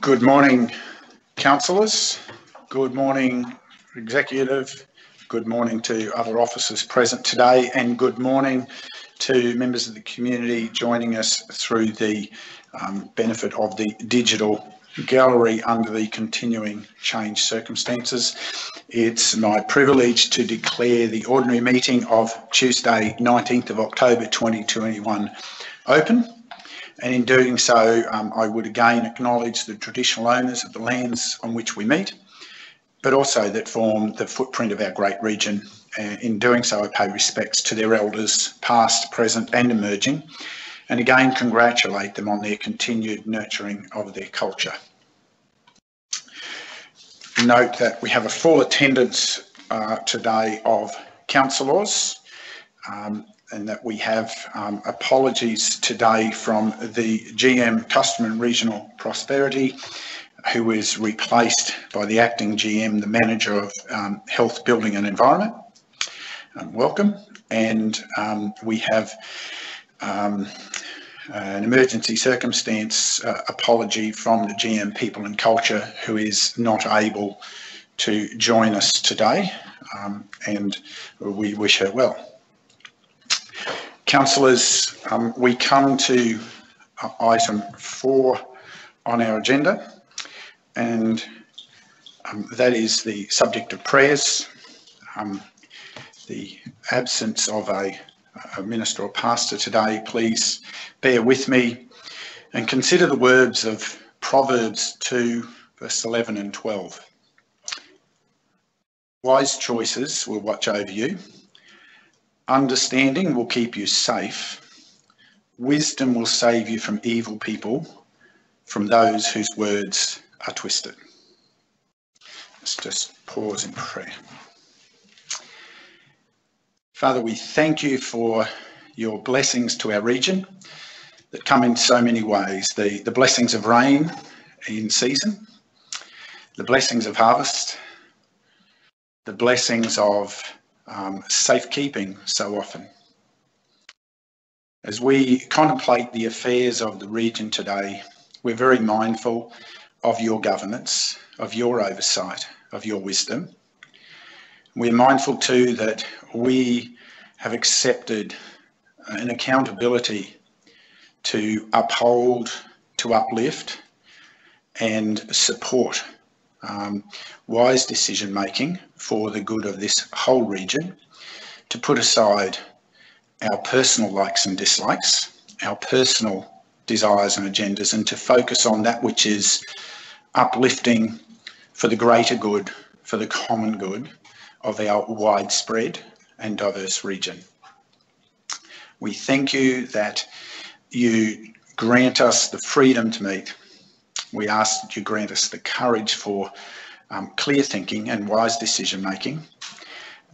Good morning, councillors. Good morning, executive. Good morning to other officers present today and good morning to members of the community joining us through the um, benefit of the digital gallery under the continuing change circumstances. It's my privilege to declare the ordinary meeting of Tuesday 19th of October 2021 open and in doing so um, I would again acknowledge the traditional owners of the lands on which we meet but also that form the footprint of our great region. Uh, in doing so, I pay respects to their elders, past, present, and emerging, and again congratulate them on their continued nurturing of their culture. Note that we have a full attendance uh, today of councillors um, and that we have um, apologies today from the GM Customer and Regional Prosperity who is replaced by the acting GM, the Manager of um, Health, Building and Environment. Um, welcome. And um, we have um, an emergency circumstance uh, apology from the GM People and Culture who is not able to join us today um, and we wish her well. Councillors, um, we come to uh, item four on our agenda and um, that is the subject of prayers. Um, the absence of a, a, minister or pastor today, please bear with me and consider the words of Proverbs 2, verse 11 and 12. Wise choices will watch over you. Understanding will keep you safe. Wisdom will save you from evil people, from those whose words are twisted. Let's just pause in prayer. Father, we thank you for your blessings to our region that come in so many ways. The, the blessings of rain in season, the blessings of harvest, the blessings of um, safekeeping so often. As we contemplate the affairs of the region today, we're very mindful of your governance, of your oversight, of your wisdom. We're mindful too that we have accepted an accountability to uphold, to uplift, and support um, wise decision making for the good of this whole region, to put aside our personal likes and dislikes, our personal desires and agendas, and to focus on that which is uplifting for the greater good, for the common good of our widespread and diverse region. We thank you that you grant us the freedom to meet. We ask that you grant us the courage for um, clear thinking and wise decision making.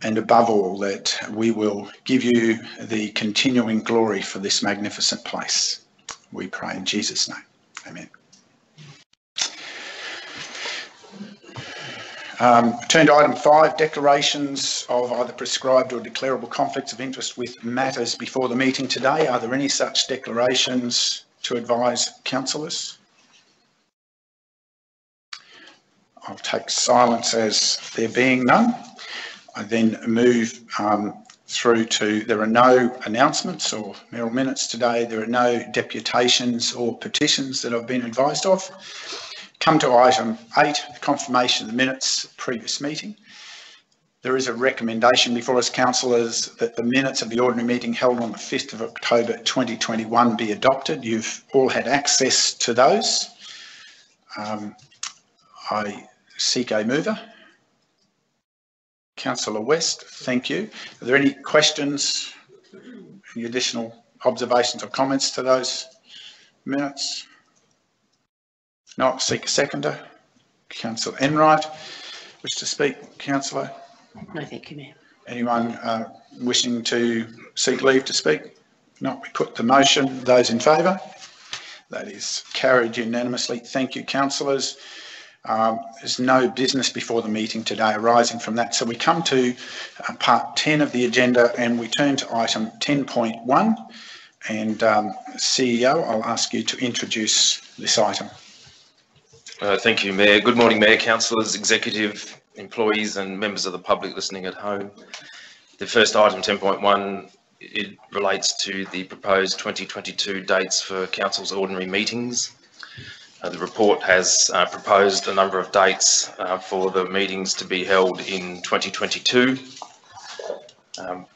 And above all, that we will give you the continuing glory for this magnificent place. We pray in Jesus' name. Amen. Um, turn to item five, declarations of either prescribed or declarable conflicts of interest with matters before the meeting today. Are there any such declarations to advise councillors? I'll take silence as there being none. I then move um, through to, there are no announcements or mayoral minutes today. There are no deputations or petitions that I've been advised of. Come to item eight, confirmation of the minutes previous meeting. There is a recommendation before us, councillors, that the minutes of the ordinary meeting held on the 5th of October 2021 be adopted. You've all had access to those. Um, I seek a mover. Councillor West, thank you. Are there any questions, any additional observations or comments to those minutes? Not seek a seconder. Councillor Enright, wish to speak, Councillor? No, thank you, Mayor. Anyone uh, wishing to seek leave to speak? Not. We put the motion. Those in favour? That is carried unanimously. Thank you, councillors. Um, there's no business before the meeting today arising from that. So we come to uh, part 10 of the agenda and we turn to item 10.1. And um, CEO, I'll ask you to introduce this item. Uh, thank you, Mayor. Good morning, Mayor, councillors, executive, employees and members of the public listening at home. The first item, 10.1, it relates to the proposed 2022 dates for council's ordinary meetings. Uh, the report has uh, proposed a number of dates uh, for the meetings to be held in 2022. Um,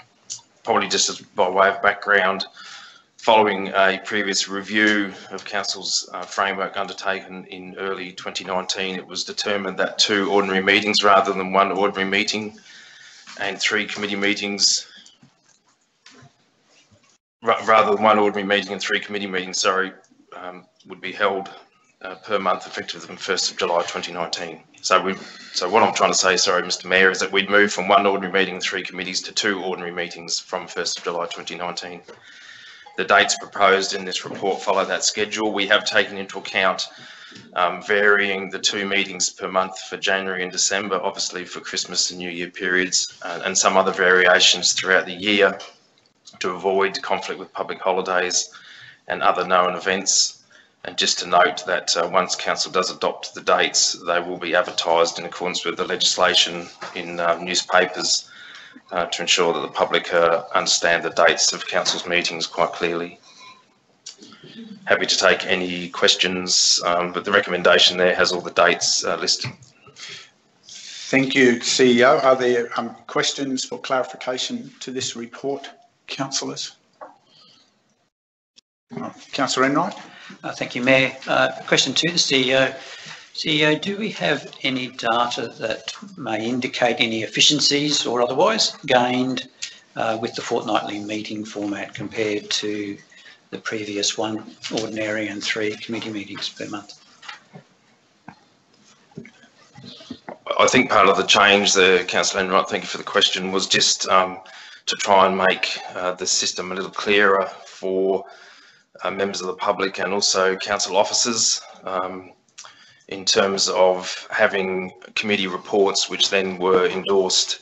probably just as by way of background, following a previous review of Council's uh, framework undertaken in early 2019, it was determined that two ordinary meetings rather than one ordinary meeting and three committee meetings rather than one ordinary meeting and three committee meetings, sorry, um, would be held uh, per month effective from 1st of July 2019. So we, so what I'm trying to say, sorry, Mr Mayor, is that we'd move from one ordinary meeting three committees to two ordinary meetings from 1st of July 2019. The dates proposed in this report follow that schedule. We have taken into account um, varying the two meetings per month for January and December, obviously for Christmas and New Year periods, uh, and some other variations throughout the year to avoid conflict with public holidays and other known events. And just to note that uh, once council does adopt the dates, they will be advertised in accordance with the legislation in uh, newspapers uh, to ensure that the public uh, understand the dates of council's meetings quite clearly. Happy to take any questions, um, but the recommendation there has all the dates uh, listed. Thank you, CEO. Are there um, questions or clarification to this report? councillors? Councillor Enright. Uh, thank you, Mayor. Uh, question to the CEO. CEO, do we have any data that may indicate any efficiencies or otherwise gained uh, with the fortnightly meeting format compared to the previous one ordinary and three committee meetings per month? I think part of the change there, Councillor Enright, thank you for the question, was just um, to try and make uh, the system a little clearer for uh, members of the public and also council officers um, in terms of having committee reports which then were endorsed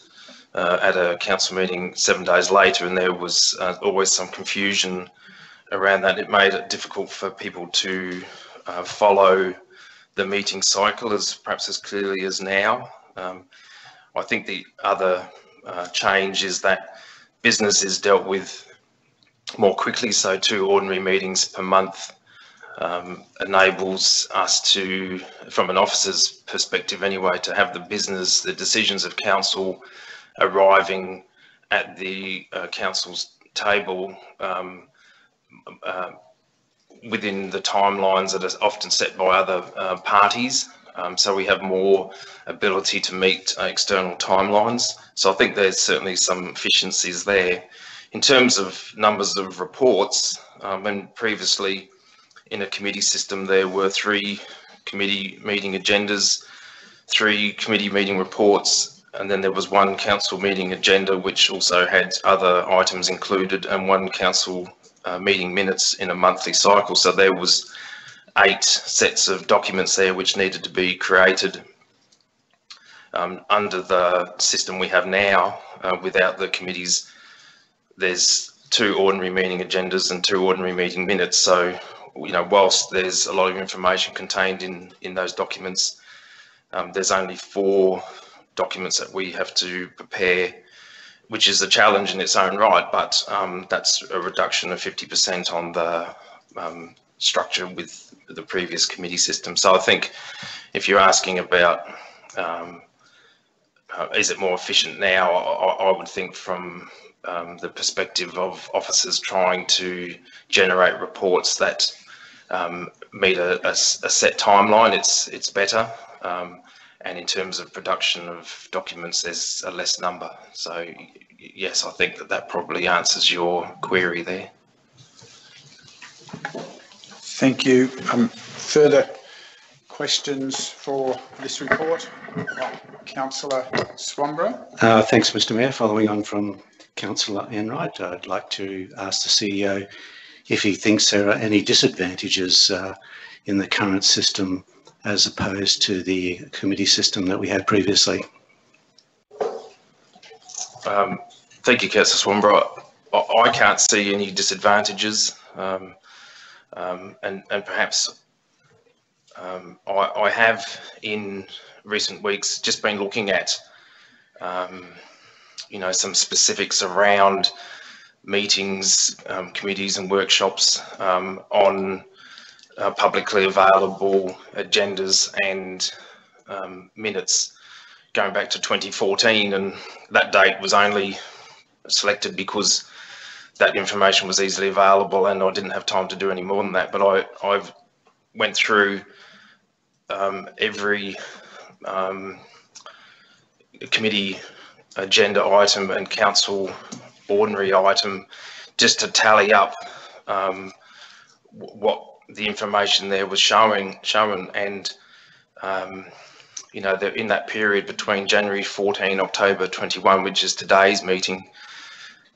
uh, at a council meeting seven days later and there was uh, always some confusion around that. It made it difficult for people to uh, follow the meeting cycle as perhaps as clearly as now. Um, I think the other uh, change is that business is dealt with more quickly. So two ordinary meetings per month um, enables us to, from an officer's perspective anyway, to have the business, the decisions of council arriving at the uh, council's table um, uh, within the timelines that are often set by other uh, parties. Um, so we have more ability to meet external timelines. So I think there's certainly some efficiencies there. In terms of numbers of reports, um, and previously in a committee system there were three committee meeting agendas, three committee meeting reports, and then there was one council meeting agenda which also had other items included and one council uh, meeting minutes in a monthly cycle. So there was eight sets of documents there which needed to be created um, under the system we have now uh, without the committees there's two ordinary meeting agendas and two ordinary meeting minutes so you know whilst there's a lot of information contained in in those documents um, there's only four documents that we have to prepare which is a challenge in its own right but um, that's a reduction of 50% on the um, structure with the previous committee system. So I think if you're asking about um, uh, is it more efficient now, I, I would think from um, the perspective of officers trying to generate reports that um, meet a, a, a, set timeline, it's it's better. Um, and in terms of production of documents, there's a less number. So yes, I think that that probably answers your query there. Thank you. Um, further questions for this report? Councillor Swanborough. Uh, thanks, Mr Mayor. Following on from Councillor Enright, I'd like to ask the CEO if he thinks there are any disadvantages uh, in the current system as opposed to the committee system that we had previously. Um, thank you, Councillor Swanborough. I, can't see any disadvantages. Um, um, and, and perhaps um, I, I, have in recent weeks just been looking at, um, you know, some specifics around meetings, um, committees and workshops um, on uh, publicly available agendas and um, minutes. Going back to 2014 and that date was only selected because that information was easily available and I didn't have time to do any more than that. But I I've went through um, every um, committee agenda item and council ordinary item just to tally up um, what the information there was showing showing and um, you know, in that period between January 14, October 21, which is today's meeting,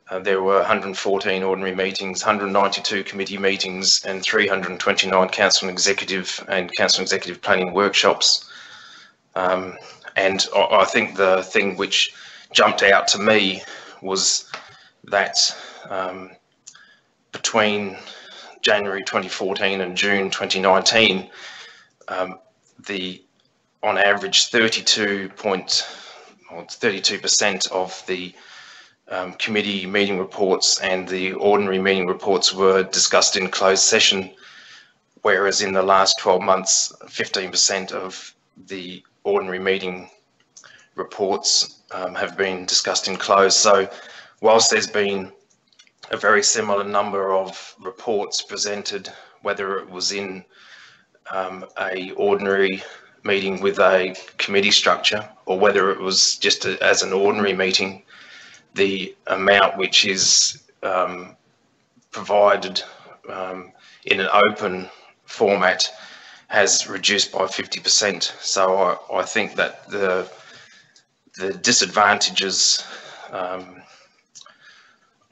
uh, there were 114 ordinary meetings, 192 committee meetings, and 329 council and executive and council and executive planning workshops. Um, and I, I, think the thing which jumped out to me was that um, between January 2014 and June 2019, um, the on average 32 point, or 32% of the um, committee meeting reports and the ordinary meeting reports were discussed in closed session, whereas in the last 12 months, 15% of the ordinary meeting reports um, have been discussed in closed. So whilst there's been a very similar number of reports presented, whether it was in um, a ordinary meeting with a committee structure or whether it was just a, as an ordinary meeting, the amount which is um, provided um, in an open format has reduced by 50%. So I, I think that the the disadvantages um,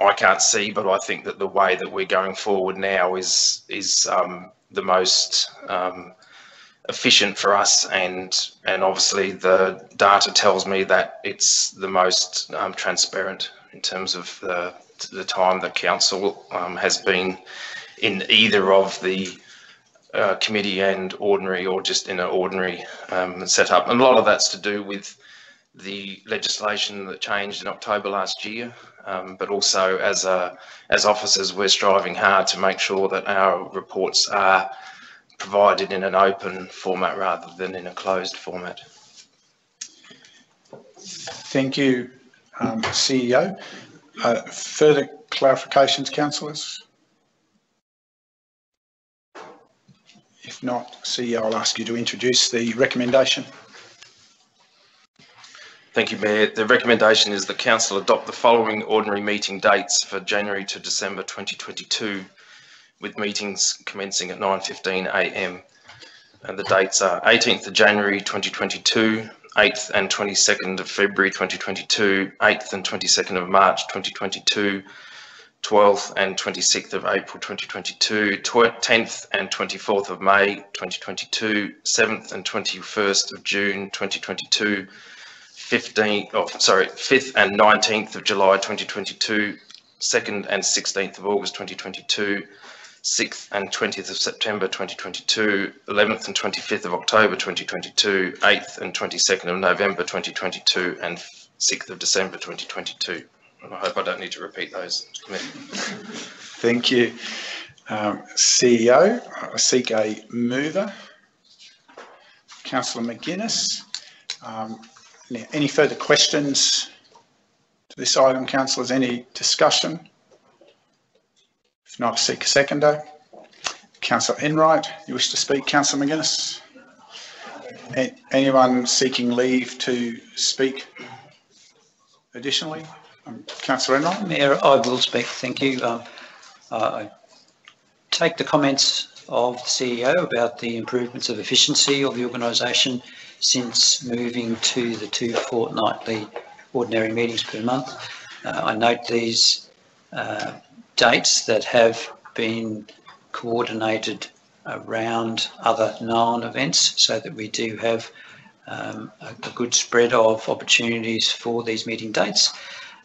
I can't see, but I think that the way that we're going forward now is is um, the most um, efficient for us and and obviously the data tells me that it's the most um, transparent in terms of the, the time that council um, has been in either of the uh, committee and ordinary or just in an ordinary um, setup. And a lot of that's to do with the legislation that changed in October last year, um, but also as as officers, we're striving hard to make sure that our reports are provided in an open format rather than in a closed format. Thank you, um, CEO. Uh, further clarifications, councillors? If not, CEO, I'll ask you to introduce the recommendation. Thank you, Mayor. The recommendation is that Council adopt the following ordinary meeting dates for January to December 2022 with meetings commencing at 9.15am. And the dates are 18th of January 2022, 8th and 22nd of February 2022, 8th and 22nd of March 2022, 12th and 26th of April 2022, 10th and 24th of May 2022, 7th and 21st of June 2022, 15th, oh, sorry, 5th and 19th of July 2022, 2nd and 16th of August 2022, 6th and 20th of September 2022, 11th and 25th of October 2022, 8th and 22nd of November 2022, and 6th of December 2022. And I hope I don't need to repeat those. Thank you. Um, CEO, I seek a mover. Councillor McInnes. Um, any further questions to this item, councillors? Any discussion? If not, seek a seconder. Councillor Enright, you wish to speak? Councillor McInnes? Anyone seeking leave to speak additionally? Um, Councillor Enright? Mayor, I will speak, thank you. Um, I take the comments of the CEO about the improvements of efficiency of the organisation since moving to the two fortnightly ordinary meetings per month. Uh, I note these uh, dates that have been coordinated around other known events so that we do have um, a, a, good spread of opportunities for these meeting dates,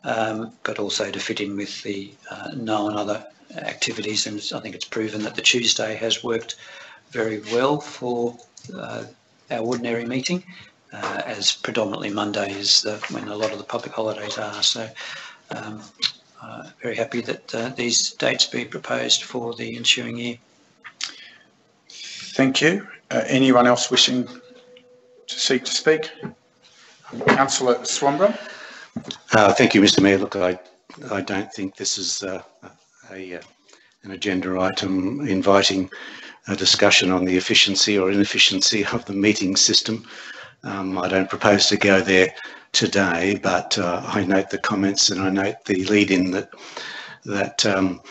um, but also to fit in with the uh, known other activities. And I think it's proven that the Tuesday has worked very well for uh, our ordinary meeting, uh, as predominantly Monday is the, when a lot of the public holidays are. So um, uh, very happy that uh, these dates be proposed for the ensuing year. Thank you. Uh, anyone else wishing to seek to speak? Councillor Swanborough. Uh, thank you, Mr Mayor. Look, I, I don't think this is uh, a, uh, an agenda item inviting a discussion on the efficiency or inefficiency of the meeting system. Um, I don't propose to go there today, but uh, I note the comments and I note the lead-in that that um,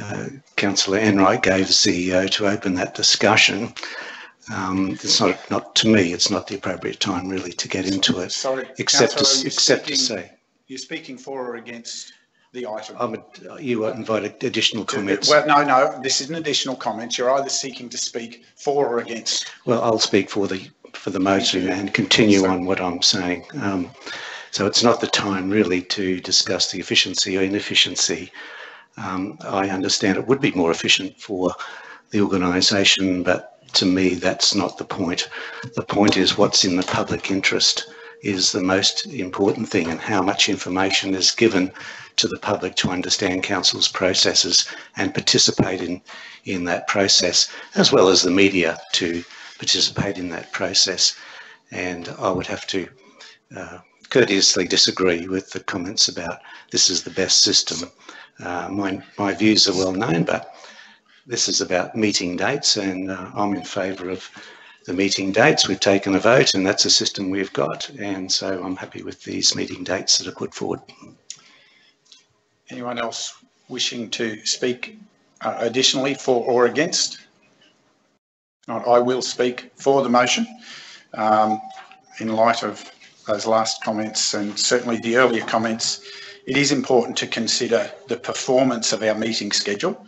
uh, Councillor Enright gave the CEO to open that discussion. Um, it's not not to me. It's not the appropriate time really to get into it. Sorry, except Councillor, to except to say, you're speaking for or against the item. I'm a, you invited additional comments. Well, no, no. This is an additional comment. You're either seeking to speak for or against. Well, I'll speak for the for the motion and continue on what I'm saying. Um, so it's not the time really to discuss the efficiency or inefficiency. Um, I understand it would be more efficient for the organisation, but to me that's not the point. The point is what's in the public interest is the most important thing and how much information is given to the public to understand council's processes and participate in, in that process, as well as the media to participate in that process. And I would have to uh, courteously disagree with the comments about this is the best system. Uh, my, my views are well known, but this is about meeting dates and uh, I'm in favour of the meeting dates. We've taken a vote and that's a system we've got. And so I'm happy with these meeting dates that are put forward. Anyone else wishing to speak uh, additionally for or against? Not, I will speak for the motion um, in light of those last comments and certainly the earlier comments. It is important to consider the performance of our meeting schedule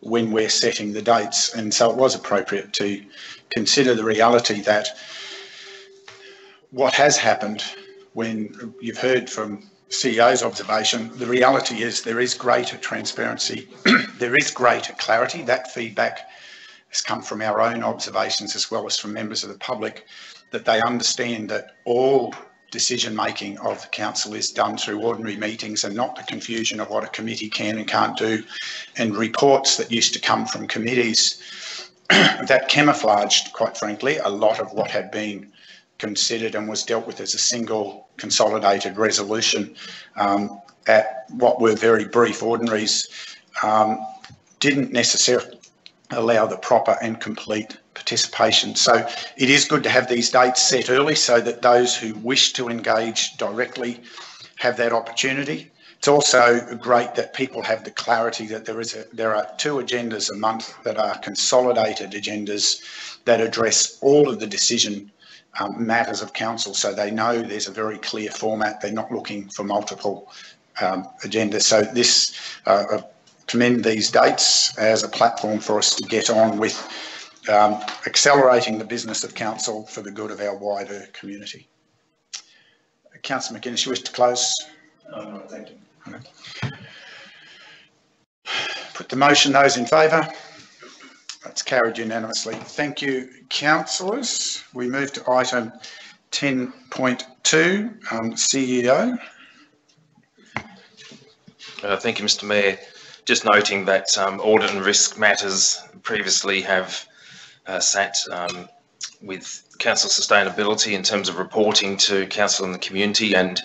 when we're setting the dates. And so it was appropriate to consider the reality that what has happened when you've heard from CEO's observation, the reality is there is greater transparency, there is greater clarity. That feedback has come from our own observations as well as from members of the public, that they understand that all decision making of the council is done through ordinary meetings and not the confusion of what a committee can and can't do and reports that used to come from committees that camouflaged, quite frankly, a lot of what had been considered and was dealt with as a single consolidated resolution um, at what were very brief ordinaries um, didn't necessarily allow the proper and complete participation. So it is good to have these dates set early so that those who wish to engage directly have that opportunity. It's also great that people have the clarity that there is a, there are two agendas a month that are consolidated agendas that address all of the decision um, matters of council so they know there's a very clear format. They're not looking for multiple um, agendas. So this uh, uh, commend these dates as a platform for us to get on with um, accelerating the business of council for the good of our wider community. Councillor McInnes, you wish to close? Oh, thank you. Put the motion, those in favour? That's carried unanimously. Thank you, councillors. We move to item 10.2, um, CEO. Uh, thank you, Mr Mayor. Just noting that um, audit and risk matters previously have uh, sat um, with council sustainability in terms of reporting to council and the community and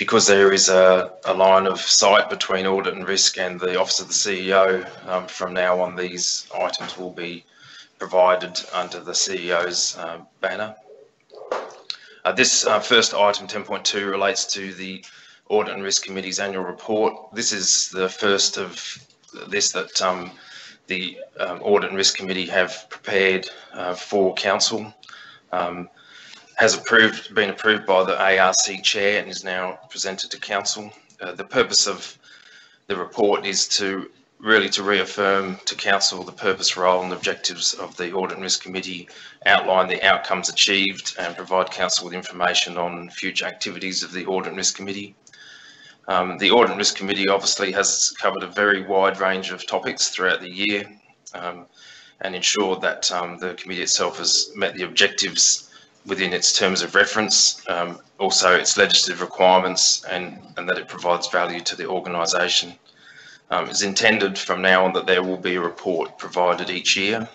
because there is a, a, line of sight between audit and risk and the office of the CEO, um, from now on these items will be provided under the CEO's uh, banner. Uh, this uh, first item 10.2 relates to the Audit and Risk Committee's annual report. This is the first of this that um, the um, Audit and Risk Committee have prepared uh, for Council. Um, has approved, been approved by the ARC chair and is now presented to council. Uh, the purpose of the report is to really to reaffirm to council the purpose, role and objectives of the Audit and Risk Committee, outline the outcomes achieved and provide council with information on future activities of the Audit and Risk Committee. Um, the Audit and Risk Committee obviously has covered a very wide range of topics throughout the year. Um, and ensured that um, the committee itself has met the objectives within its terms of reference, um, also its legislative requirements, and, and that it provides value to the organisation. Um, it's intended from now on that there will be a report provided each year.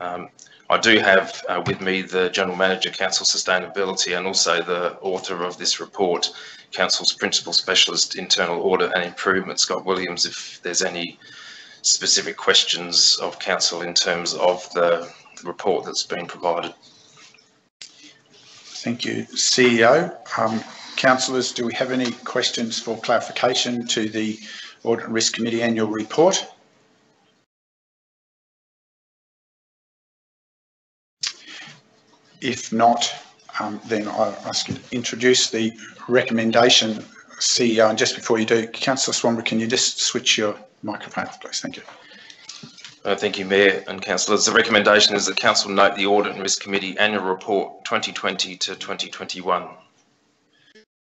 Um, I do have uh, with me the General Manager, Council Sustainability, and also the author of this report, Council's Principal Specialist Internal Audit and Improvement, Scott Williams, if there's any specific questions of Council in terms of the report that's been provided. Thank you, CEO. Um, councillors, do we have any questions for clarification to the Audit and Risk Committee annual report? If not, um, then I'll ask you to introduce the recommendation, CEO. And just before you do, Councillor Swanborough, can you just switch your microphone, please? Thank you. Uh, thank you, Mayor and Councillors. The recommendation is that Council note the Audit and Risk Committee Annual Report 2020 to 2021.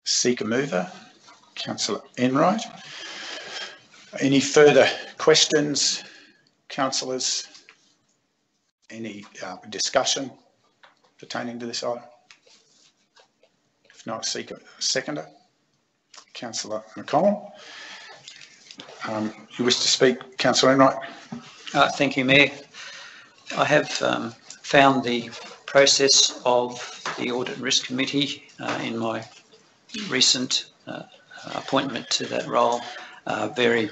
Seeker mover, Councillor Enright. Any further questions, councillors? Any uh, discussion pertaining to this item? If not, seek a seconder. Councillor McConnell. Um, you wish to speak, Councillor Enright? Uh, thank you, Mayor. I have um, found the process of the Audit and Risk Committee uh, in my recent uh, appointment to that role uh, very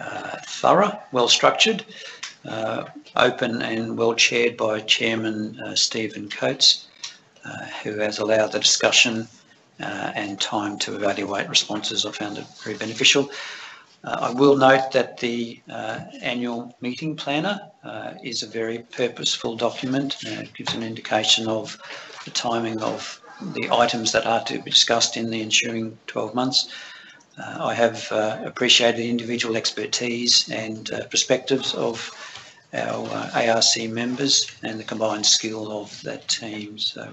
uh, thorough, well structured, uh, open and well chaired by Chairman Stephen Coates, who has allowed the discussion and time to evaluate responses. I found it very beneficial. Uh, I will note that the uh, annual meeting planner uh, is a very purposeful document. it gives an indication of the timing of the items that are to be discussed in the ensuing 12 months. Uh, I have uh, appreciated the individual expertise and uh, perspectives of our ARC members and the combined skill of that team. So,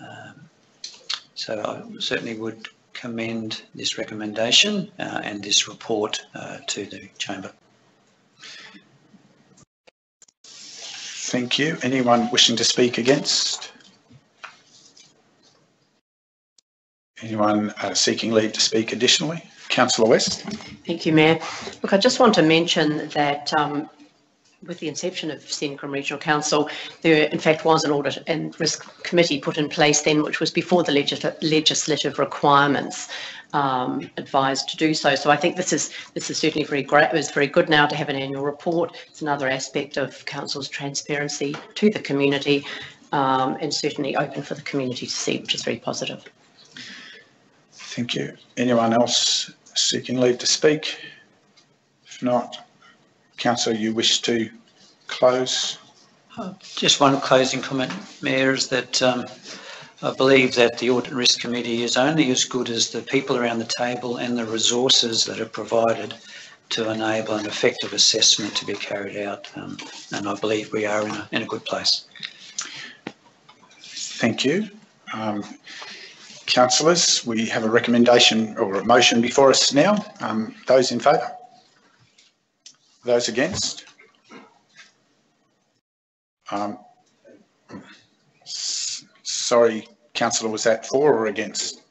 um, so I certainly would commend this recommendation uh, and this report uh, to the chamber. Thank you. Anyone wishing to speak against? Anyone uh, seeking leave to speak additionally? Councillor West. Thank you, Mayor. Look, I just want to mention that um, with the inception of Scenic Rim Regional Council, there in fact was an audit and risk committee put in place then, which was before the legislative requirements um, advised to do so. So I think this is this is certainly very great. It was very good now to have an annual report. It's another aspect of council's transparency to the community, um, and certainly open for the community to see, which is very positive. Thank you. Anyone else seeking leave to speak? If not, Councillor, you wish to close? Uh, just one closing comment, Mayor, is that um, I believe that the Audit and Risk Committee is only as good as the people around the table and the resources that are provided to enable an effective assessment to be carried out. Um, and I believe we are in a, in a good place. Thank you. Um, councillors, we have a recommendation or a motion before us now. Um, those in favour? Those against? Um, sorry, councillor, was that for or against?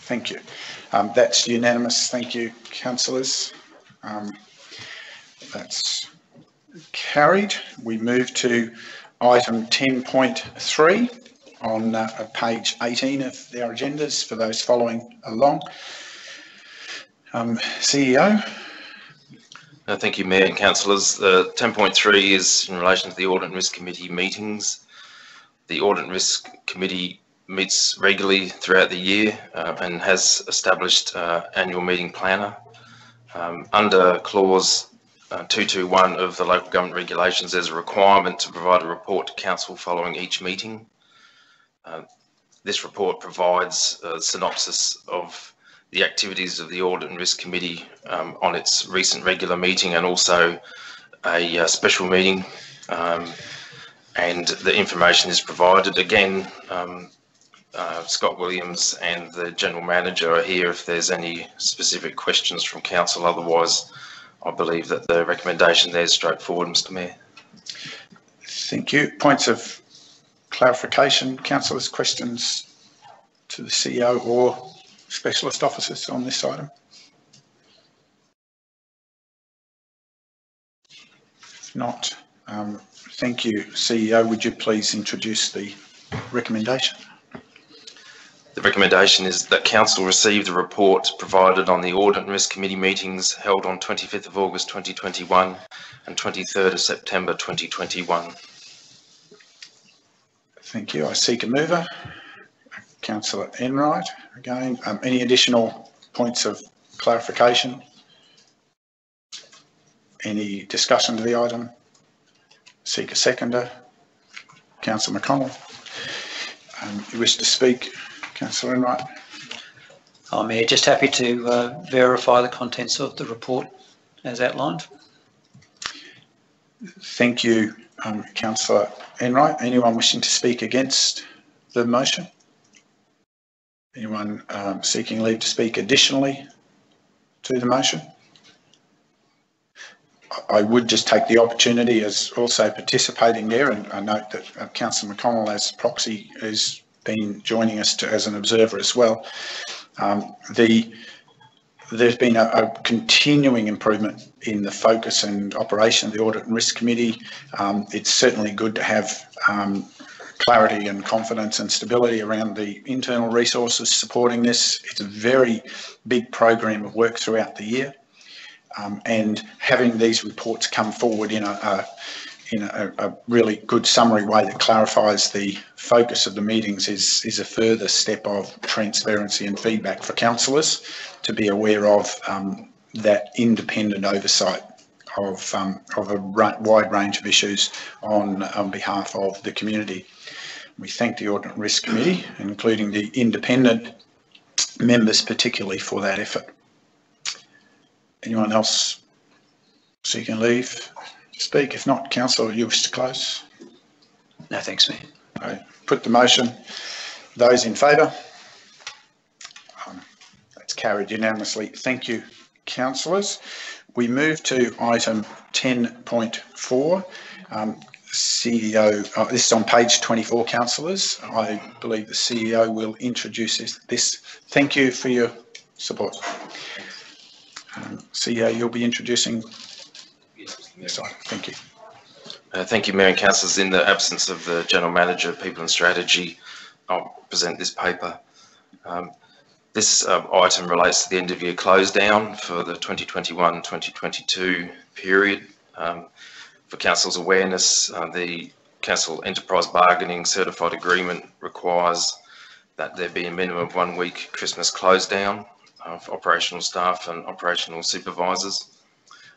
Thank you. Um, that's unanimous. Thank you, councillors. Um, that's carried. We move to item 10.3 on uh, page 18 of our agendas for those following along. Um, CEO, uh, thank you, Mayor and Councillors. Uh, 10.3 is in relation to the Audit and Risk Committee meetings. The Audit and Risk Committee meets regularly throughout the year uh, and has established uh, annual meeting planner. Um, under clause uh, 221 of the local government regulations, there's a requirement to provide a report to council following each meeting. Uh, this report provides a synopsis of the activities of the Audit and Risk Committee um, on its recent regular meeting and also a uh, special meeting. Um, and the information is provided. Again, um, uh, Scott Williams and the General Manager are here if there's any specific questions from Council. Otherwise, I believe that the recommendation there is straightforward, Mr Mayor. Thank you. Points of clarification, councillors, questions to the CEO or specialist officers on this item? If not, um, thank you. CEO, would you please introduce the recommendation? The recommendation is that council receive the report provided on the Audit and Risk Committee meetings held on 25th of August 2021 and 23rd of September 2021. Thank you. I seek a mover. Councillor Enright. Again, um, any additional points of clarification? Any discussion to the item? Seek a seconder. Councillor McConnell. Um, you wish to speak, Councillor Enright? Oh, Mayor, just happy to uh, verify the contents of the report as outlined. Thank you, um, Councillor Enright. Anyone wishing to speak against the motion? Anyone um, seeking leave to speak additionally to the motion? I would just take the opportunity as also participating there and I note that uh, Councillor McConnell as proxy has been joining us to, as an observer as well. Um, the there's been a, a, continuing improvement in the focus and operation of the Audit and Risk Committee. Um, it's certainly good to have um, clarity and confidence and stability around the internal resources supporting this. It's a very big program of work throughout the year. Um, and having these reports come forward in a, a in a, a, really good summary way that clarifies the focus of the meetings is, is a further step of transparency and feedback for councillors to be aware of um, that independent oversight of, um, of a wide range of issues on, on behalf of the community. We thank the Audit and Risk Committee, including the independent members particularly for that effort. Anyone else seeking leave? speak? If not, councillor, you wish to close? No, thanks, Mayor. I put the motion. Those in favour? Um, that's carried unanimously. Thank you, councillors. We move to item 10.4. Um, CEO, uh, this is on page 24, councillors. I believe the CEO will introduce this. this. Thank you for your support. Um, CEO, you'll be introducing Yes, thank you. Uh, thank you, Mayor and Councillors. In the absence of the General Manager, of People and Strategy, I'll present this paper. Um, this uh, item relates to the end of year close down for the 2021-2022 period. Um, for Council's awareness, uh, the Council Enterprise Bargaining Certified Agreement requires that there be a minimum of one week Christmas close down uh, for operational staff and operational supervisors,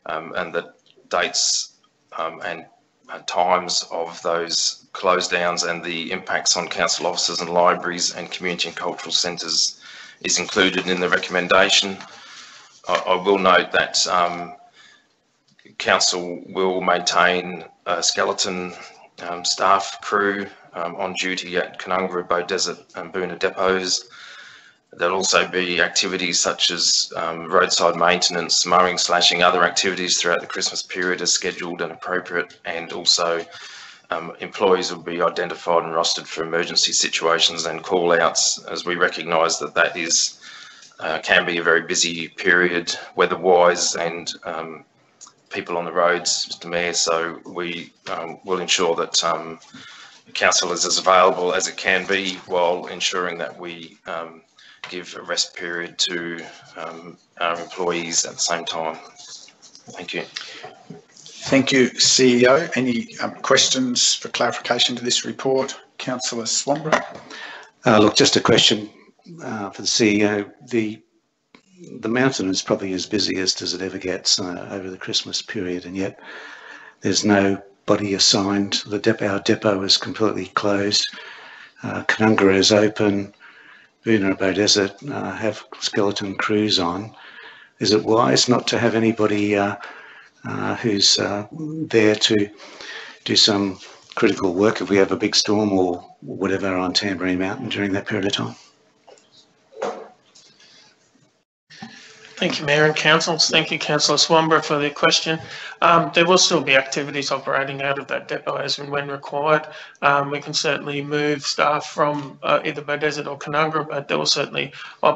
um, and that dates um, and, and, times of those close downs and the impacts on council offices and libraries and community and cultural centres is included in the recommendation. I, I will note that um, council will maintain a skeleton um, staff crew um, on duty at Canungra, Desert, and Boonah depots There'll also be activities such as um, roadside maintenance, mowing, slashing, other activities throughout the Christmas period as scheduled and appropriate. And also um, employees will be identified and rostered for emergency situations and call outs as we recognise that that is uh, can be a very busy period weather-wise and um, people on the roads, Mr Mayor. So we um, will ensure that um, council is as available as it can be while ensuring that we um, give a rest period to um, our employees at the same time. Thank you. Thank you, CEO. Any um, questions for clarification to this report? Councillor Swanborough. Uh, look, just a question uh, for the CEO. The the mountain is probably as busy as it ever gets uh, over the Christmas period, and yet there's nobody assigned. The depot, our depot is completely closed. Uh, is open. Boonah Desert uh, have skeleton crews on, is it wise not to have anybody uh, uh, who's uh, there to do some critical work if we have a big storm or whatever on Tamborine Mountain during that period of time? Thank you, Mayor and Council. Thank you, Councillor Swanborough, for the question. Um, there will still be activities operating out of that depot as and when required. Um, we can certainly move staff from uh, either Beaudesert or Canungra, but there will certainly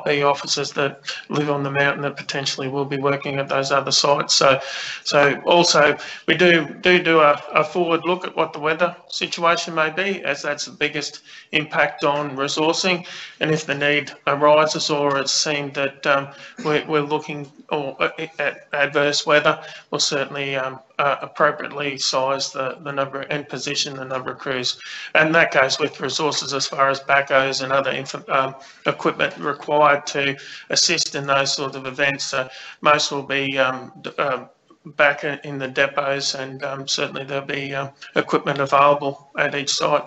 be officers that live on the mountain that potentially will be working at those other sites. So, so also we do do do a, a forward look at what the weather situation may be, as that's the biggest impact on resourcing, and if the need arises or it's seen that um, we're, we're looking or uh, at adverse weather, we'll certainly um, uh, appropriately size the, the number and position the number of crews. And that goes with resources as far as backhoes and other um, equipment required to assist in those sort of events. So most will be um, uh, back in the depots and um, certainly there'll be um, equipment available at each site.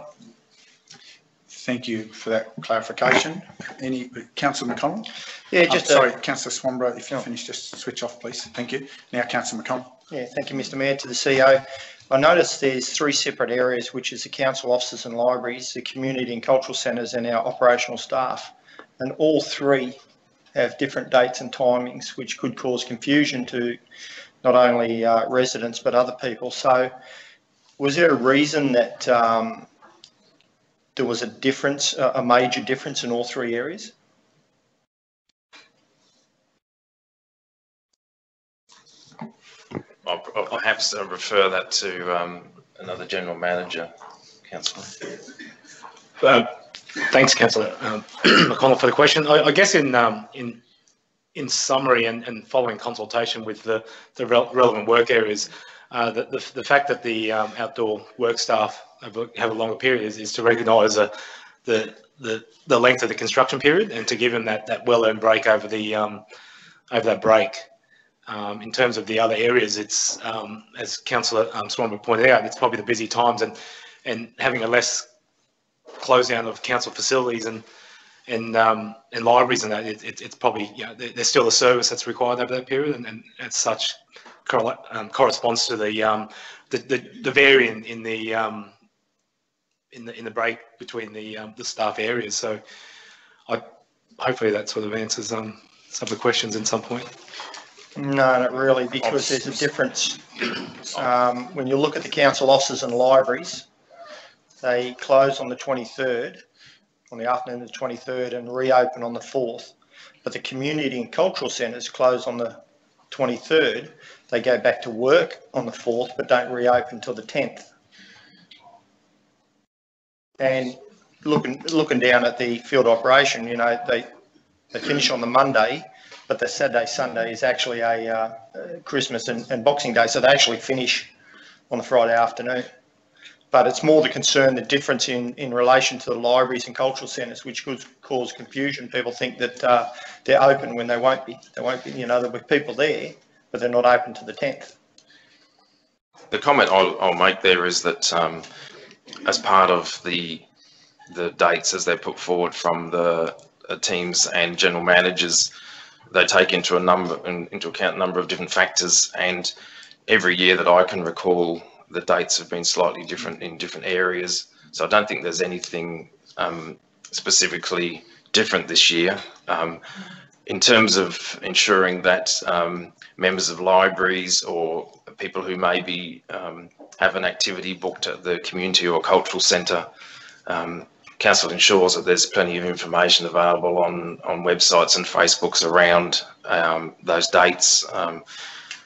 Thank you for that clarification. Any, Councillor McConnell? Yeah, just Sorry, a, Councillor Swanborough, if you finish, just switch off, please. Thank you. Now, Councillor McConnell. Yeah, thank you, Mr Mayor, to the CEO. I noticed there's three separate areas, which is the council offices and libraries, the community and cultural centres and our operational staff. And all three have different dates and timings, which could cause confusion to not only uh, residents but other people. So was there a reason that um, there was a difference, a a major difference in all three areas? I'll I'll perhaps uh, refer that to um, another general manager, councillor. Uh, Thanks, councillor um, McConnell, for the question. I I guess in, um, in, in summary and, and following consultation with the, the rel- relevant work areas, uh, the, the, the fact that the um, outdoor work staff have a, longer period is, is to recognise uh, the, the, the length of the construction period and to give them that, that well-earned break over the, um, over that break. Um, in terms of the other areas, it's, um, as councillor um, Swanborough pointed out, it's probably the busy times and, and having a less close down of council facilities and and um, and libraries and that, it, it, it's probably you know there's still a service that's required over that period, and, and as such um, corresponds to the um, the, the the varying in the in the in the break between the the staff areas. So, I hopefully that sort of answers some of the questions in some point. No, not really, because there's a difference. Um, when you look at the council offices and libraries, they close on the 23rd, on the afternoon of the 23rd, and reopen on the 4th. But the community and cultural centres close on the 23rd. They go back to work on the 4th, but don't reopen until the 10th. And looking, looking down at the field operation, you know, they, they finish on the Monday, but the Saturday, Sunday is actually a uh, Christmas and, and Boxing Day, so they actually finish on the Friday afternoon. But it's more the concern, the difference in, in relation to the libraries and cultural centres, which could cause confusion. People think that uh, they're open when they won't be. They won't be, you know, there'll be people there, but they're not open to the 10th. The comment I'll, I'll make there is that um, as part of the the dates as they're put forward from the teams and general managers, they take into a number into account a number of different factors. And every year that I can recall, the dates have been slightly different in different areas. So I don't think there's anything um, specifically different this year. Um, in terms of ensuring that um, members of libraries or people who maybe um, have an activity booked at the community or cultural centre, um, council ensures that there's plenty of information available on, on websites and Facebooks around um, those dates. Um,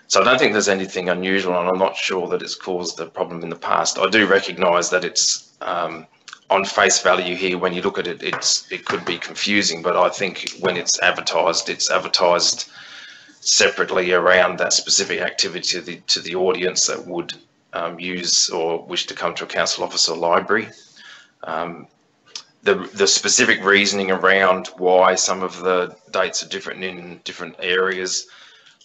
so I don't think there's anything unusual, and I'm not sure that it's caused a problem in the past. I do recognise that it's um, on face value here. When you look at it, it's it could be confusing, but I think when it's advertised, it's advertised separately around that specific activity to the to the audience that would um, use or wish to come to a council office or library. Um, the the specific reasoning around why some of the dates are different in different areas.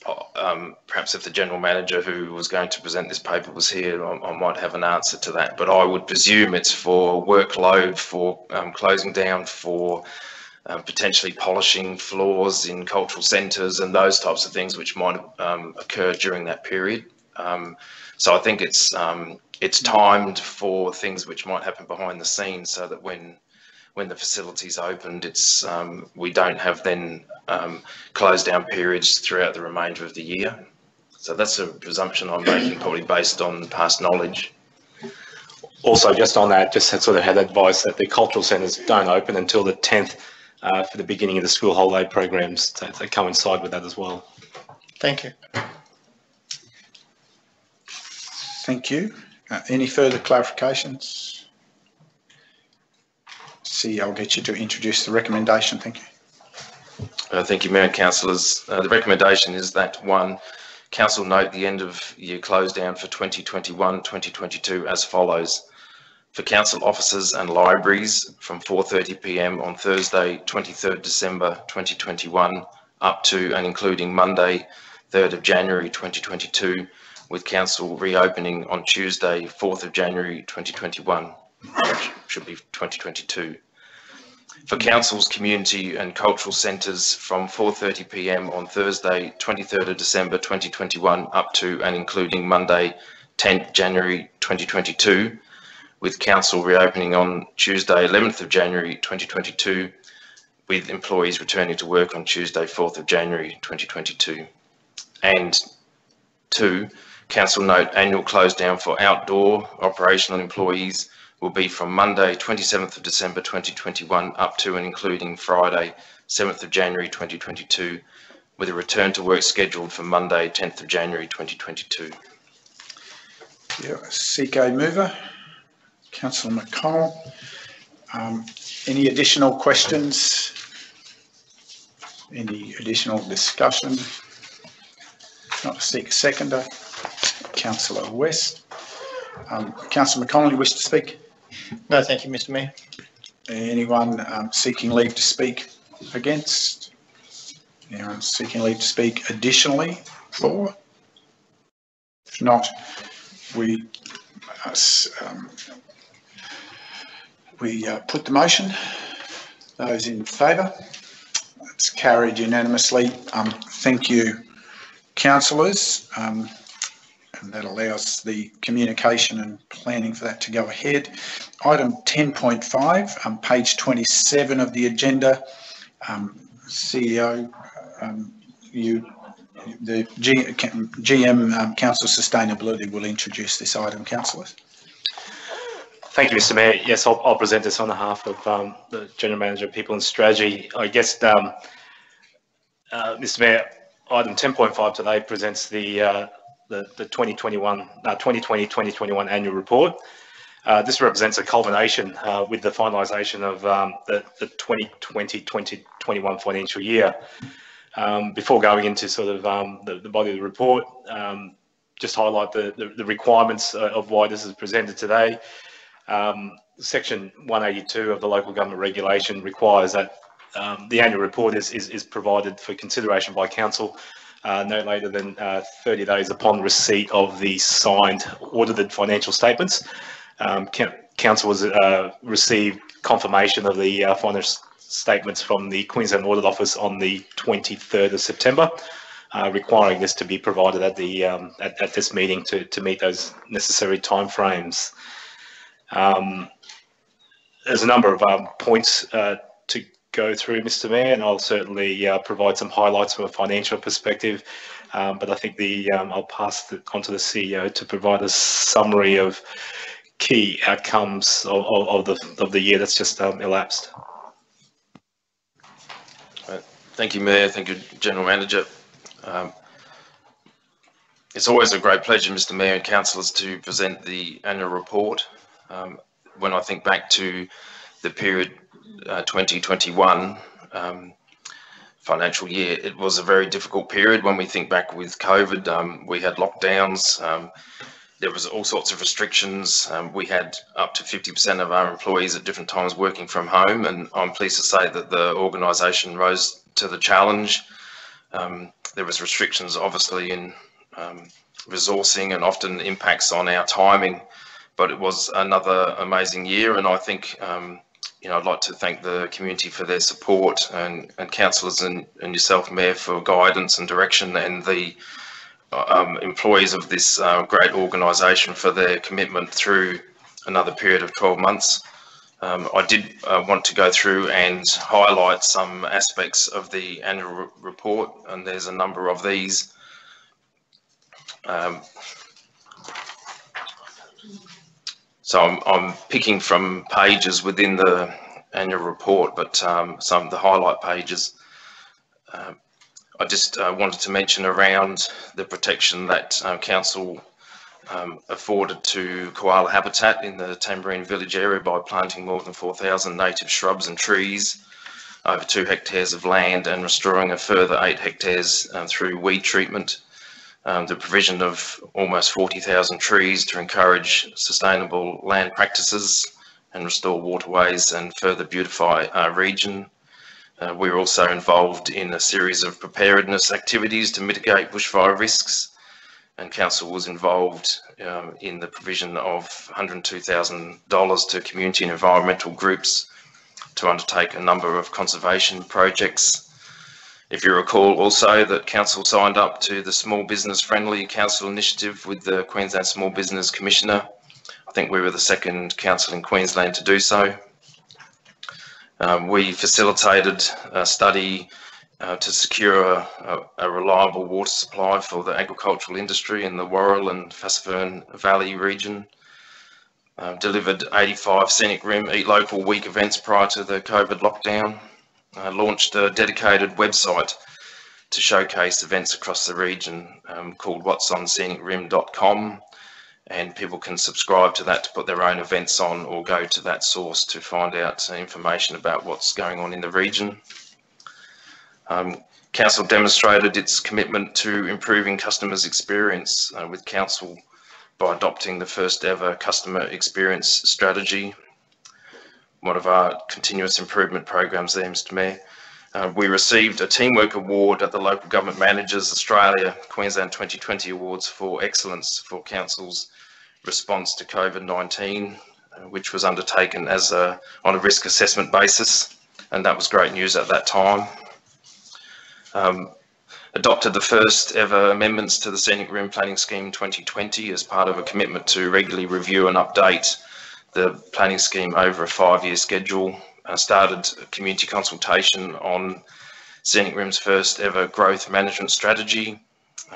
uh, Um, perhaps if the general manager who was going to present this paper was here, I, I might have an answer to that. But I would presume it's for workload, for um, closing down, for um, potentially polishing floors in cultural centres and those types of things which might um, occur during that period. Um, so I think it's um, it's timed for things which might happen behind the scenes, so that when when the facility's opened, it's um, we don't have then um, close down periods throughout the remainder of the year. So that's a presumption I'm making, probably based on past knowledge. Also, just on that, just had sort of had advice that the cultural centres don't open until the 10th uh, for the beginning of the school holiday programs. So they coincide with that as well. Thank you. Thank you. Uh, any further clarifications? See, I'll get you to introduce the recommendation. Thank you. Uh, thank you, Mayor and Councillors. Uh, the recommendation is that one, Council note the end of year close down for 2021-2022 as follows. For council offices and libraries from 4.30pm on Thursday 23rd December 2021 up to and including Monday 3rd of January 2022 with council reopening on Tuesday 4th of January 2021, which should be 2022 for councils, community and cultural centres from 4.30pm on Thursday 23rd of December 2021 up to and including Monday 10th January 2022 with council reopening on Tuesday 11th of January 2022 with employees returning to work on Tuesday 4th of January 2022 and two council note annual close down for outdoor operational employees will be from Monday, 27th of December 2021 up to and including Friday, 7th of January 2022, with a return to work scheduled for Monday, 10th of January 2022. Yeah, CK mover, Councillor McConnell. Um, any additional questions? Any additional discussion? Not to seek a seconder. Councillor West. Um, Councillor McConnell, you wish to speak? No, thank you, Mr Mayor. Anyone um, seeking leave to speak against? Anyone seeking leave to speak additionally for? If not, we uh, um, we uh, put the motion. Those in favour? It's carried unanimously. Um, thank you, councillors. Um, and that allows the communication and planning for that to go ahead. Item 10.5, um, page 27 of the agenda. Um, CEO, um, you, the G, GM um, Council Sustainability will introduce this item, councillors. Thank you, Mr. Mayor. Yes, I'll, I'll present this on behalf of um, the General Manager of People and Strategy. I guess, um, uh, Mr. Mayor, item 10.5 today presents the uh, the, the 2021, uh, 2020-2021 annual report. Uh, this represents a culmination uh, with the finalisation of um, the, the 2020-2021 financial year. Um, before going into sort of um, the, the, body of the report, um, just highlight the, the, the, requirements uh, of why this is presented today. Um, section 182 of the local government regulation requires that um, the annual report is, is, is provided for consideration by council uh, no later than uh, 30 days upon receipt of the signed audited financial statements. Um, Council was uh, received confirmation of the uh, financial statements from the Queensland Audit Office on the 23rd of September, uh, requiring this to be provided at the um, at, at, this meeting to, to meet those necessary timeframes. Um, there's a number of um, points uh, to go through, Mr. Mayor, and I'll certainly uh, provide some highlights from a financial perspective. Um, but I think the um, I'll pass the, on to the CEO to provide a summary of key outcomes of, of, of the of the year that's just um, elapsed. Uh, thank you, Mayor. Thank you, General Manager. Um, it's always a great pleasure, Mr. Mayor and councillors, to present the annual report. Um, when I think back to the period uh, 2021 um, financial year, it was a very difficult period when we think back with COVID. Um, we had lockdowns. Um, there was all sorts of restrictions. Um, we had up to 50% of our employees at different times working from home, and I'm pleased to say that the organisation rose to the challenge. Um, there was restrictions, obviously, in resourcing and often impacts on our timing, but it was another amazing year, and I think um, you know, I'd like to thank the community for their support and, and councillors and, and yourself, Mayor, for guidance and direction and the um, employees of this uh, great organisation for their commitment through another period of 12 months. Um, I did uh, want to go through and highlight some aspects of the annual report, and there's a number of these. Um, so I'm, I'm picking from pages within the annual report, but um, some of the highlight pages. Um, I just uh, wanted to mention around the protection that uh, council um, afforded to koala habitat in the Tamborine village area by planting more than 4,000 native shrubs and trees over two hectares of land and restoring a further eight hectares um, through weed treatment. Um, the provision of almost 40,000 trees to encourage sustainable land practices and restore waterways and further beautify our region. Uh, We are also involved in a series of preparedness activities to mitigate bushfire risks and council was involved um, in the provision of $102,000 to community and environmental groups to undertake a number of conservation projects. If you recall also that council signed up to the small business friendly council initiative with the Queensland Small Business Commissioner. I think we were the second council in Queensland to do so. Um, we facilitated a study uh, to secure a, a, reliable water supply for the agricultural industry in the Warrill and Fassifern Valley region. Uh, delivered 85 Scenic Rim Eat Local Week events prior to the COVID lockdown. Uh, launched a dedicated website to showcase events across the region um, called whatsonscenicrim.com and people can subscribe to that to put their own events on or go to that source to find out information about what's going on in the region. Um, Council demonstrated its commitment to improving customers' experience uh, with Council by adopting the first ever customer experience strategy, one of our continuous improvement programs there, Mr Mayor. Uh, we received a Teamwork Award at the Local Government Managers Australia Queensland 2020 Awards for Excellence for Council's response to COVID-19, uh, which was undertaken as a, on a risk assessment basis, and that was great news at that time um, adopted the first ever amendments to the Scenic Rim Planning Scheme 2020 as part of a commitment to regularly review and update the planning scheme over a five-year schedule. Uh, started community consultation on Scenic Rim's first ever growth management strategy,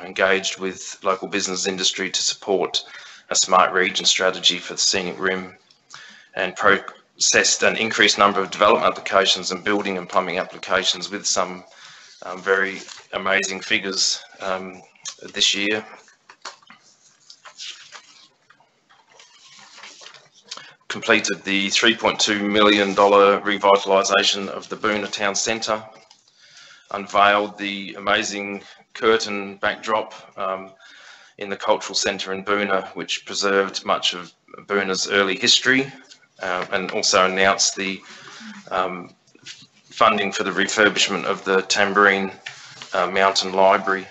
engaged with local business industry to support a smart region strategy for the Scenic Rim, and processed an increased number of development applications and building and plumbing applications with some um, very amazing figures um, this year. Completed the $3.2 million revitalisation of the Boonah Town Centre. Unveiled the amazing curtain backdrop um, in the cultural centre in Boonah, which preserved much of Boonah's early history, uh, and also announced the um, funding for the refurbishment of the Tamborine uh, Mountain Library.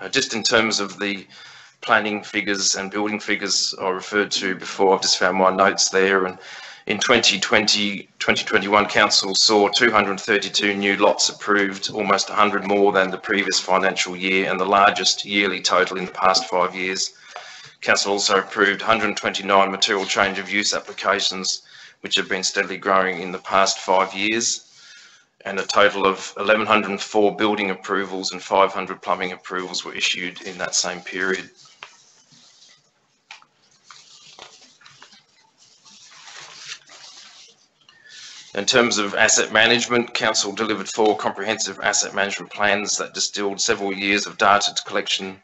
Uh, just in terms of the planning figures and building figures I referred to before, I've just found my notes there. And in 2020, 2021, Council saw 232 new lots approved, almost 100 more than the previous financial year and the largest yearly total in the past five years. Council also approved 129 material change of use applications, which have been steadily growing in the past five years and a total of 1,104 building approvals and 500 plumbing approvals were issued in that same period. In terms of asset management, Council delivered four comprehensive asset management plans that distilled several years of data collection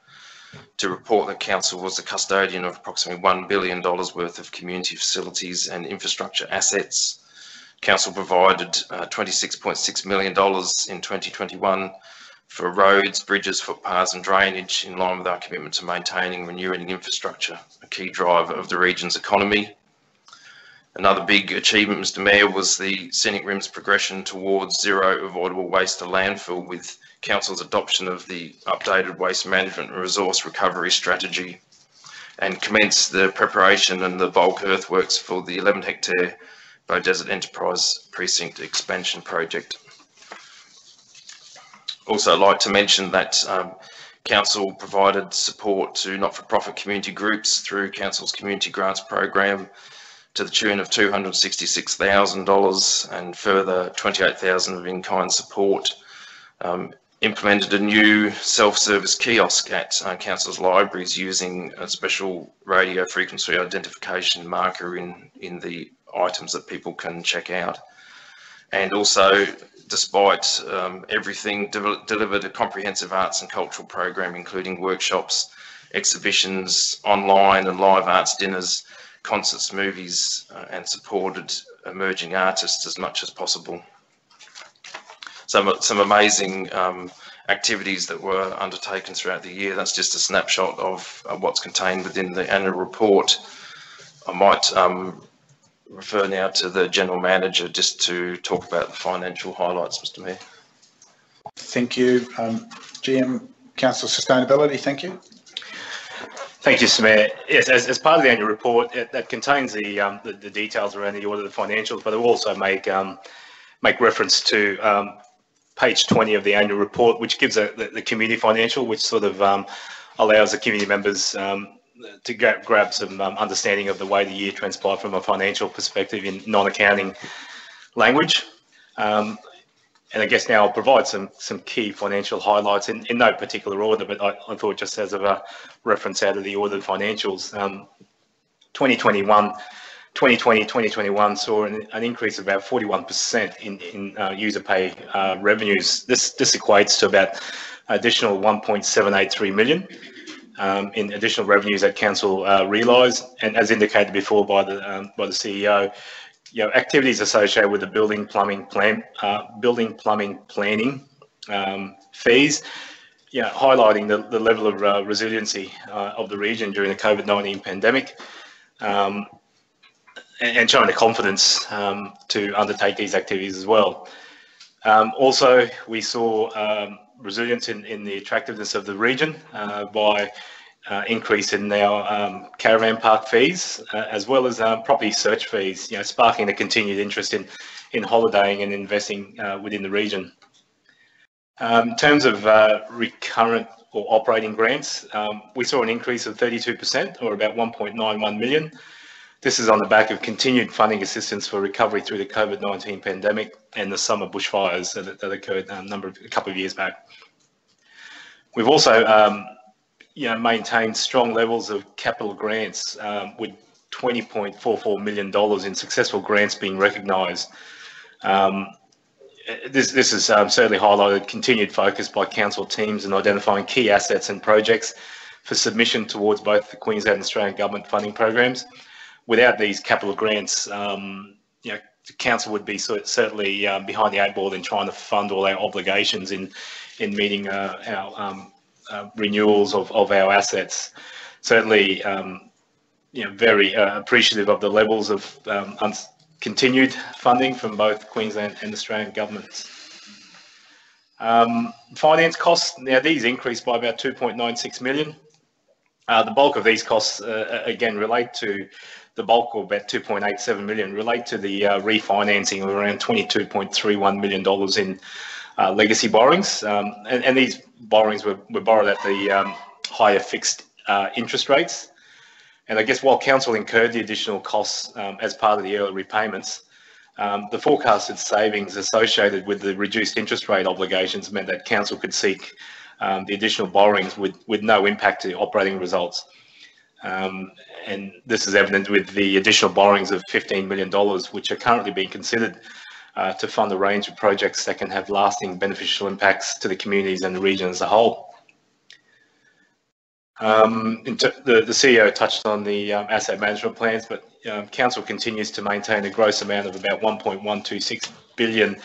to report that Council was the custodian of approximately $1 billion worth of community facilities and infrastructure assets, Council provided uh, $26.6 million in 2021 for roads, bridges, footpaths and drainage in line with our commitment to maintaining renewing infrastructure, a key driver of the region's economy. Another big achievement, Mr Mayor, was the Scenic Rim's progression towards zero avoidable waste to landfill with Council's adoption of the updated waste management and resource recovery strategy and commenced the preparation and the bulk earthworks for the 11 hectare desert Enterprise Precinct Expansion Project. Also like to mention that um, Council provided support to not-for-profit community groups through Council's Community Grants Program to the tune of $266,000 and further 28,000 dollars of in-kind support um, implemented a new self-service kiosk at uh, council's libraries using a special radio frequency identification marker in, in the items that people can check out. And also, despite um, everything, de delivered a comprehensive arts and cultural program, including workshops, exhibitions, online and live arts dinners, concerts, movies, uh, and supported emerging artists as much as possible. Some, some amazing um, activities that were undertaken throughout the year. That's just a snapshot of uh, what's contained within the annual report. I might um, refer now to the General Manager just to talk about the financial highlights, Mr Mayor. Thank you. Um, GM Council Sustainability, thank you. Thank you, Mayor. Yes, as, as part of the annual report, it, that contains the, um, the, the details around the audit of the financials, but it will also make um, make reference to um, page 20 of the annual report, which gives a, the, the community financial, which sort of um, allows the community members um, to grab, grab some um, understanding of the way the year transpired from a financial perspective in non-accounting language. Um, and I guess now I'll provide some some key financial highlights in, in no particular order, but I, I thought just as of a reference out of the audited financials, um, 2021, 2020, 2021 saw an, an increase of about 41% in, in uh, user pay uh, revenues. This, this equates to about additional 1.783 million um, in additional revenues that council uh. And as indicated before by the um, by the CEO, you know, activities associated with the building plumbing plan, uh, building plumbing planning um, fees, you know, highlighting the, the level of uh, resiliency uh, of the region during the COVID-19 pandemic. Um, and, showing the confidence um, to undertake these activities as well. Um, also, we saw um, resilience in, in the attractiveness of the region uh, by uh, increase in our um, caravan park fees, uh, as well as um, property search fees, you know, sparking the continued interest in, in holidaying and investing uh, within the region. Um, in terms of uh, recurrent or operating grants, um, we saw an increase of 32% or about 1.91 million. This is on the back of continued funding assistance for recovery through the COVID-19 pandemic and the summer bushfires that, that occurred a number of, a couple of years back. We've also um, you know, maintained strong levels of capital grants um, with $20.44 million in successful grants being recognised. Um, this, this has um, certainly highlighted continued focus by council teams in identifying key assets and projects for submission towards both the Queensland and Australian government funding programs. Without these capital grants, um, you know, the council would be certainly um, behind the eight ball in trying to fund all our obligations in in meeting uh, our um, uh, renewals of, of our assets. Certainly, um, you know, very uh, appreciative of the levels of um, continued funding from both Queensland and Australian governments. Um, finance costs, now these increased by about 2.96 million. Uh, the bulk of these costs, uh, again, relate to the bulk of about 2.87 million relate to the uh, refinancing of around 22.31 million dollars in uh, legacy borrowings, um, and, and, these borrowings were, were borrowed at the um, higher fixed uh, interest rates. And I guess while council incurred the additional costs um, as part of the early repayments, um, the forecasted savings associated with the reduced interest rate obligations meant that council could seek um, the additional borrowings with, with no impact to operating results. Um, and this is evident with the additional borrowings of $15 million, which are currently being considered uh, to fund a range of projects that can have lasting beneficial impacts to the communities and the region as a whole. Um, the, the, CEO touched on the um, asset management plans, but um, council continues to maintain a gross amount of about 1.126 billion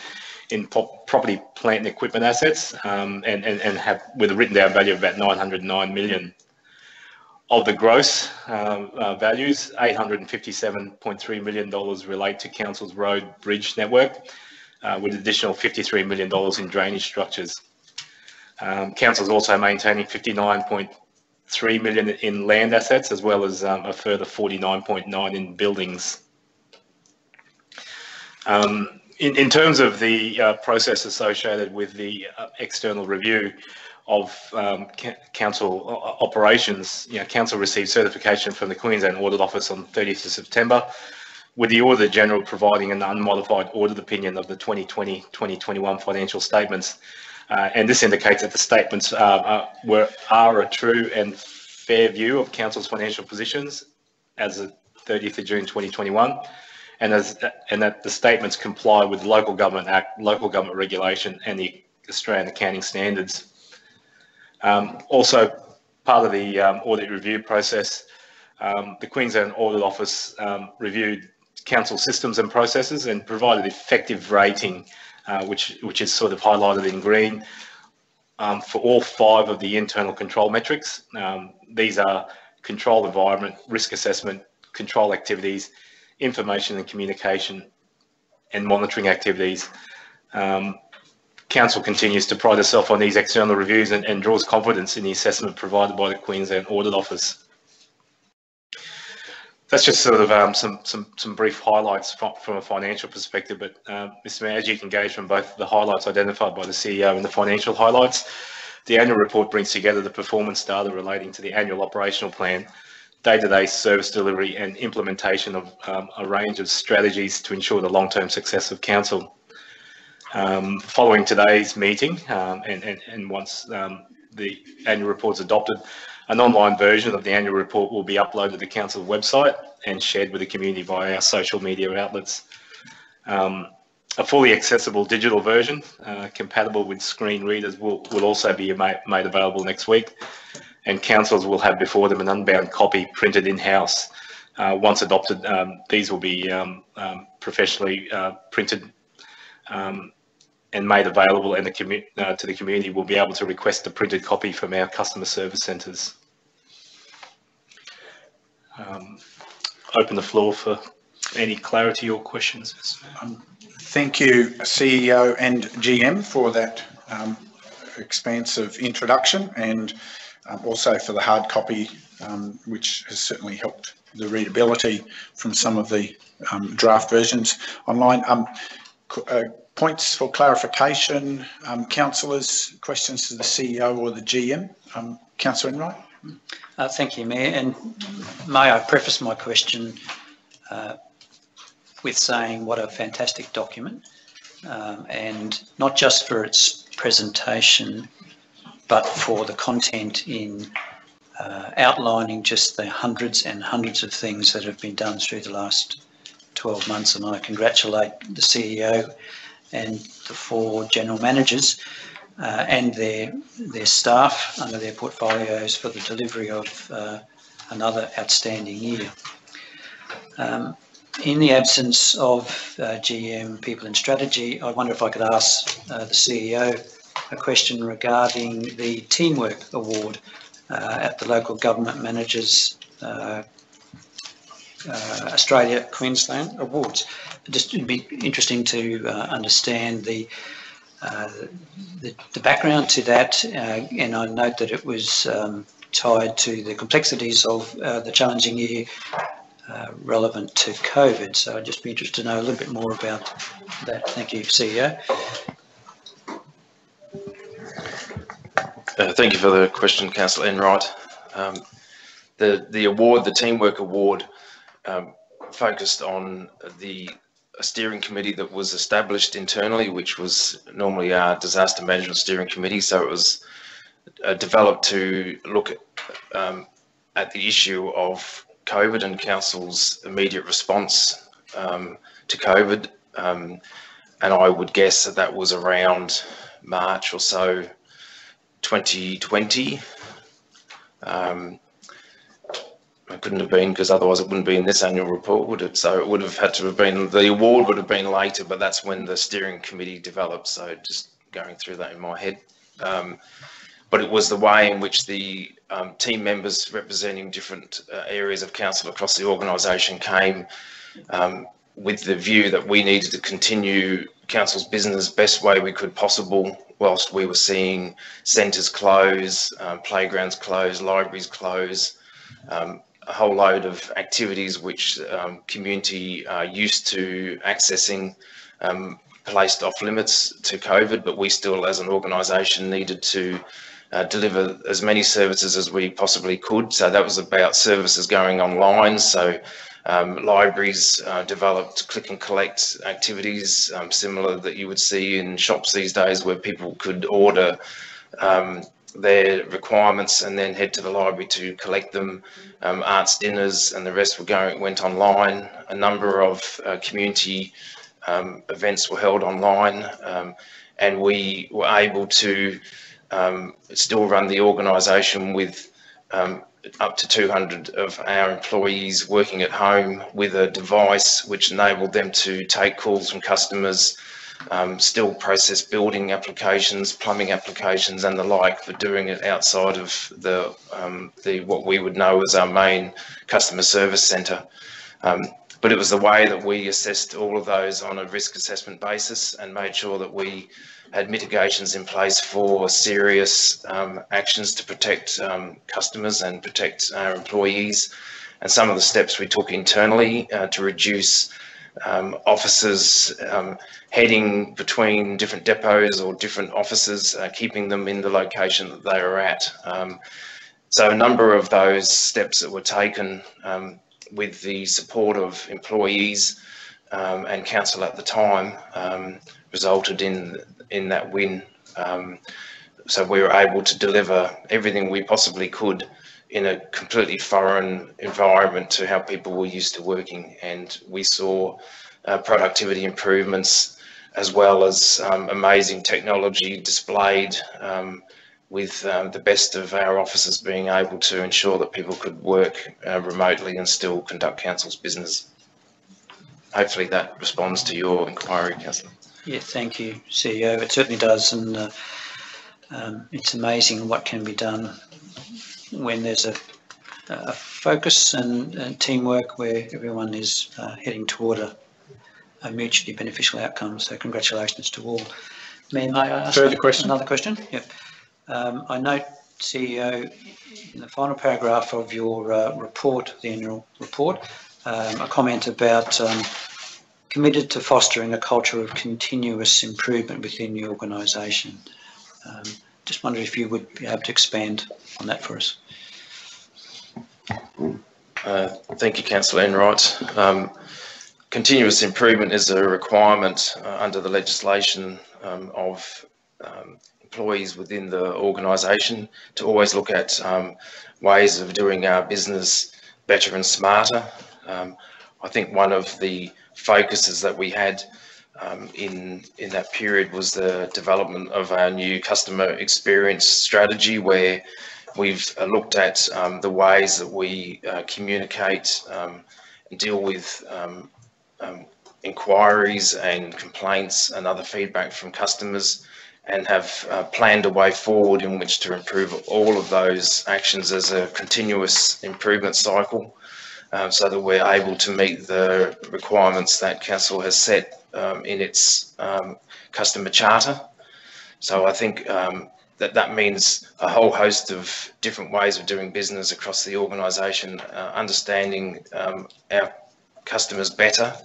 in property, plant and equipment assets, um, and, and, and have with a written down value of about 909 million. Of the gross uh, uh, values, $857.3 million relate to Council's road bridge network, uh, with additional $53 million in drainage structures. Um, Council is also maintaining 59.3 million in land assets, as well as um, a further 49.9 in buildings. Um, in, in, terms of the uh, process associated with the uh, external review, of um, council operations, you know, council received certification from the Queensland Audit Office on 30th of September, with the Auditor General providing an unmodified audit opinion of the 2020-2021 financial statements Uh, and this indicates that the statements uh, are, were, are a true and fair view of council's financial positions as of 30th of June 2021 and as and that the statements comply with the local government act, local government regulation and the Australian accounting standards. Um, also, part of the um, audit review process, um, the Queensland Audit Office um, reviewed council systems and processes and provided effective rating, uh, which which is sort of highlighted in green um, for all five of the internal control metrics. These are control environment, risk assessment, control activities, information and communication, and monitoring activities. Um, Council continues to pride itself on these external reviews and, and, draws confidence in the assessment provided by the Queensland Audit Office. That's just sort of um, some, some, some brief highlights from, from a financial perspective, but um, Mr Mayor, as you can gauge from both the highlights identified by the CEO and the financial highlights, the annual report brings together the performance data relating to the annual operational plan day-to-day service delivery and implementation of um, a range of strategies to ensure the long-term success of council. Um, following today's meeting um, and, and, and, once um, the annual report is adopted, an online version of the annual report will be uploaded to the council website and shared with the community via our social media outlets. Um, a fully accessible digital version uh, compatible with screen readers will, will also be made, available next week and councils will have before them an unbound copy printed in-house. Uh, once adopted, um, these will be um, professionally uh, printed um, and made available and the uh, to the community will be able to request a printed copy from our customer service centres. Um, open the floor for any clarity or questions. Um, thank you, CEO and GM, for that expansive introduction and um, also for the hard copy, um, which has certainly helped the readability from some of the um, draft versions online. Um, uh, points for clarification, um, councillors, questions to the CEO or the GM? Um, Councillor Enright. Uh, thank you, Mayor. And may I preface my question uh, with saying what a fantastic document, um, and not just for its presentation but for the content in uh, outlining just the hundreds and hundreds of things that have been done through the last 12 months. And I congratulate the CEO and the four general managers uh, and their their staff under their portfolios for the delivery of uh, another outstanding year. Um, in the absence of uh, GM people and strategy, I wonder if I could ask uh, the CEO a question regarding the Teamwork Award uh, at the Local Government Managers uh, Australia Queensland Awards. Just it'd be interesting to uh, understand the, uh, the, the background to that, uh, and I note that it was um, tied to the complexities of the challenging year relevant to COVID. So I'd just be interested to know a little bit more about that. Thank you, CEO. Uh, thank you for the question, Councillor Enright. Um, the the award, the Teamwork Award, um, focused on the steering committee that was established internally, which was normally our disaster management steering committee. So it was uh, developed to look at, um, at the issue of COVID and council's immediate response um, to COVID. Um, and I would guess that that was around March or so 2020. Um, I couldn't have been because otherwise it wouldn't be in this annual report, would it? So it would have had to have been, the award would have been later, but that's when the steering committee developed. So just going through that in my head. Um, but it was the way in which the um, team members representing different uh, areas of council across the organisation came um, with the view that we needed to continue council's business best way we could possible whilst we were seeing centres close, um, playgrounds close, libraries close, um, a whole load of activities which um, community are used to accessing um, placed off limits to COVID, but we still as an organisation needed to uh, deliver as many services as we possibly could. So that was about services going online. So Um, libraries uh, developed click and collect activities um, similar that you would see in shops these days where people could order um, their requirements and then head to the library to collect them. Um, arts dinners and the rest were going went online. A number of uh, community um, events were held online, um, and we were able to um, still run the organisation with um, up to 200 of our employees working at home with a device which enabled them to take calls from customers um, still process building applications, plumbing applications and the like, but doing it outside of the, um, the what we would know as our main customer service centre. Um, but it was the way that we assessed all of those on a risk assessment basis and made sure that we had mitigations in place for serious um, actions to protect um, customers and protect our employees. And some of the steps we took internally uh, to reduce um, officers um, heading between different depots or different offices, uh, keeping them in the location that they are at. Um, so a number of those steps that were taken um, with the support of employees um, and council at the time um, resulted in in that win. so we were able to deliver everything we possibly could in a completely foreign environment to how people were used to working. And we saw uh, productivity improvements as well as um, amazing technology displayed um, with um, the best of our officers being able to ensure that people could work uh, remotely and still conduct council's business. Hopefully that responds to your inquiry, Councillor. Yeah, thank you, CEO. It certainly does, and uh, um, it's amazing what can be done when there's a, a focus and, and, teamwork where everyone is uh, heading toward a, a, mutually beneficial outcome. So congratulations to all. May I ask Further question? another question? Yep. Um, I note, CEO, in the final paragraph of your uh, report, the annual report, um, a comment about um, committed to fostering a culture of continuous improvement within the organisation. Um, just wondered if you would be able to expand on that for us. Uh, thank you, Councillor Enright. Um, continuous improvement is a requirement uh, under the legislation um, of um, employees within the organisation to always look at um, ways of doing our business better and smarter. Um, I think one of the focuses that we had um, in in that period was the development of our new customer experience strategy, where we've looked at um, the ways that we uh, communicate um, and deal with um, um, inquiries and complaints and other feedback from customers and have uh, planned a way forward in which to improve all of those actions as a continuous improvement cycle um, so that we're able to meet the requirements that council has set um, in its um, customer charter. So I think um, that that means a whole host of different ways of doing business across the organisation, uh, understanding um, our customers better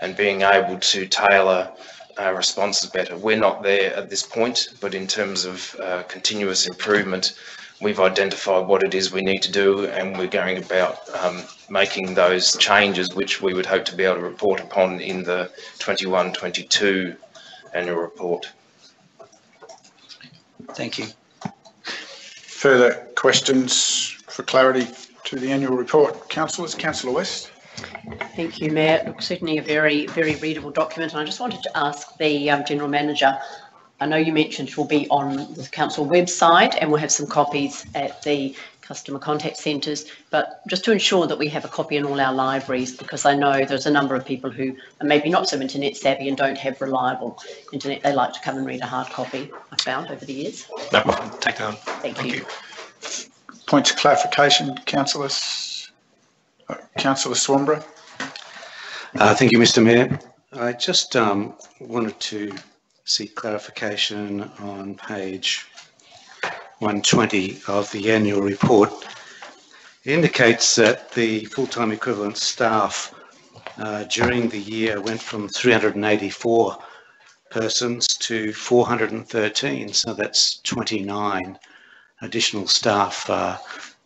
and being able to tailor our responses better. We're not there at this point, but in terms of uh, continuous improvement, we've identified what it is we need to do and we're going about um, making those changes which we would hope to be able to report upon in the 21-22 annual report. Thank you. Further questions for clarity to the annual report? Councillors, Councillor West. Thank you, Mayor. Look, certainly a very, very readable document. And I just wanted to ask the um, General Manager, I know you mentioned it will be on the council website and we'll have some copies at the customer contact centres, but just to ensure that we have a copy in all our libraries, because I know there's a number of people who are maybe not so internet savvy and don't have reliable internet. They like to come and read a hard copy, I found over the years. No problem. Take that on. Thank, Thank you. you. Points of clarification, councillors. Uh, Councillor Swanborough. Uh, thank you, Mr Mayor. I just um, wanted to seek clarification on page 120 of the annual report. Indicates that the full-time equivalent staff uh, during the year went from 384 persons to 413, so that's 29 additional staff uh,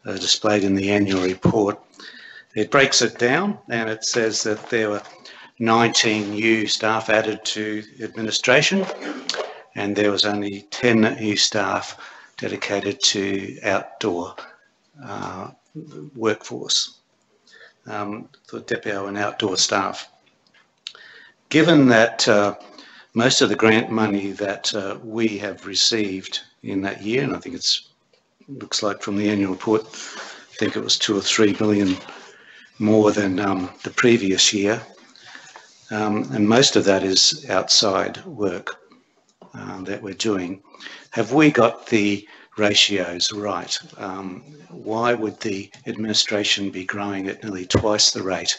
displayed in the annual report. it breaks it down and it says that there were 19 new staff added to administration and there was only 10 new staff dedicated to outdoor uh, workforce um, for depot and outdoor staff. Given that uh, most of the grant money that uh, we have received in that year, and I think it's looks like from the annual report, I think it was two or three million more than um, the previous year. Um, and most of that is outside work uh, that we're doing. Have we got the ratios right? Um, why would the administration be growing at nearly twice the rate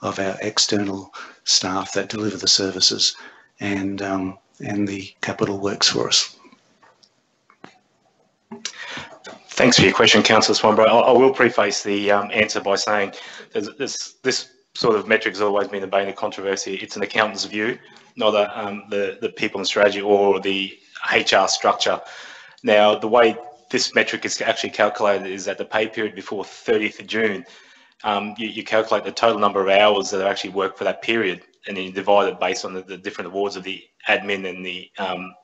of our external staff that deliver the services and, um, and the capital works for us? Thanks for your question, Councillor Swanborough. I, will preface the um, answer by saying this, this sort of metric has always been a bane of controversy. It's an accountant's view, not a, um, the, the people in strategy or the HR structure. Now, the way this metric is actually calculated is that the pay period before 30th of June, um, you, you, calculate the total number of hours that are actually worked for that period, and then you divide it based on the, the different awards of the admin and the um,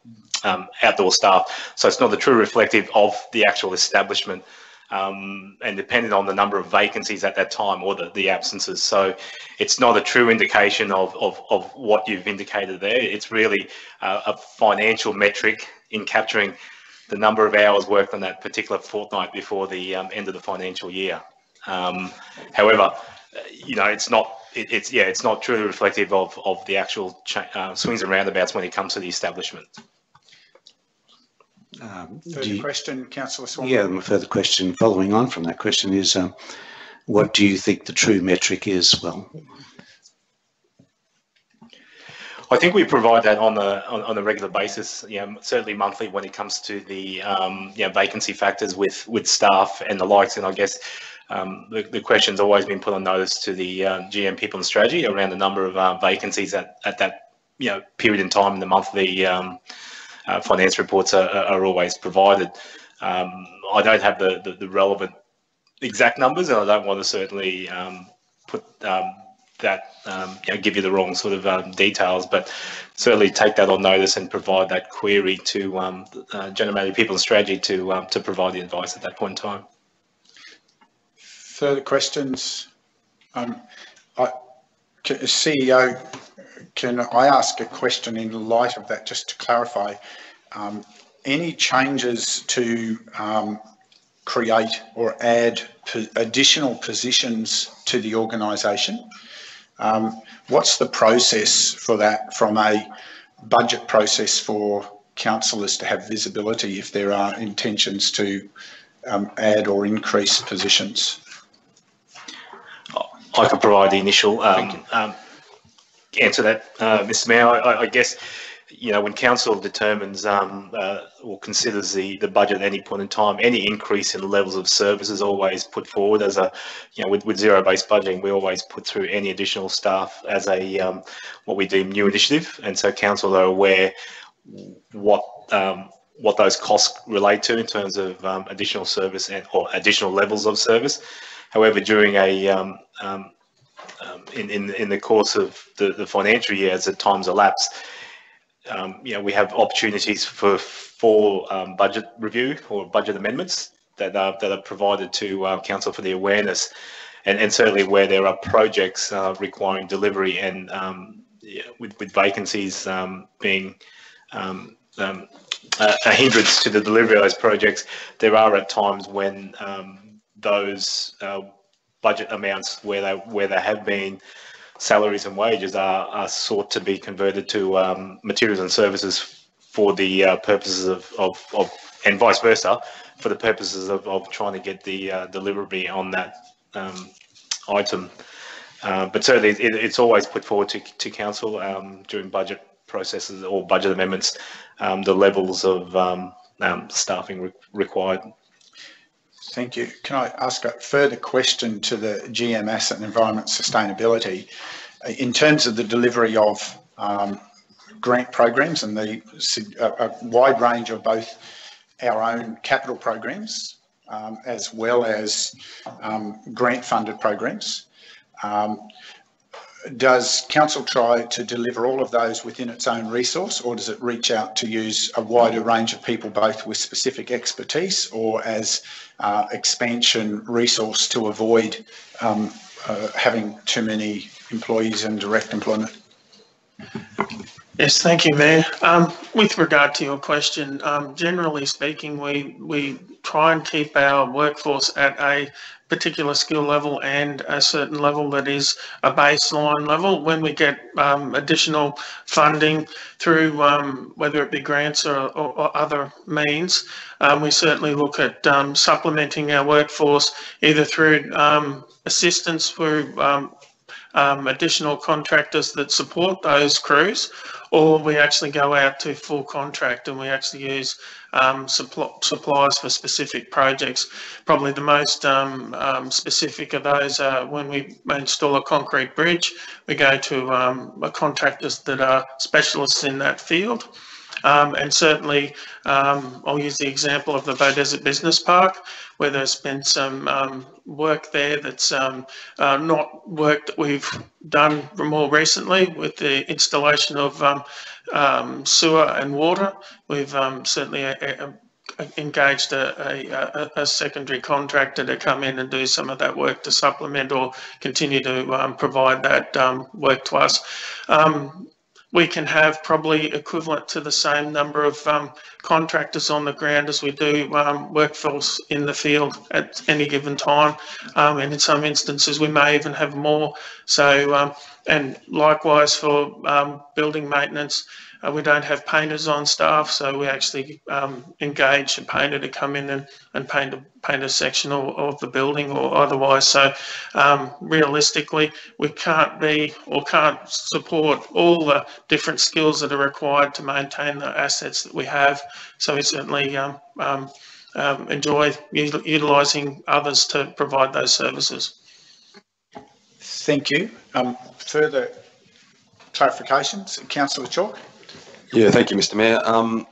um, outdoor staff. So it's not the true reflective of the actual establishment. Um, and depending on the number of vacancies at that time or the, the absences. So it's not a true indication of, of, of what you've indicated there. It's really a financial metric in capturing the number of hours worked on that particular fortnight before the um, end of the financial year. Um, however, you know, it's not, it, it's, yeah, it's not truly reflective of, of the actual uh, swings and roundabouts when it comes to the establishment. Um, further you, question, Councillor Swan? Yeah, my further question following on from that question is, um, what do you think the true metric is? Well, I think we provide that on a on, on, a regular basis. You know, certainly monthly when it comes to the um, you know, vacancy factors with with staff and the likes. And I guess um, the, the question's always been put on notice to the uh, GM people and strategy around the number of uh, vacancies at, at that you know period in time in the monthly um, uh, finance reports are, are always provided. Um, I don't have the, the, the, relevant exact numbers, and I don't want to certainly um, put um, that um, you know, give you the wrong sort of um, details, but certainly take that on notice and provide that query to um, uh, General Manager People and Strategy to to provide the advice at that point in time. Further questions? I, CEO, can I ask a question in light of that, just to clarify? Um, any changes to um, create or add po additional positions to the organisation? Um, what's the process for that from a budget process for councillors to have visibility if there are intentions to um, add or increase positions? I could provide the initial um, um answer that, uh, Mr Mayor. I, I, guess, you know, when council determines um, uh, or considers the, the budget at any point in time, any increase in levels of service is always put forward as a, you know, with, with zero-based budgeting, we always put through any additional staff as a, um, what we deem new initiative. And so council are aware what, um, what those costs relate to in terms of um, additional service and or additional levels of service. However, during a um, um, um, in, in, in the course of the, the financial year as the times elapse, um, you know, we have opportunities for for um, budget review or budget amendments that are, that are provided to uh, council for the awareness, and, and certainly where there are projects uh, requiring delivery and um, with, with vacancies um, being um, um, a, a, hindrance to the delivery of those projects, there are at times when those uh, budget amounts where they where there have been salaries and wages are, are sought to be converted to um, materials and services for the uh, purposes of, of, of, and vice versa, for the purposes of, of trying to get the uh, delivery on that um, item. Uh, but certainly it, it's always put forward to, to council um, during budget processes or budget amendments, um, the levels of um, um, staffing re required. Thank you. Can I ask a further question to the GM Asset and Environment Sustainability? In terms of the delivery of um, grant programs and the wide range of both our own capital programs um, as well as um, grant-funded programs. Um, does council try to deliver all of those within its own resource or does it reach out to use a wider range of people both with specific expertise or as uh, expansion resource to avoid um, uh, having too many employees in direct employment? Yes, thank you, Mayor. Um, with regard to your question, um, generally speaking, we, we try and keep our workforce at a particular skill level and a certain level that is a baseline level. When we get um, additional funding through um, whether it be grants or, or, or other means, um, we certainly look at um, supplementing our workforce either through um, assistance through um, additional contractors that support those crews or we actually go out to full contract and we actually use um, suppl suppliers for specific projects. Probably the most um, um, specific of those are when we install a concrete bridge, we go to um, contractors that are specialists in that field. Um, and certainly, um, I'll use the example of the Beaudesert Business Park, where there's been some um, work there that's um, uh, not work that we've done more recently with the installation of um, um, sewer and water. We've certainly uh, uh, engaged a, a, a, secondary contractor to come in and do some of that work to supplement or continue to um, provide that um, work to us. We can have probably equivalent to the same number of um, contractors on the ground as we do um, workforce in the field at any given time. Um, and in some instances, we may even have more. So, um, and likewise for um, building maintenance, uh, we don't have painters on staff, so we actually um, engage a painter to come in and, and paint a paint a section of, of the building or otherwise. So um, realistically, we can't be or can't support all the different skills that are required to maintain the assets that we have. So we certainly um, um, um enjoy utilising others to provide those services. Thank you. Um, further clarifications, Councillor Chalk. Yeah, thank you, Mr. Mayor. Um,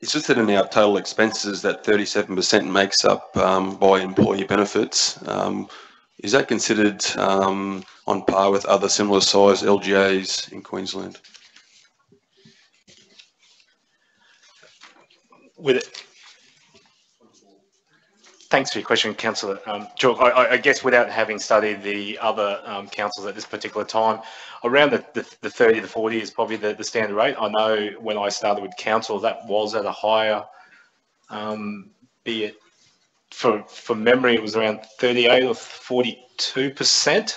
it's just that in our total expenses that 37% makes up um, by employee benefits. Um, is that considered um, on par with other similar size LGAs in Queensland? With Thanks for your question, Councillor. Um, I, I, guess without having studied the other um, councils at this particular time, around the, the, the 30 to 40 is probably the, the standard rate. I know when I started with council, that was at a higher, um, be it for, for memory, it was around 38 or 42%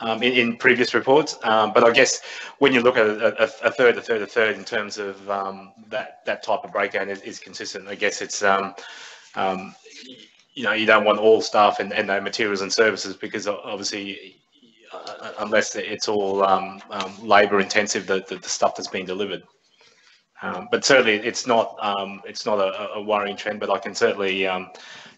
um, in, in, previous reports. Um, but I guess when you look at a, a, a, third, a third, a third in terms of um, that, that type of breakdown is, is consistent. I guess it's, um, um, you know, you don't want all staff and, and no materials and services because obviously, uh, unless it's all um, um, labour intensive, the, the, the, stuff that's being delivered. Um, but certainly, it's not um, it's not a, a, worrying trend. But I can certainly, um,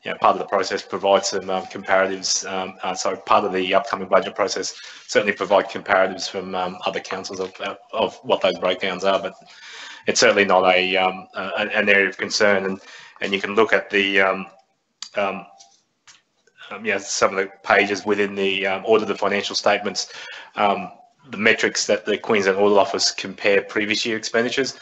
you know, part of the process provide some um, comparatives. Uh, so part of the upcoming budget process certainly provide comparatives from other councils of of what those breakdowns are. But it's certainly not a, an area of concern and and you can look at the um, um, um, yeah, some of the pages within the um, audit of financial statements, um, the metrics that the Queensland Audit Office compare previous year expenditures.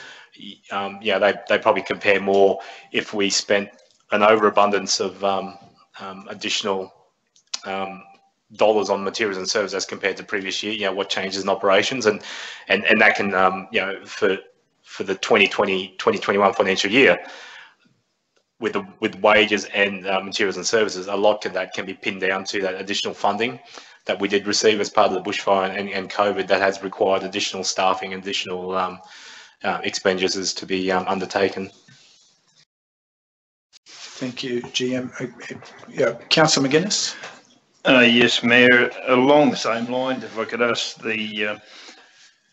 Um, yeah, they, they probably compare more if we spent an overabundance of um, um, additional dollars on materials and services as compared to previous year. You know, what changes in operations and and and that can you know for for the 2020 2021 financial year with the, with wages and uh, materials and services, a lot of that can be pinned down to that additional funding that we did receive as part of the bushfire and, and COVID that has required additional staffing additional um, uh, expenditures to be um, undertaken. Thank you, GM. Uh, yeah, Councillor McInnes. Uh, yes, Mayor. Along the same lines, if I could ask the uh,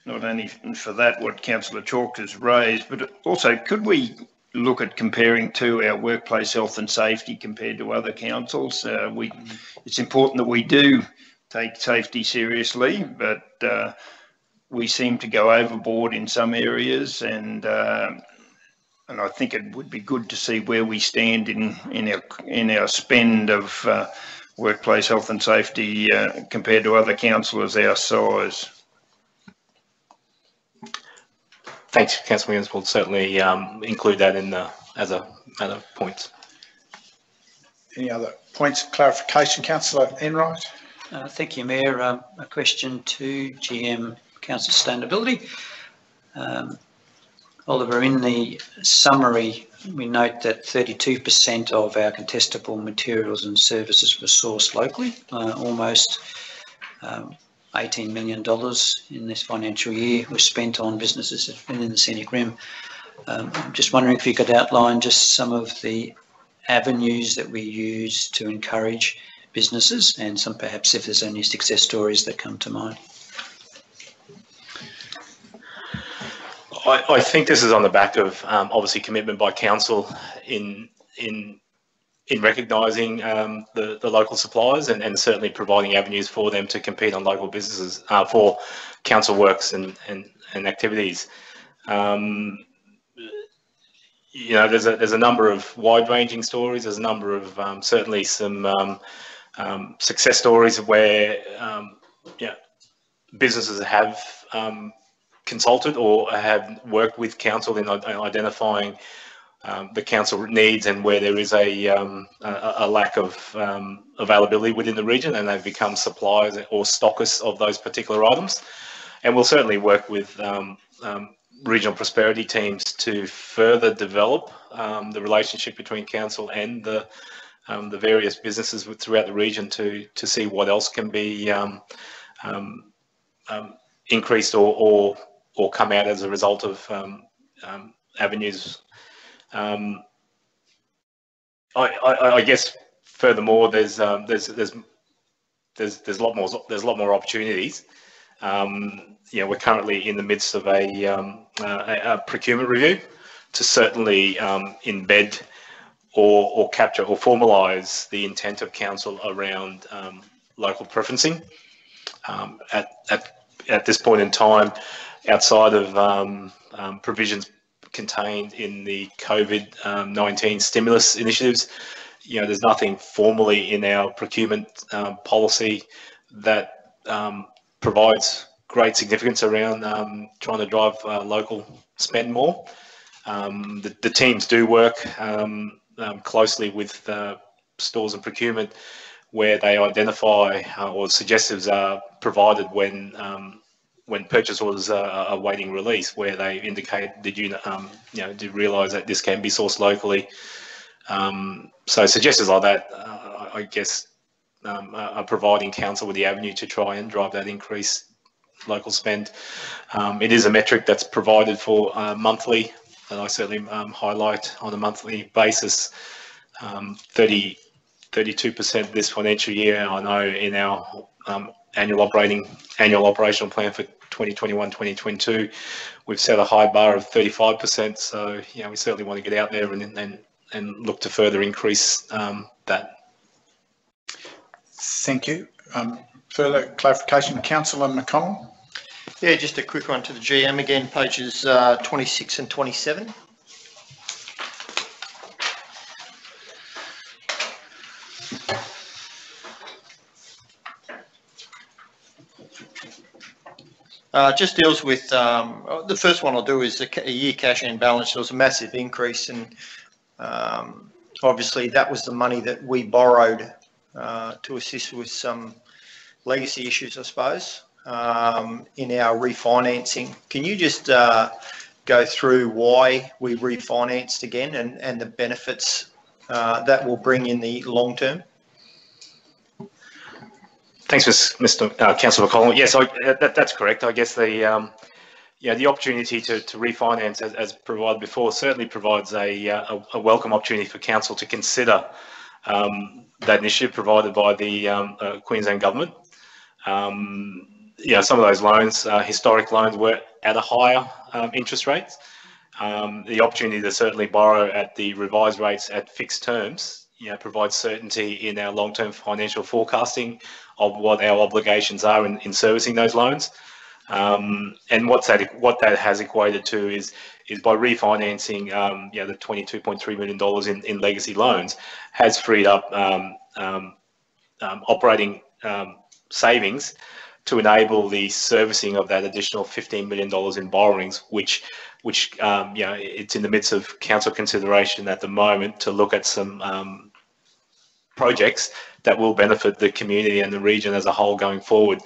not only for that what Councillor Chalk has raised, but also could we look at comparing to our workplace health and safety compared to other councils. Uh, we, it's important that we do take safety seriously, but uh, we seem to go overboard in some areas, and uh, and I think it would be good to see where we stand in, in our, in our spend of uh, workplace health and safety uh, compared to other councillors our size. Thanks, Councillor Williams. We'll certainly um, include that in the, as a, as a point. Any other points of clarification, councillor Enright? Uh, Thank you, Mayor. Um, A question to GM Council Sustainability. Um, Oliver, in the summary, we note that 32% of our contestable materials and services were sourced locally, uh, almost um, $18 million in this financial year was spent on businesses within the scenic rim. Um, I'm just wondering if you could outline just some of the avenues that we use to encourage businesses and some perhaps if there's any success stories that come to mind. I, I think this is on the back of um, obviously commitment by council in in in recognising um, the the local suppliers and, and certainly providing avenues for them to compete on local businesses uh, for council works and and, and activities. Um, you know, there's a there's a number of wide-ranging stories. There's a number of um, certainly some um, um, success stories where um, yeah, businesses have consulted or have worked with council in identifying um, the council needs and where there is a, um, a, a, lack of um, availability within the region and they've become suppliers or stockists of those particular items. And we'll certainly work with um, um, regional prosperity teams to further develop um, the relationship between council and the the various businesses throughout the region to to see what else can be increased or, or or come out as a result of avenues. Um, I, I, I, guess furthermore, there's um, there's there's there's there's a lot more there's a lot more opportunities. Um, you know, we're currently in the midst of a, um, a, a procurement review to certainly embed or, or capture or formalise the intent of council around local preferencing. at, at at this point in time, outside of um, um, provisions contained in the COVID-19 um, stimulus initiatives, you know, there's nothing formally in our procurement um, policy that um, provides great significance around um, trying to drive uh, local spend more. The, the, teams do work closely with uh, stores and procurement where they identify uh, or suggestives are provided when um, when purchase orders are awaiting release, where they indicate, did you, um, you know, did realise that this can be sourced locally? Um, so suggestions like that, uh, I guess, um, are providing council with the avenue to try and drive that increase local spend. Um, it is a metric that's provided for uh, monthly, and I certainly um, highlight on a monthly basis. Um, 30, 32% this financial year. I know in our um, annual operating annual operational plan for 2021 2022 we've set a high bar of 35% so you know we certainly want to get out there and and, and look to further increase um, that. Thank you. Um, further clarification councillor mcconnell? Yeah just a quick one to the gm again pages uh, 26 and 27 Uh, just deals with um, the first one I'll do is a, year cash and balance. There was a massive increase, and um, obviously that was the money that we borrowed uh, to assist with some legacy issues, I suppose, um, in our refinancing. Can you just uh, go through why we refinanced again and, and the benefits uh, that will bring in the long term? Thanks, Mr. Uh, Councillor McConnell. Yes, I, that, that's correct. I guess the um, yeah the opportunity to, to refinance as, as provided before certainly provides a, uh, a, a welcome opportunity for council to consider um, that initiative provided by the um, uh, Queensland government. Um, some of those loans, uh, historic loans, were at a higher um, interest rate. Um, the opportunity to certainly borrow at the revised rates at fixed terms, you know, provides certainty in our long-term financial forecasting of what our obligations are in, in servicing those loans. Um, and what's that, what that has equated to is, is by refinancing, um, yeah, the $22.3 million in, in legacy loans has freed up um, um, um operating um, savings to enable the servicing of that additional $15 million in borrowings, which, which you know, it's in the midst of council consideration at the moment to look at some projects that will benefit the community and the region as a whole going forward.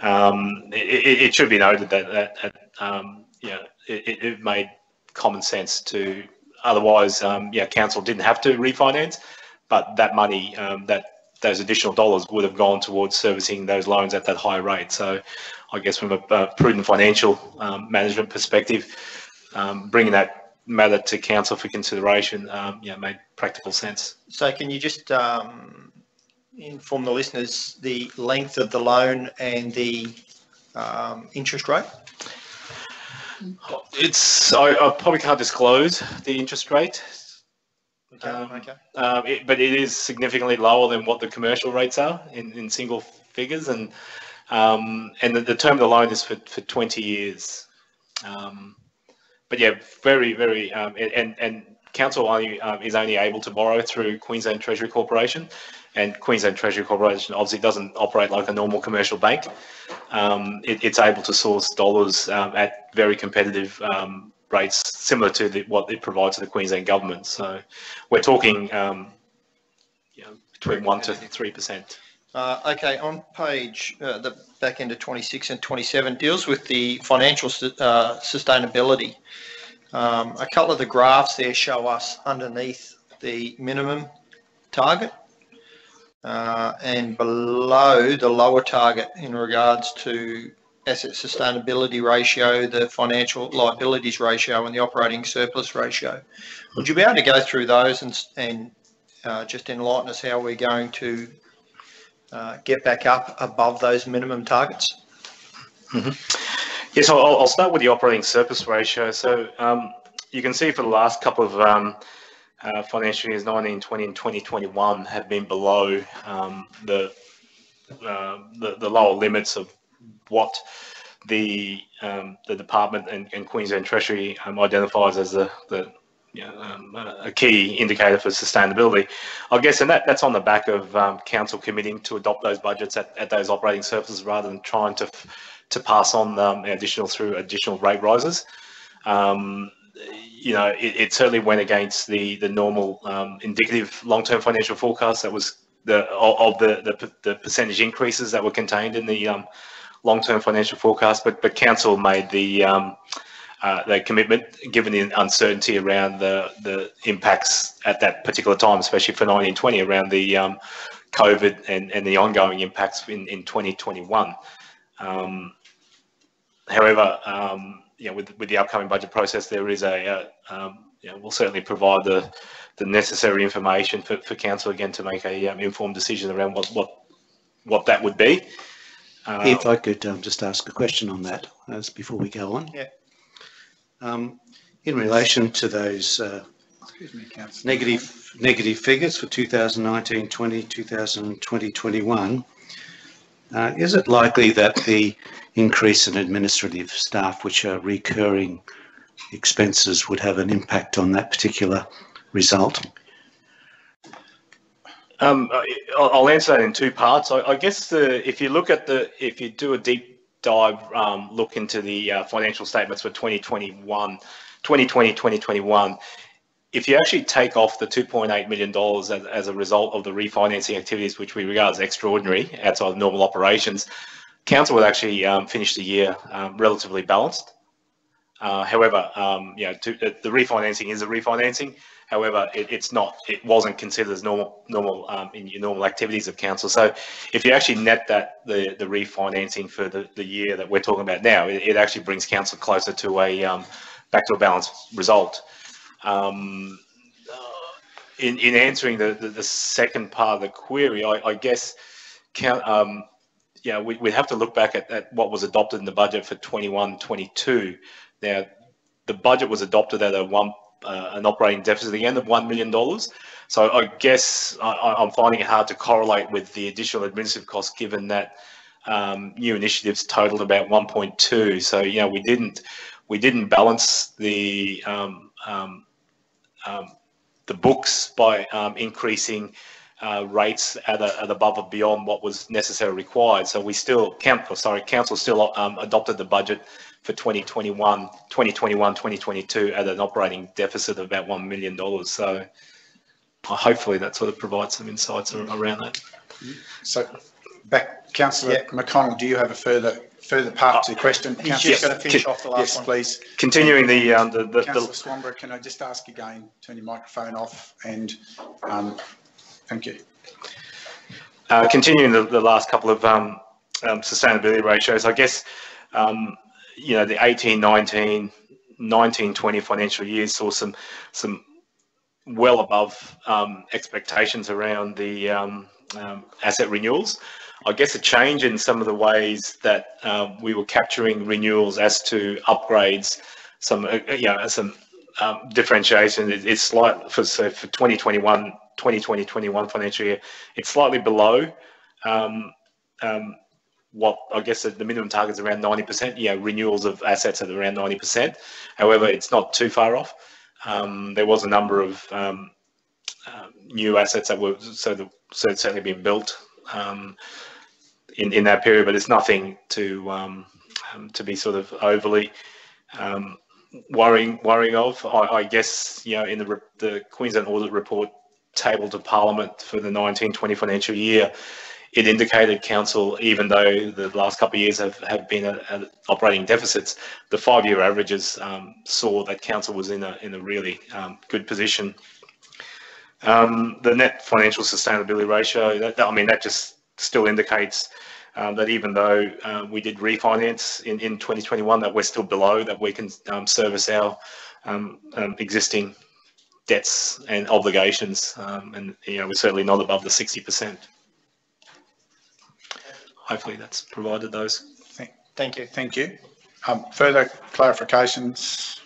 Um, it, it, should be noted that, that, that um, know, it, it, made common sense to otherwise, um, yeah, council didn't have to refinance, but that money um, that those additional dollars would have gone towards servicing those loans at that high rate. So I guess from a, a prudent financial um, management perspective, um, bringing that matter to council for consideration, um, yeah, made practical sense. So can you just um, inform the listeners the length of the loan and the um, interest rate? It's I, I probably can't disclose the interest rate Okay, um, okay. Um, it, but it is significantly lower than what the commercial rates are in, in single figures, and um, and the, the, term of the loan is for, for 20 years. Um, but yeah, very very um, and and council only um, is only able to borrow through Queensland Treasury Corporation, and Queensland Treasury Corporation obviously doesn't operate like a normal commercial bank. It, it's able to source dollars at very competitive rates similar to the, what it provides to the Queensland government. So we're talking um, you know, between 1 to 3%. Uh, okay, on page, uh, the back end of 26 and 27 deals with the financial uh, sustainability. Um, a couple of the graphs there show us underneath the minimum target uh, and below the lower target in regards to asset sustainability ratio, the financial liabilities ratio, and the operating surplus ratio. Would you be able to go through those and, and uh, just enlighten us how we're going to uh, get back up above those minimum targets? Mm -hmm. Yes, I'll, I'll, start with the operating surplus ratio. So um, you can see for the last couple of um, uh, financial years, 19, 20, and 2021 have been below um, the, uh, the, the lower limits of what the um, the department and, and Queensland Treasury um, identifies as the, the you know, um, a key indicator for sustainability. I guess, and that, that's on the back of um, council committing to adopt those budgets at, at those operating surpluses rather than trying to to pass on um, additional through additional rate rises. Um, you know, it, it, certainly went against the the normal indicative long-term financial forecast that was the of the, the, the percentage increases that were contained in the um, long-term financial forecast, but but council made the um, uh, the commitment, given the uncertainty around the the impacts at that particular time, especially for 1920, around the um, COVID and, and the ongoing impacts in, in 2021. Um, however, um, you know, with, with the upcoming budget process, there is a, a um, you know, we'll certainly provide the the necessary information for, for council again to make a um, informed decision around what what what that would be. Uh, if I could um, just ask a question on that as before we go on. Yeah. Um, in relation to those uh, me, negative negative figures for 2019, 20, 2020, 21, uh, is it likely that the increase in administrative staff, which are recurring expenses, would have an impact on that particular result? Um, I'll answer that in two parts. I, guess the, if you look at the, if you do a deep dive um, look into the uh, financial statements for 2021, 2020, 2021, if you actually take off the $2.8 million as, as a result of the refinancing activities, which we regard as extraordinary outside of normal operations, council would actually um, finish the year um, relatively balanced. Uh, however, um, you know, to, the refinancing is a refinancing. However, it, it's not, it wasn't considered as normal, normal um, in your normal activities of council. So if you actually net that, the, the refinancing for the, the year that we're talking about now, it, it actually brings council closer to a, um, back to a balanced result. Um, in, in answering the, the, the, second part of the query, I, I guess, count, um, yeah, we, we have to look back at, at what was adopted in the budget for 21, 22. Now, the budget was adopted at a one uh, an operating deficit again of $1 million. So I guess I, am finding it hard to correlate with the additional administrative costs given that um, new initiatives totaled about 1.2. So you know we didn't we didn't balance the um, um the books by um, increasing uh, rates at, a, at, above and beyond what was necessarily required. So we still, council, sorry, council still um, adopted the budget for 2021, 2021, 2022 at an operating deficit of about $1 million. So uh, hopefully that sort of provides some insights around that. So back, Councillor yeah. McConnell, do you have a further further part to the question? He's just yes. going to finish off the last yes, one. please. Continuing the... Um, the, the Councillor Swanborough, can I just ask again, turn your microphone off and um, thank you. Uh, continuing the, the, last couple of um, um sustainability ratios, I guess um, you know, the 18, 19, 19, 20 financial years saw some some well above um, expectations around the um, um, asset renewals. I guess a change in some of the ways that um, we were capturing renewals as to upgrades, some uh, you know some um, differentiation is, is slight for so for 2021 2020 21 financial year it's slightly below um, um, what I guess the minimum target is around 90%, you know, renewals of assets at around 90%. However, it's not too far off. Um, there was a number of uh, new assets that were so, the, so it's certainly been built um, in, in that period, but it's nothing to um, um, to be sort of overly um, worrying worrying of. I, I, guess you know in the the Queensland Audit Report tabled to Parliament for the 1920 financial year, it indicated council, even though the last couple of years have, have been at, at operating deficits, the five-year averages um, saw that council was in a, in a really um, good position. Um, the net financial sustainability ratio, that, that, I mean, that just still indicates um, that even though uh, we did refinance in, in 2021, that we're still below, that we can um, service our um, existing debts and obligations, and you know, we're certainly not above the 60% hopefully that's provided those. Thank, thank you. Thank you. Um, further clarifications?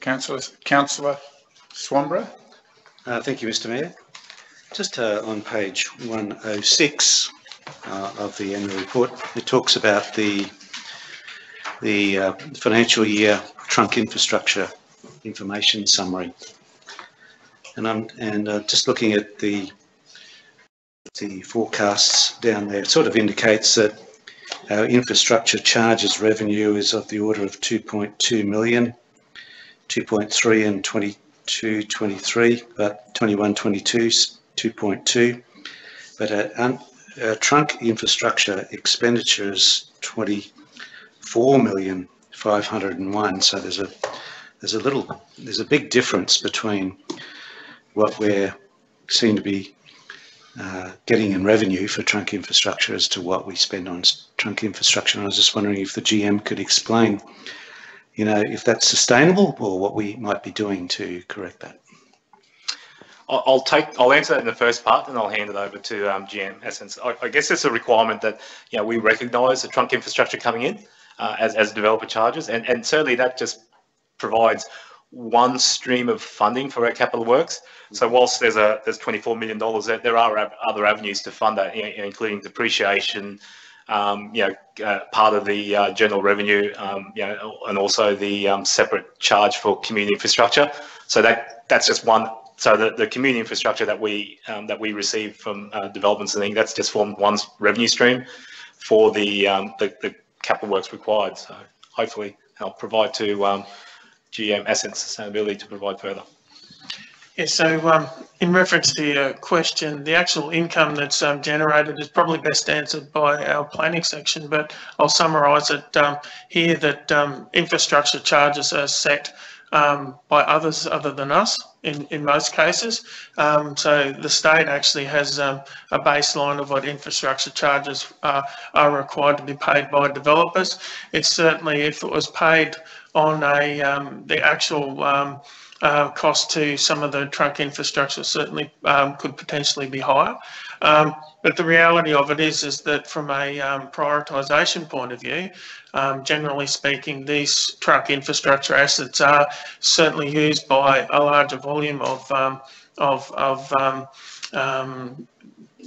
Councillor, Councillor Swanborough. Uh, thank you, Mr Mayor. Just uh, on page 106 uh, of the annual report, it talks about the the uh, financial year trunk infrastructure information summary. And I'm and uh, just looking at the the forecasts down there. It sort of indicates that our infrastructure charges revenue is of the order of 2.2 million, 2.3 in 22, 23, but 21, 22, 2.2. But our, trunk infrastructure expenditure is 24 million 501. So there's a there's a little there's a big difference between what we're seem to be uh, getting in revenue for trunk infrastructure as to what we spend on trunk infrastructure. And I was just wondering if the GM could explain, you know, if that's sustainable or what we might be doing to correct that. I'll take. I'll answer that in the first part, and I'll hand it over to um, GM Essence. I, I, guess it's a requirement that you know we recognise the trunk infrastructure coming in uh, as as developer charges, and and certainly that just provides one stream of funding for our capital works. So whilst there's a there's 24 million dollars, there, there are other avenues to fund that, including depreciation, um, you know, uh, part of the uh, general revenue, um, you know, and also the um, separate charge for community infrastructure. So that that's just one. So the, the community infrastructure that we um, that we receive from uh, developments and things, that's just formed one revenue stream for the, um, the, the capital works required. So hopefully, I'll provide to um, GM Essence Sustainability to provide further. Yeah, so um, in reference to your question, the actual income that's um, generated is probably best answered by our planning section, but I'll summarise it um, here that um, infrastructure charges are set um, by others other than us in, in most cases. Um, so the state actually has a baseline of what infrastructure charges uh, are required to be paid by developers. It's certainly, if it was paid on a um, the actual um, uh, cost to some of the trunk infrastructure certainly um, could potentially be higher. Um, but the reality of it is, is that from a um, prioritisation point of view, um, generally speaking, these trunk infrastructure assets are certainly used by a larger volume of of, of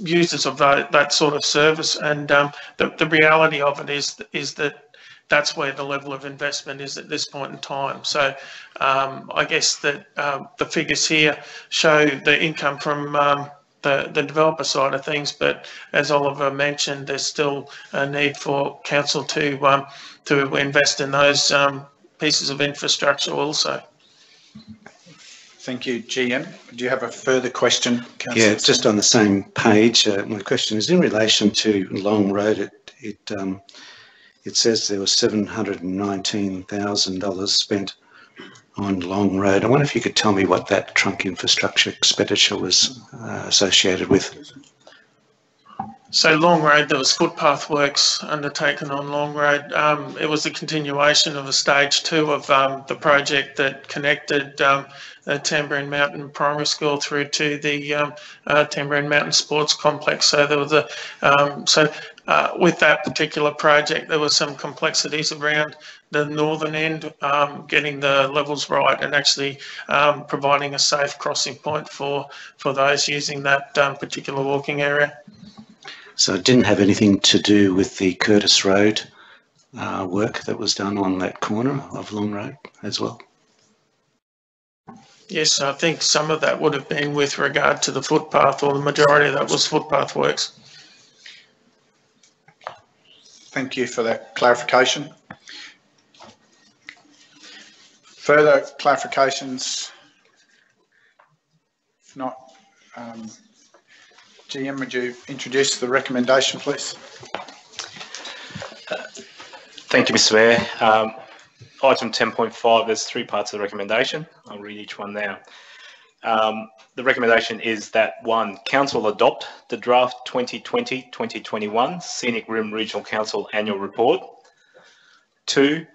users of that, that sort of service. And um, the, the reality of it is, is that that's where the level of investment is at this point in time. So um, I guess that um, the figures here show the income from um, the, the developer side of things, but as Oliver mentioned, there's still a need for council to um, to invest in those um, pieces of infrastructure also. Thank you, GM. Do you have a further question? Councillor? Yeah, it's just on the same page. Uh, my question is in relation to Long Road. It it um, it says there was seven hundred and nineteen thousand dollars spent on Long Road. I wonder if you could tell me what that trunk infrastructure expenditure was uh, associated with. So Long Road, there was footpath works undertaken on Long Road. Um, it was a continuation of a stage two of um, the project that connected um, the Tamborine Mountain Primary School through to the um, uh, Tamborine Mountain Sports Complex. So there was a um, so uh, with that particular project, there were some complexities around the northern end, um, getting the levels right and actually um, providing a safe crossing point for, for those using that um, particular walking area. So it didn't have anything to do with the Curtis Road uh, work that was done on that corner of Long Road as well? Yes, I think some of that would have been with regard to the footpath, or the majority of that was footpath works. Thank you for that clarification. Further clarifications? If not, um, GM, would you introduce the recommendation, please? Thank you, Mr Mayor. Um, item 10.5, there's three parts of the recommendation. I'll read each one now. Um, the recommendation is that one, council adopt the draft 2020-2021 Scenic Rim Regional Council annual report. Two,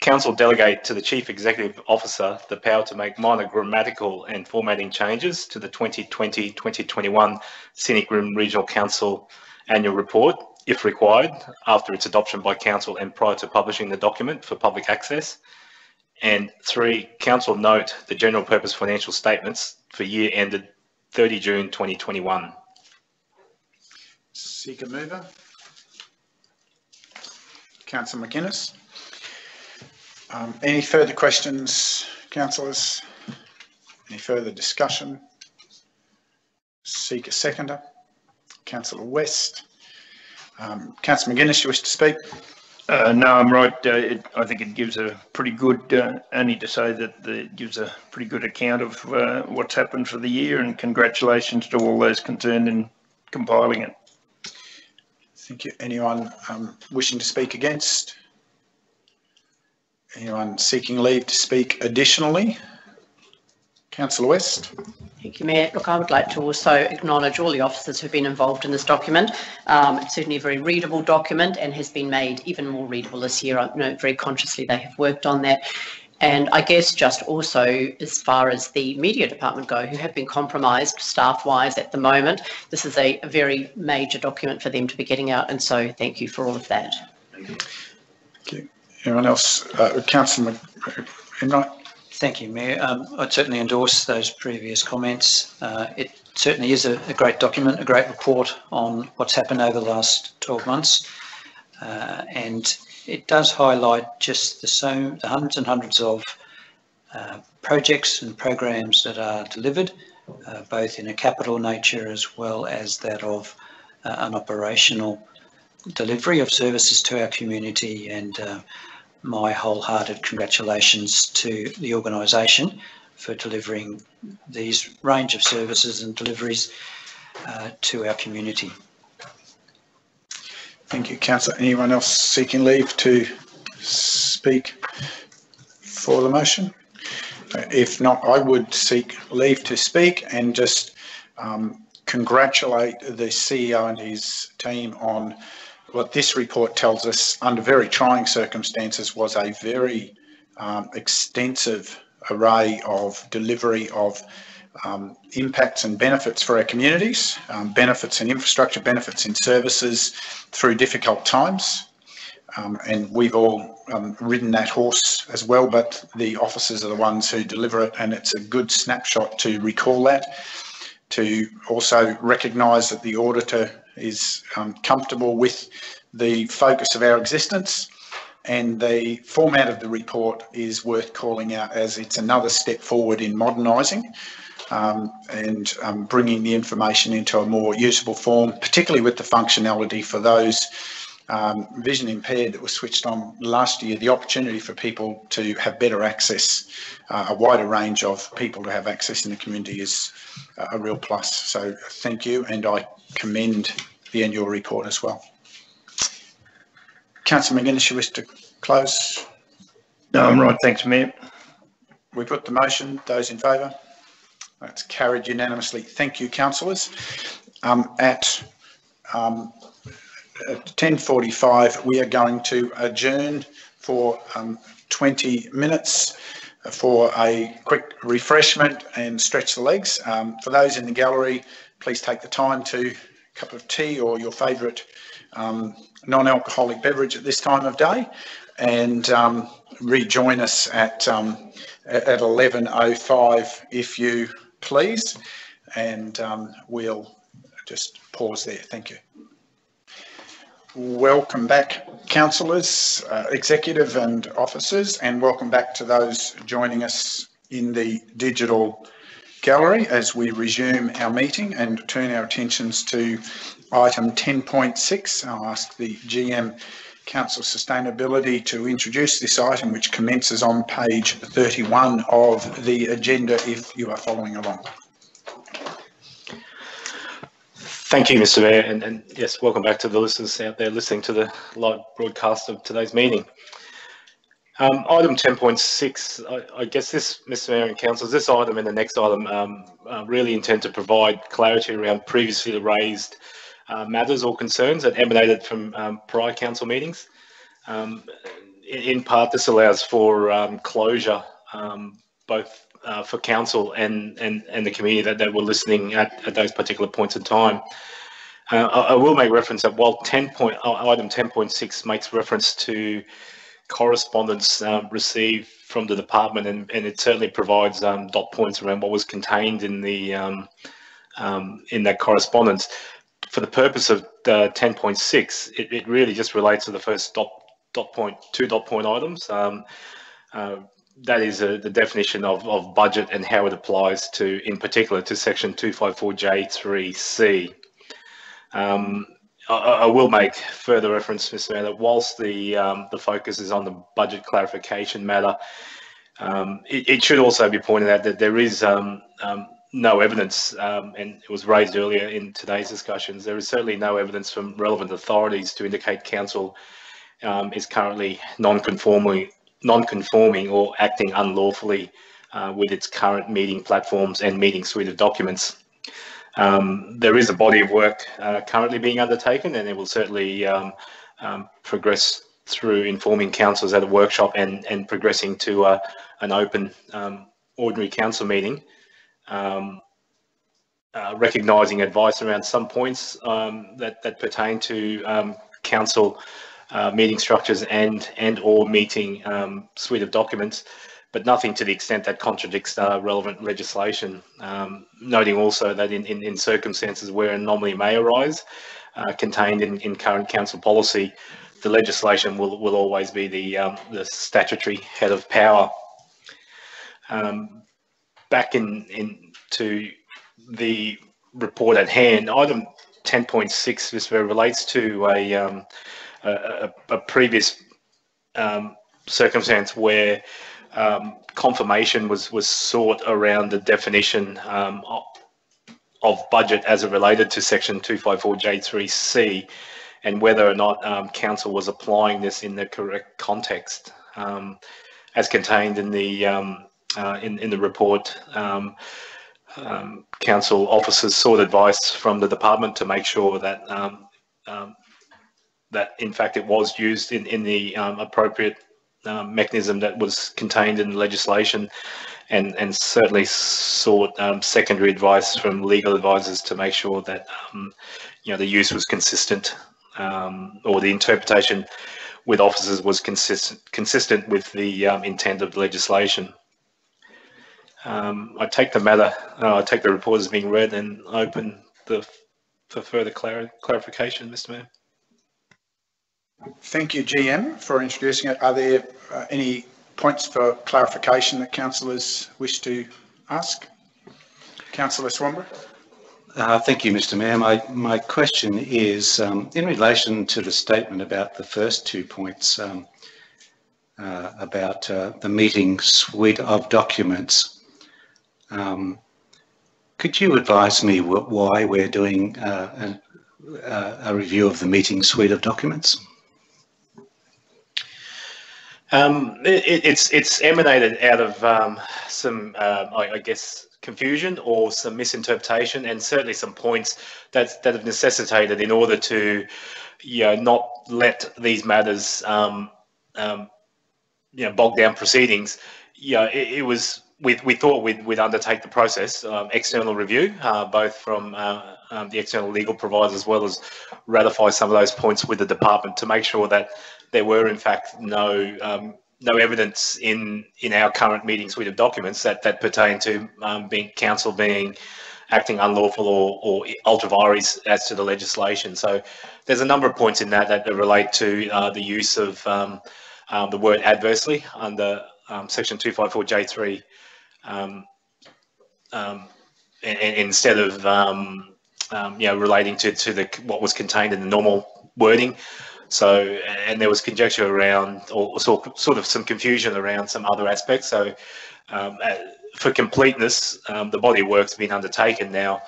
council delegate to the chief executive officer the power to make minor grammatical and formatting changes to the 2020-2021 Scenic Rim Regional Council annual report if required, after its adoption by Council and prior to publishing the document for public access. And three, Council note the general purpose financial statements for year ended 30 June 2021. Seeker mover. Councillor McInnes. Um, any further questions, councillors? Any further discussion? Seek a seconder. Councillor West. Um, Councillor McInnes, you wish to speak? Uh, no, I'm right. Uh, it, I think it gives a pretty good, uh, only to say that the, it gives a pretty good account of uh, what's happened for the year and congratulations to all those concerned in compiling it. Thank you. Anyone um, wishing to speak against? Anyone seeking leave to speak additionally? Councillor West. Thank you, Mayor. Look, I would like to also acknowledge all the officers who've been involved in this document. Um, it's certainly a very readable document and has been made even more readable this year. I know very consciously they have worked on that. And I guess just also as far as the media department go, who have been compromised staff-wise at the moment, this is a, a, very major document for them to be getting out. And so thank you for all of that. Thank you. Anyone else? Uh, Councillor Enright. Thank you, Mayor. Um, I'd certainly endorse those previous comments. Uh, it certainly is a, a, great document, a great report on what's happened over the last 12 months. Uh, and it does highlight just the, so, the hundreds and hundreds of uh, projects and programs that are delivered, uh, both in a capital nature as well as that of uh, an operational delivery of services to our community and uh, my wholehearted congratulations to the organisation for delivering these range of services and deliveries uh, to our community. Thank you, Councillor. Anyone else seeking leave to speak for the motion? If not, I would seek leave to speak and just um, congratulate the CEO and his team on what this report tells us under very trying circumstances was a very um, extensive array of delivery of um, impacts and benefits for our communities, um, benefits in infrastructure, benefits in services through difficult times. Um, and we've all um, ridden that horse as well, but the officers are the ones who deliver it, and it's a good snapshot to recall that. to also recognise that the auditor is um, comfortable with the focus of our existence and the format of the report is worth calling out as it's another step forward in modernising um, and um, bringing the information into a more usable form, particularly with the functionality for those um, vision impaired that was switched on last year, the opportunity for people to have better access, uh, a wider range of people to have access in the community is a real plus. So thank you, and I commend the annual report as well. Councillor McInnes, you wish to close? No, I'm right. Thanks, Mayor. We put the motion. Those in favour? That's carried unanimously. Thank you, councillors. Um, at um, at 10.45 we are going to adjourn for um, 20 minutes for a quick refreshment and stretch the legs. Um, for those in the gallery, please take the time to cup of tea or your favourite um, non-alcoholic beverage at this time of day and um, rejoin us at, um, at 11.05 if you please. And um, we'll just pause there. Thank you. Welcome back, councillors, uh, executive and officers, and welcome back to those joining us in the digital gallery as we resume our meeting and turn our attentions to item 10.6. I'll ask the GM Council Sustainability to introduce this item, which commences on page 31 of the agenda if you are following along. Thank you, Mr. Mayor, and, and, yes, welcome back to the listeners out there listening to the live broadcast of today's meeting. Um, item 10.6, I, I, guess this, Mr. Mayor and Councillors, this item and the next item um, uh, really intend to provide clarity around previously raised uh, matters or concerns that emanated from um, prior council meetings. Um, in, in, part, this allows for um, closure, um, both uh, for council and, and, and the community that, that were listening at, at those particular points in time. Uh, I, I, will make reference that while 10 point, uh, item 10.6 makes reference to correspondence um, received from the department and, and it certainly provides um, dot points around what was contained in the um, um in that correspondence. For the purpose of 10.6, it, it really just relates to the first dot, dot point, two dot point items. Um, uh, that is a, the definition of, of budget and how it applies to, in particular, to section 254J3C. Um, I, I, will make further reference, Mr. Mayor, that whilst the um, the focus is on the budget clarification matter, um, it, it, should also be pointed out that there is um, um, no evidence, um, and it was raised earlier in today's discussions, there is certainly no evidence from relevant authorities to indicate council is currently non-conforming non-conforming or acting unlawfully uh, with its current meeting platforms and meeting suite of documents. Um, there is a body of work uh, currently being undertaken and it will certainly um, um, progress through informing councils at a workshop and, and progressing to uh, an open um, ordinary council meeting. Um, uh, recognising advice around some points um, that, that pertain to council uh, meeting structures and and or meeting suite of documents, but nothing to the extent that contradicts uh, relevant legislation. Um, noting also that in, in, in, circumstances where an anomaly may arise, uh, contained in, in current council policy, the legislation will, will always be the, um, the statutory head of power. Um, back in, in to the report at hand, item 10.6 this relates to a um, a, a previous um, circumstance where um, confirmation was was sought around the definition um, of, budget as it related to section 254J3C and whether or not um, council was applying this in the correct context um, as contained in the um, uh, in, in the report. Um, council officers sought advice from the department to make sure that that in fact it was used in, in the appropriate um, mechanism that was contained in the legislation and, and certainly sought um, secondary advice from legal advisors to make sure that um, you know the use was consistent um, or the interpretation with officers was consistent consistent with the um, intent of the legislation. Um, I take the matter, uh, I take the report as being read and open the for further clar clarification, Mr. Mayor. Thank you, GM, for introducing it. Are there uh, any points for clarification that councillors wish to ask? Councillor Swanborough. Uh, thank you, Mr. Mayor. My, my question is um, in relation to the statement about the first two points um, uh, about uh, the meeting suite of documents. Um, could you advise me why we're doing uh, uh, a, review of the meeting suite of documents? Um, it, it's it's emanated out of um, some, uh, I, I, guess, confusion or some misinterpretation, and certainly some points that that have necessitated in order to, you know, not let these matters, um, um you know, bog down proceedings. Yeah, it, it was we, we thought we'd, we'd undertake the process, um, external review, uh, both from uh, um, the external legal providers as well as ratify some of those points with the department to make sure that there were in fact no um, no evidence in in our current meeting suite of documents that that pertain to um, being council being acting unlawful or, or ultra vires as to the legislation. So there's a number of points in that that relate to uh, the use of um, the word adversely under section 254J3 um, um, instead of um, um, you know relating to to the what was contained in the normal wording. So and there was conjecture around or sort of some confusion around some other aspects. So um, uh, for completeness, um, the body work's been undertaken now.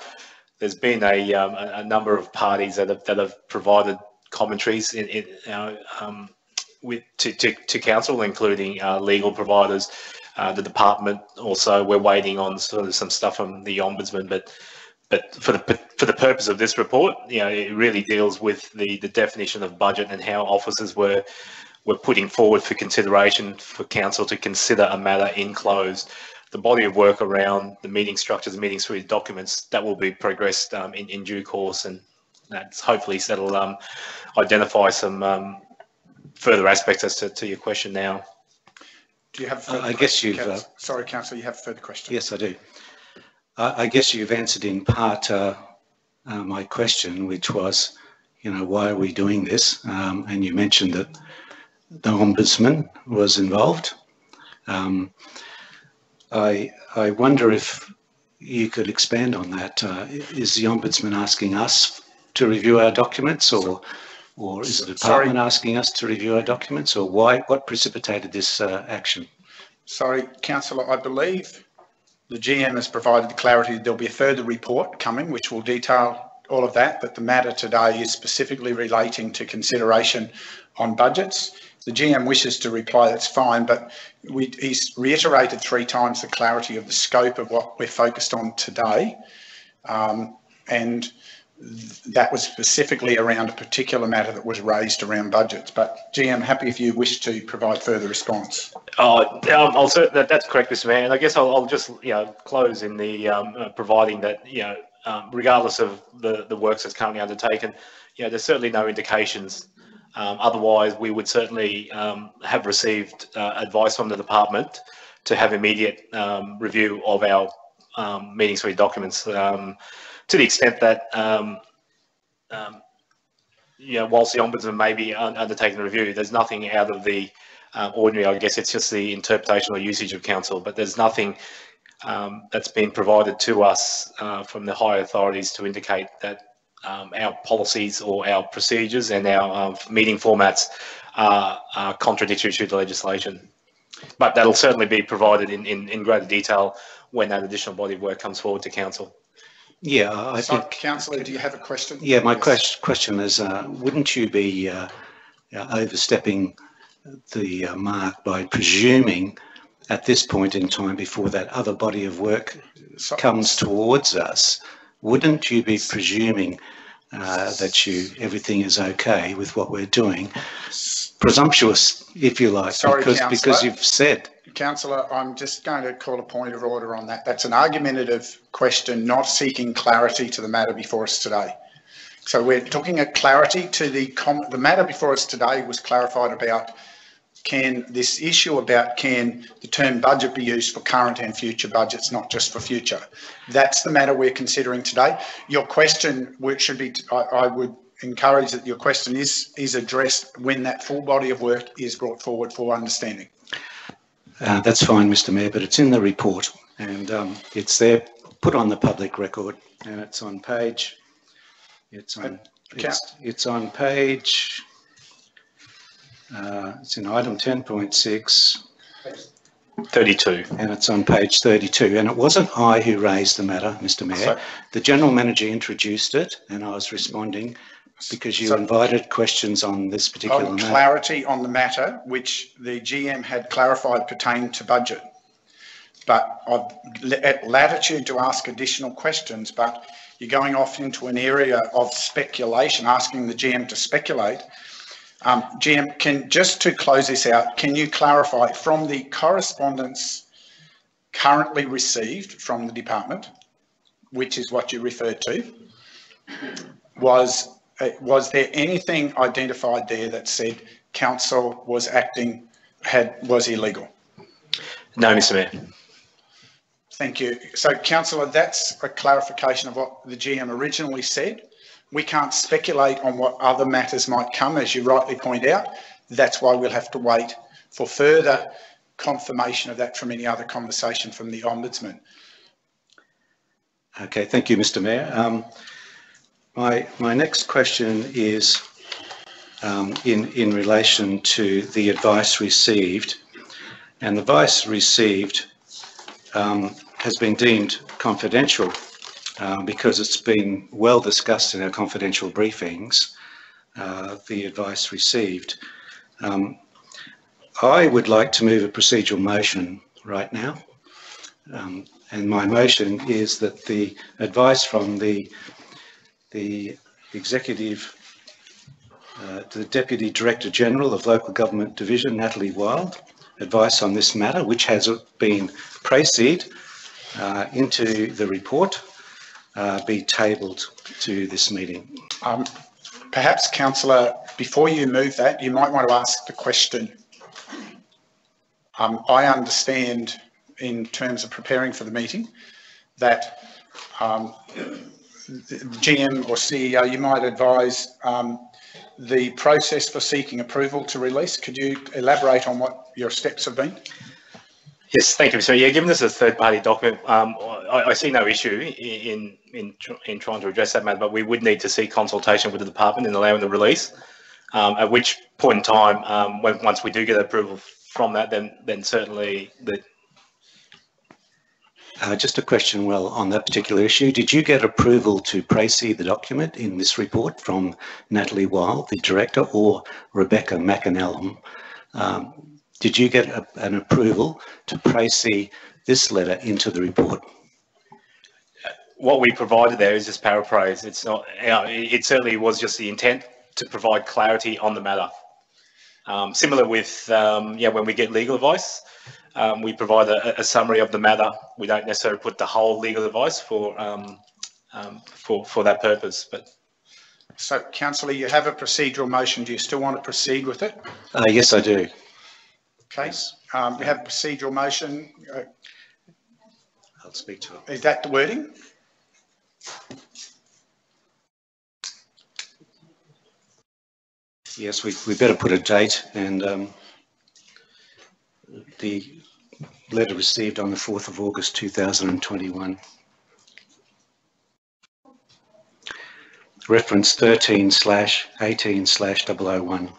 There's been a, a, a number of parties that have that have provided commentaries in, in uh, with to, to, to council, including uh, legal providers, uh, the department also we're waiting on sort of some stuff from the ombudsman, but but for the for the purpose of this report, you know, it really deals with the the definition of budget and how officers were were putting forward for consideration for council to consider a matter in closed. The body of work around the meeting structures, the meeting suite documents, that will be progressed um, in, in due course, and that's hopefully that'll um, identify some um, further aspects as to, to your question now. Do you have? Uh, I guess you've. Uh, sorry, councillor, you have a further question. Yes, I do. I, guess you've answered in part uh, uh, my question, which was, you know, why are we doing this? Um, and you mentioned that the ombudsman was involved. Um, I I wonder if you could expand on that. Uh, is the ombudsman asking us to review our documents, or or is the department Sorry. asking us to review our documents, or why? What precipitated this uh, action? Sorry, councillor. I believe the GM has provided the clarity that there'll be a further report coming, which will detail all of that. But the matter today is specifically relating to consideration on budgets. The GM wishes to reply, that's fine. But we, he's reiterated three times the clarity of the scope of what we're focused on today, um, and that was specifically around a particular matter that was raised around budgets. But GM, happy if you wish to provide further response. Oh, um, that, that's correct, Mr. Mayor. And I guess I'll, I'll just you know close in the um, uh, providing that you know um, regardless of the the works that's currently undertaken, you know there's certainly no indications. Um, otherwise, we would certainly um, have received uh, advice from the department to have immediate um, review of our meeting suite documents to the extent that um, um, you know, whilst the ombudsman may be un undertaking a review, there's nothing out of the uh, ordinary. I guess it's just the interpretation or usage of council, but there's nothing um, that's been provided to us uh, from the higher authorities to indicate that um, our policies or our procedures and our um, meeting formats are, are, contradictory to the legislation. But that'll certainly be provided in, in, in greater detail when that additional body of work comes forward to council. Yeah, I so, think. Councillor, do you have a question? Yeah, my yes. question question is, uh, wouldn't you be uh, overstepping the uh, mark by presuming at this point in time, before that other body of work so, comes towards us, wouldn't you be presuming uh, that you everything is okay with what we're doing? Presumptuous, if you like, Sorry, because because you've said Councillor, I'm just going to call a point of order on that. That's an argumentative question, not seeking clarity to the matter before us today. So we're talking a clarity to the the matter before us today was clarified about can this issue about can the term budget be used for current and future budgets, not just for future? That's the matter we're considering today. Your question, which should be, I, I would encourage that your question is is addressed when that full body of work is brought forward for understanding. Uh, that's fine, Mr Mayor, but it's in the report and um, it's there, put on the public record and it's on page, it's on, it's, it's on page, uh, it's in item 10.6 32. and it's on page 32. And it wasn't I who raised the matter, Mr Mayor. So- The General Manager introduced it and I was responding because you So- invited questions on this particular On matter. clarity on the matter, which the GM had clarified pertained to budget. But I've at latitude to ask additional questions, but you're going off into an area of speculation, asking the GM to speculate. Um, GM, can, just to close this out, can you clarify from the correspondence currently received from the department, which is what you referred to, was, was there anything identified there that said council was acting, had, was illegal? No, Mr Mayor. Thank you. So councillor, that's a clarification of what the GM originally said. We can't speculate on what other matters might come, as you rightly point out. That's why we'll have to wait for further confirmation of that from any other conversation from the Ombudsman. Okay, thank you, Mr Mayor. Um, my, my next question is um, in, in relation to the advice received. And the advice received um, has been deemed confidential uh, because it's been well discussed in our confidential briefings, uh, the advice received. Um, I would like to move a procedural motion right now. Um, and my motion is that the advice from the, the executive uh, the Deputy Director General of Local Government Division, Natalie Wilde, advice on this matter, which has been preceded uh, into the report, uh, be tabled to this meeting. Um, perhaps councillor, before you move that, you might want to ask the question. Um, I understand in terms of preparing for the meeting that um, GM or CEO, you might advise um, the process for seeking approval to release. Could you elaborate on what your steps have been? Yes, thank you. Mayor. Yeah, given this is a third-party document, um, I, I see no issue in, in, in trying to address that matter, but we would need to see consultation with the department in allowing the release. Um, at which point in time, um, when, once we do get approval from that, then, then certainly the, Uh, just a question, well, on that particular issue, did you get approval to precede the document in this report from Natalie Wilde, the director, or Rebecca McAnellum? Um, did you get a, an approval to precede this letter into the report? what we provided there is just paraphrase. It's not, you know, it it certainly was just the intent to provide clarity on the matter. Um, similar with, um, yeah, when we get legal advice, um, we provide a, a summary of the matter. We don't necessarily put the whole legal advice for, um, um, for, for that purpose, but So councillor, you have a procedural motion. Do you still want to proceed with it? Uh, yes, I do. Okay, um, we have a procedural motion. Uh, I'll speak to it. Is that the wording? Yes, we, we better put a date and um, the letter received on the 4th of August 2021. Reference 13 slash 18 slash 001.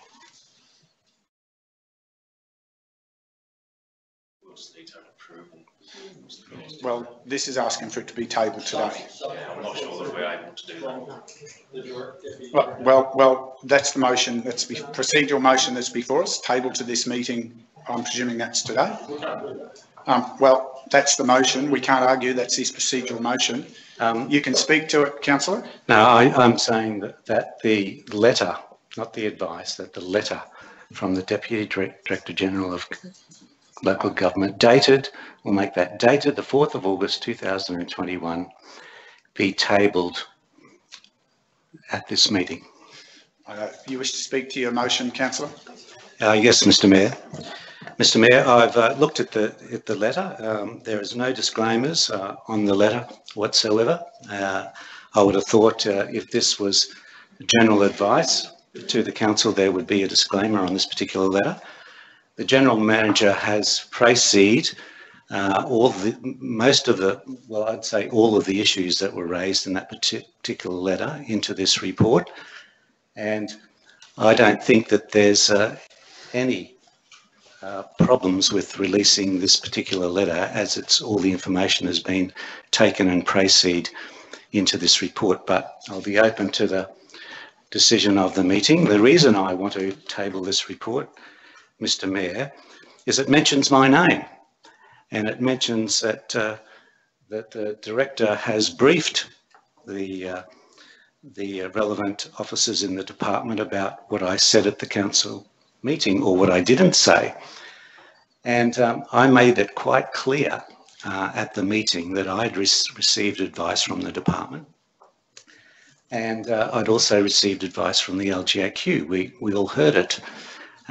Well, this is asking for it to be tabled today. I'm not sure that we're able to do that. Well, well, well, that's the motion, that's the procedural motion that's before us, tabled to this meeting. I'm presuming that's today. Um, well, that's the motion. We can't argue that's his procedural motion. Um, You can speak to it, councillor. No, I, I'm saying that, that the letter, not the advice, that the letter from the Deputy Director General of Local Government dated, we'll make that dated the 4th of August 2021, be tabled at this meeting. Uh, You wish to speak to your motion, councillor? Uh, yes, Mr Mayor. Mr Mayor, I've uh, looked at the at the letter. Um, there is no disclaimers uh, on the letter whatsoever. Uh, I would have thought uh, if this was general advice to the council, there would be a disclaimer on this particular letter. The general manager has proceed uh, all the most of the well, I'd say all of the issues that were raised in that particular letter into this report, and I don't think that there's uh, any uh, problems with releasing this particular letter as it's all the information has been taken and proceed into this report, but I'll be open to the decision of the meeting. The reason I want to table this report, Mr Mayor, is it mentions my name and it mentions that uh, that the director has briefed the uh, the relevant officers in the department about what I said at the council meeting or what I didn't say. And um, I made it quite clear uh, at the meeting that I'd re received advice from the department. And uh, I'd also received advice from the LGAQ. We, we all heard it.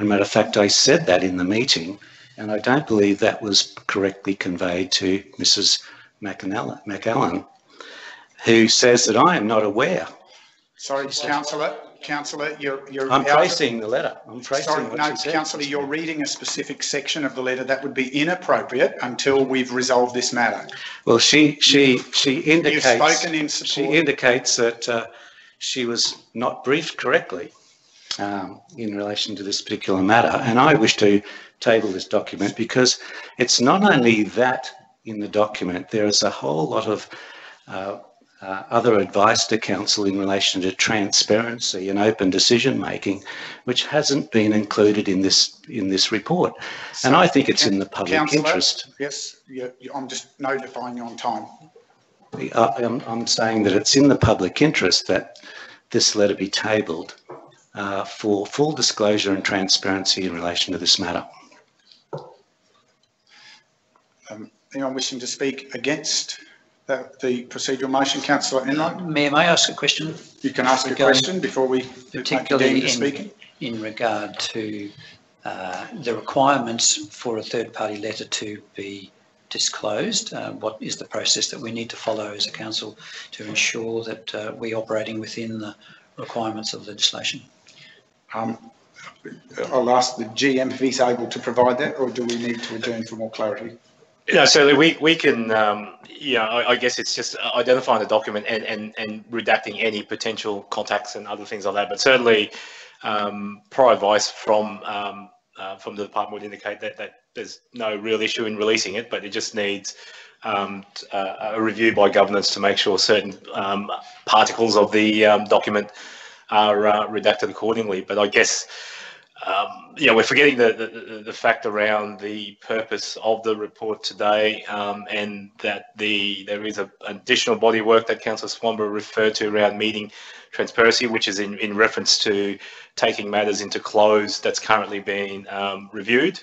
And matter of fact, I said that in the meeting, and I don't believe that was correctly conveyed to Mrs. McAllen, who says that I am not aware. Sorry, Councillor. Councillor, you're, you're. I'm tracing the letter. I'm tracing Sorry, what no. Councillor, you're reading a specific section of the letter that would be inappropriate until we've resolved this matter. Well, she, she, she You've indicates, spoken in she indicates that uh, she was not briefed correctly um, in relation to this particular matter. And I wish to table this document because it's not only that in the document, there is a whole lot of uh, uh, other advice to council in relation to transparency and open decision making, which hasn't been included in this in this report. And I think it's in the public interest. Yes, you- I'm just notifying you on time. I- I'm, I'm saying that it's in the public interest that this letter be tabled uh, for full disclosure and transparency in relation to this matter. Um, Anyone wishing to speak against the, the procedural motion, councillor Enright? Mayor, may I ask a question? You can ask a question before we make a particularly deemed to in, speaking. in regard to uh, the requirements for a third-party letter to be disclosed. Uh, What is the process that we need to follow as a council to ensure that uh, we're operating within the requirements of legislation? Um, I'll ask the GM if he's able to provide that, or do we need to adjourn for more clarity? Yeah, certainly we, we can, um, yeah, I, I guess it's just identifying the document and, and, and redacting any potential contacts and other things like that. But certainly, um, prior advice from, um, uh, from the department would indicate that, that there's no real issue in releasing it, but it just needs, um, uh, a review by governance to make sure certain, um, particles of the, um, document are, uh, redacted accordingly. But I guess, um, yeah, we're forgetting the, the, the fact around the purpose of the report today, um, and that the there is a additional body work that Councillor Swanborough referred to around meeting transparency, which is in, in reference to taking matters into close that's currently being um, reviewed.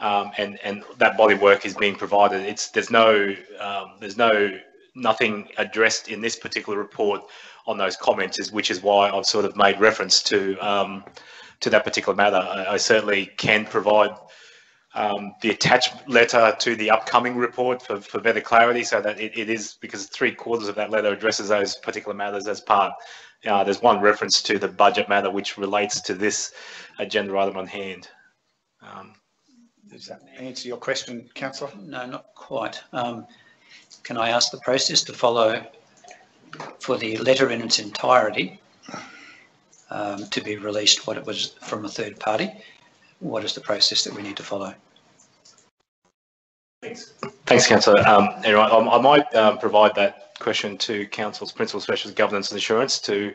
Um, and and that body work is being provided. It's there's no um, there's no nothing addressed in this particular report on those comments, is which is why I've sort of made reference to um, to that particular matter. I, I certainly can provide um, the attached letter to the upcoming report for, for better clarity so that it, it is, because three quarters of that letter addresses those particular matters as part. Uh, there's one reference to the budget matter which relates to this agenda item on hand. Um, Does that answer your question, councillor? No, not quite. Um, Can I ask the process to follow for the letter in its entirety um, to be released, what it was from a third party? What is the process that we need to follow? Thanks, Thanks, Councillor. Um, anyway, I, I might um, provide that question to Council's Principal Specialist Governance and Assurance to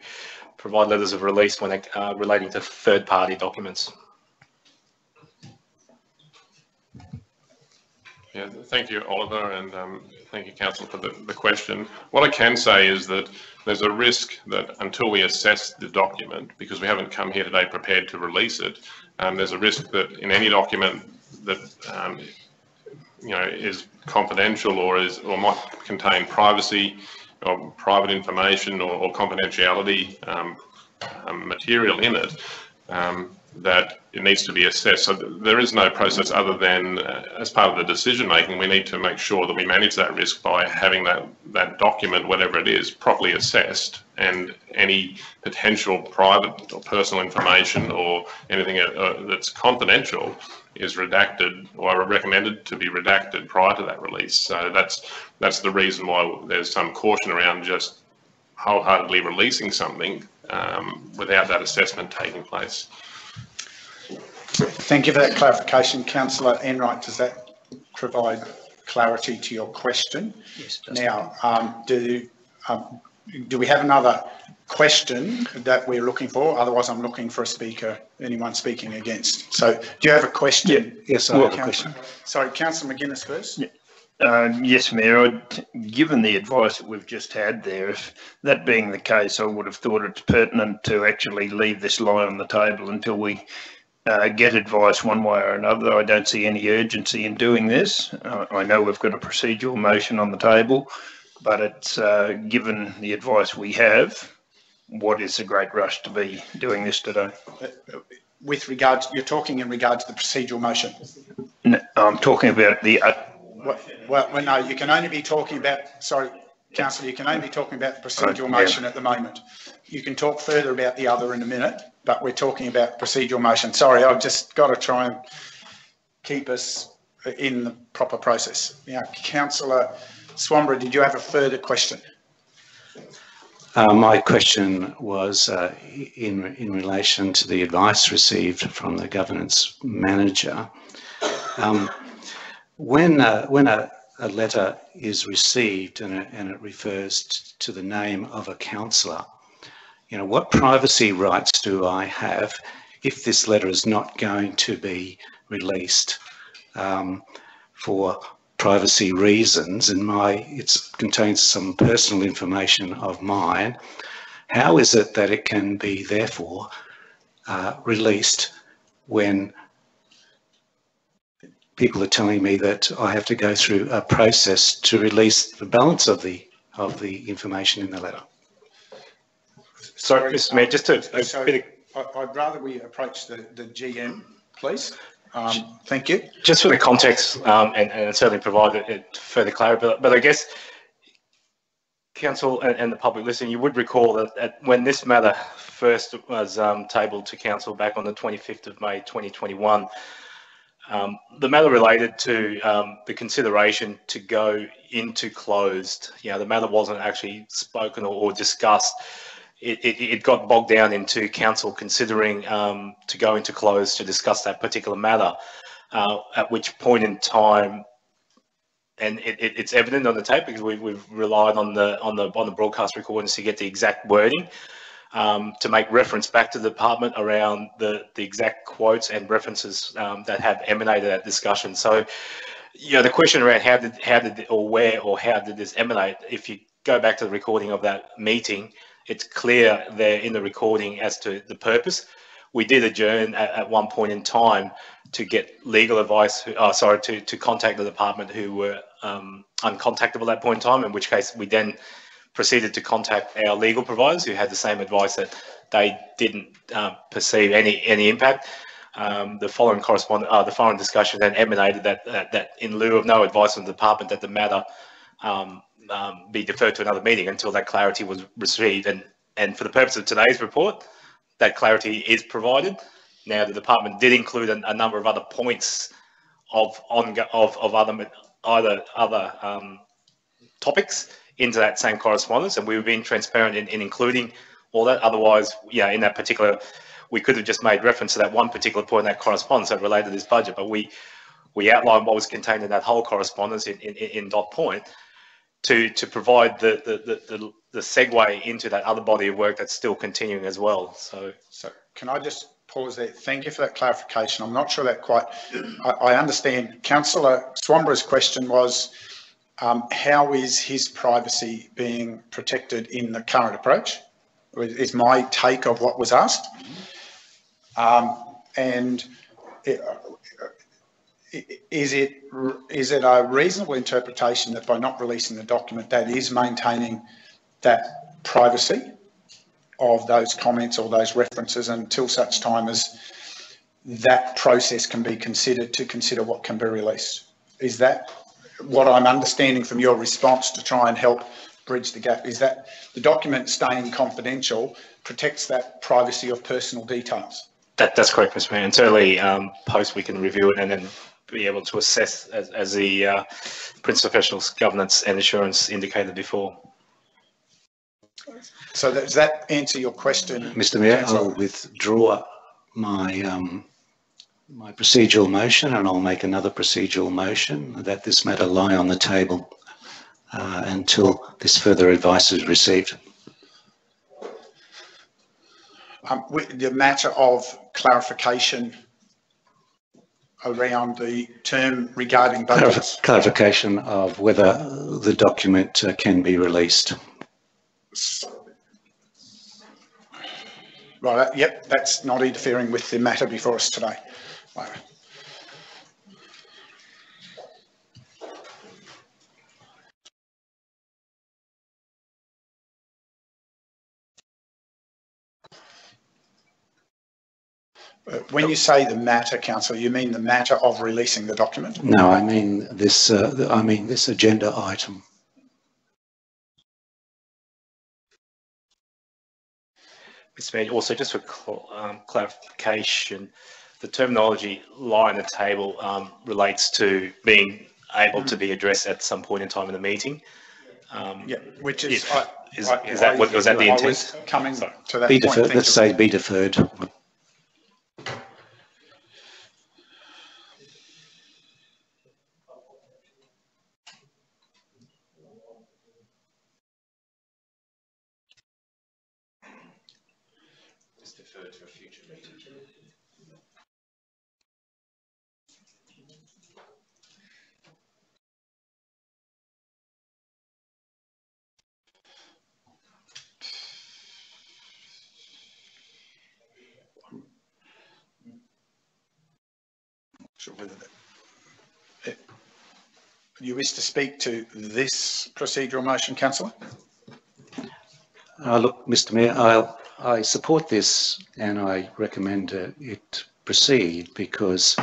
provide letters of release when uh, relating to third-party documents. Yeah, thank you, Oliver, and um, thank you, Council, for the, the question. What I can say is that there's a risk that until we assess the document, because we haven't come here today prepared to release it, um, there's a risk that in any document that um, you know is confidential or is or might contain privacy or private information or, or confidentiality um, um, material in it, um, that it needs to be assessed. So there is no process other than, uh, as part of the decision making, we need to make sure that we manage that risk by having that, that document, whatever it is, properly assessed and any potential private or personal information or anything uh, that's confidential is redacted or recommended to be redacted prior to that release. So that's that's the reason why there's some caution around just wholeheartedly releasing something um, without that assessment taking place. Thank you for that clarification. Councillor Enright, does that provide clarity to your question? Yes. Now, um, do, um, do we have another question that we're looking for? Otherwise, I'm looking for a speaker, anyone speaking against. So do you have a question? Yes, I have a question. Sorry, Councillor McInnes first. Uh, yes, Mayor. I'd, given the advice that we've just had there, if that being the case, I would have thought it's pertinent to actually leave this lie on the table until we uh, get advice one way or another. I don't see any urgency in doing this. Uh, I know we've got a procedural motion on the table, but it's uh, given the advice we have, what is the great rush to be doing this today? With regard, to, you're talking in regard to the procedural motion. No, I'm talking about the. Well, well, well, no, you can only be talking about. Sorry, Councillor, you can only be talking about the procedural Right, motion at the moment. You can talk further about the other in a minute, but we're talking about procedural motion. Sorry, I've just got to try and keep us in the proper process. Now, Councillor Swanborough, did you have a further question? Uh, my question was uh, in, in relation to the advice received from the governance manager. Um, when uh, when a, a letter is received and it, and it refers to the name of a councillor, you know, what privacy rights do I have if this letter is not going to be released um, for privacy reasons? And my it contains some personal information of mine. How is it that it can be therefore uh, released when people are telling me that I have to go through a process to release the balance of the of the information in the letter Sorry, Mr Mayor, just to, a So bit I- I'd rather we approach the, the GM, please. Um, thank you. just for the context, um, and, and certainly provide it- it further clarity, but, but I guess council and, and the public listening, you would recall that, that when this matter first was um, tabled to council back on the 25th of May 2021, um, the matter related to um, the consideration to go into closed. You know, the matter wasn't actually spoken or, or discussed. It, it, it got bogged down into council considering um, to go into closed to discuss that particular matter. Uh, at which point in time, and it, it, it's evident on the tape because we, we've relied on the on the on the broadcast recordings to get the exact wording um, to make reference back to the department around the, the exact quotes and references um, that have emanated that discussion. So, you know, the question around how did how did or where or how did this emanate? If you go back to the recording of that meeting, it's clear there in the recording as to the purpose. We did adjourn at, at one point in time to get legal advice. Uh, sorry, to to contact the department who were um, uncontactable at that point in time. In which case, we then proceeded to contact our legal providers who had the same advice that they didn't uh, perceive any any impact. Um, the following correspondence, uh, the following discussion then emanated that, that that in lieu of no advice from the department that the matter um, um, be deferred to another meeting until that clarity was received. And and for the purpose of today's report, that clarity is provided. Now the department did include a, a number of other points of on of of other either other um, topics into that same correspondence, and we've been transparent in, in including all that. Otherwise, yeah, in that particular, we could have just made reference to that one particular point in that correspondence that related to this budget, but we we outlined what was contained in that whole correspondence in, in, in dot point to to provide the, the the, the the segue into that other body of work that's still continuing as well. So, So can I just pause there? Thank you for that clarification. I'm not sure that quite, I, I understand. Councillor Swanborough's question was, um, how is his privacy being protected in the current approach? Is my take of what was asked. Um, and it, is it is it a reasonable interpretation that by not releasing the document that is maintaining that privacy of those comments or those references until such time as that process can be considered to consider what can be released. Is that what I'm understanding from your response to try and help bridge the gap? Is that the document staying confidential protects that privacy of personal details? That, that's correct, Mr. Mayor. And certainly, um, post we can review it and then be able to assess as, as the uh, Prince Professionals Governance and Assurance indicated before. So does that answer your question? Mr Mayor, Councillor? I'll withdraw my um, my procedural motion and I'll make another procedural motion that this matter lie on the table uh, until this further advice is received. Um, with the matter of clarification around the term regarding budgets. Clarif- Clarification of whether the document uh, can be released. Right, yep, that's not interfering with the matter before us today. Right. Uh, When you say the matter, councillor, you mean the matter of releasing the document? No, I mean this. Uh, I mean this agenda item. Mr. Mayor, also just for cl- um, clarification, the terminology lie on the table um, relates to being able to be addressed at some point in time in the meeting. Um, Yeah, which is. If- I- is- I- is that what- was that the intent? Coming Sorry. to that Be point. deferred. Let's say be deferred. Just defer to a future meeting. Sure whether that- eh, You wish to speak to this procedural motion, councillor? Uh, look, Mr Mayor, I'll, I support this and I recommend uh, it proceed because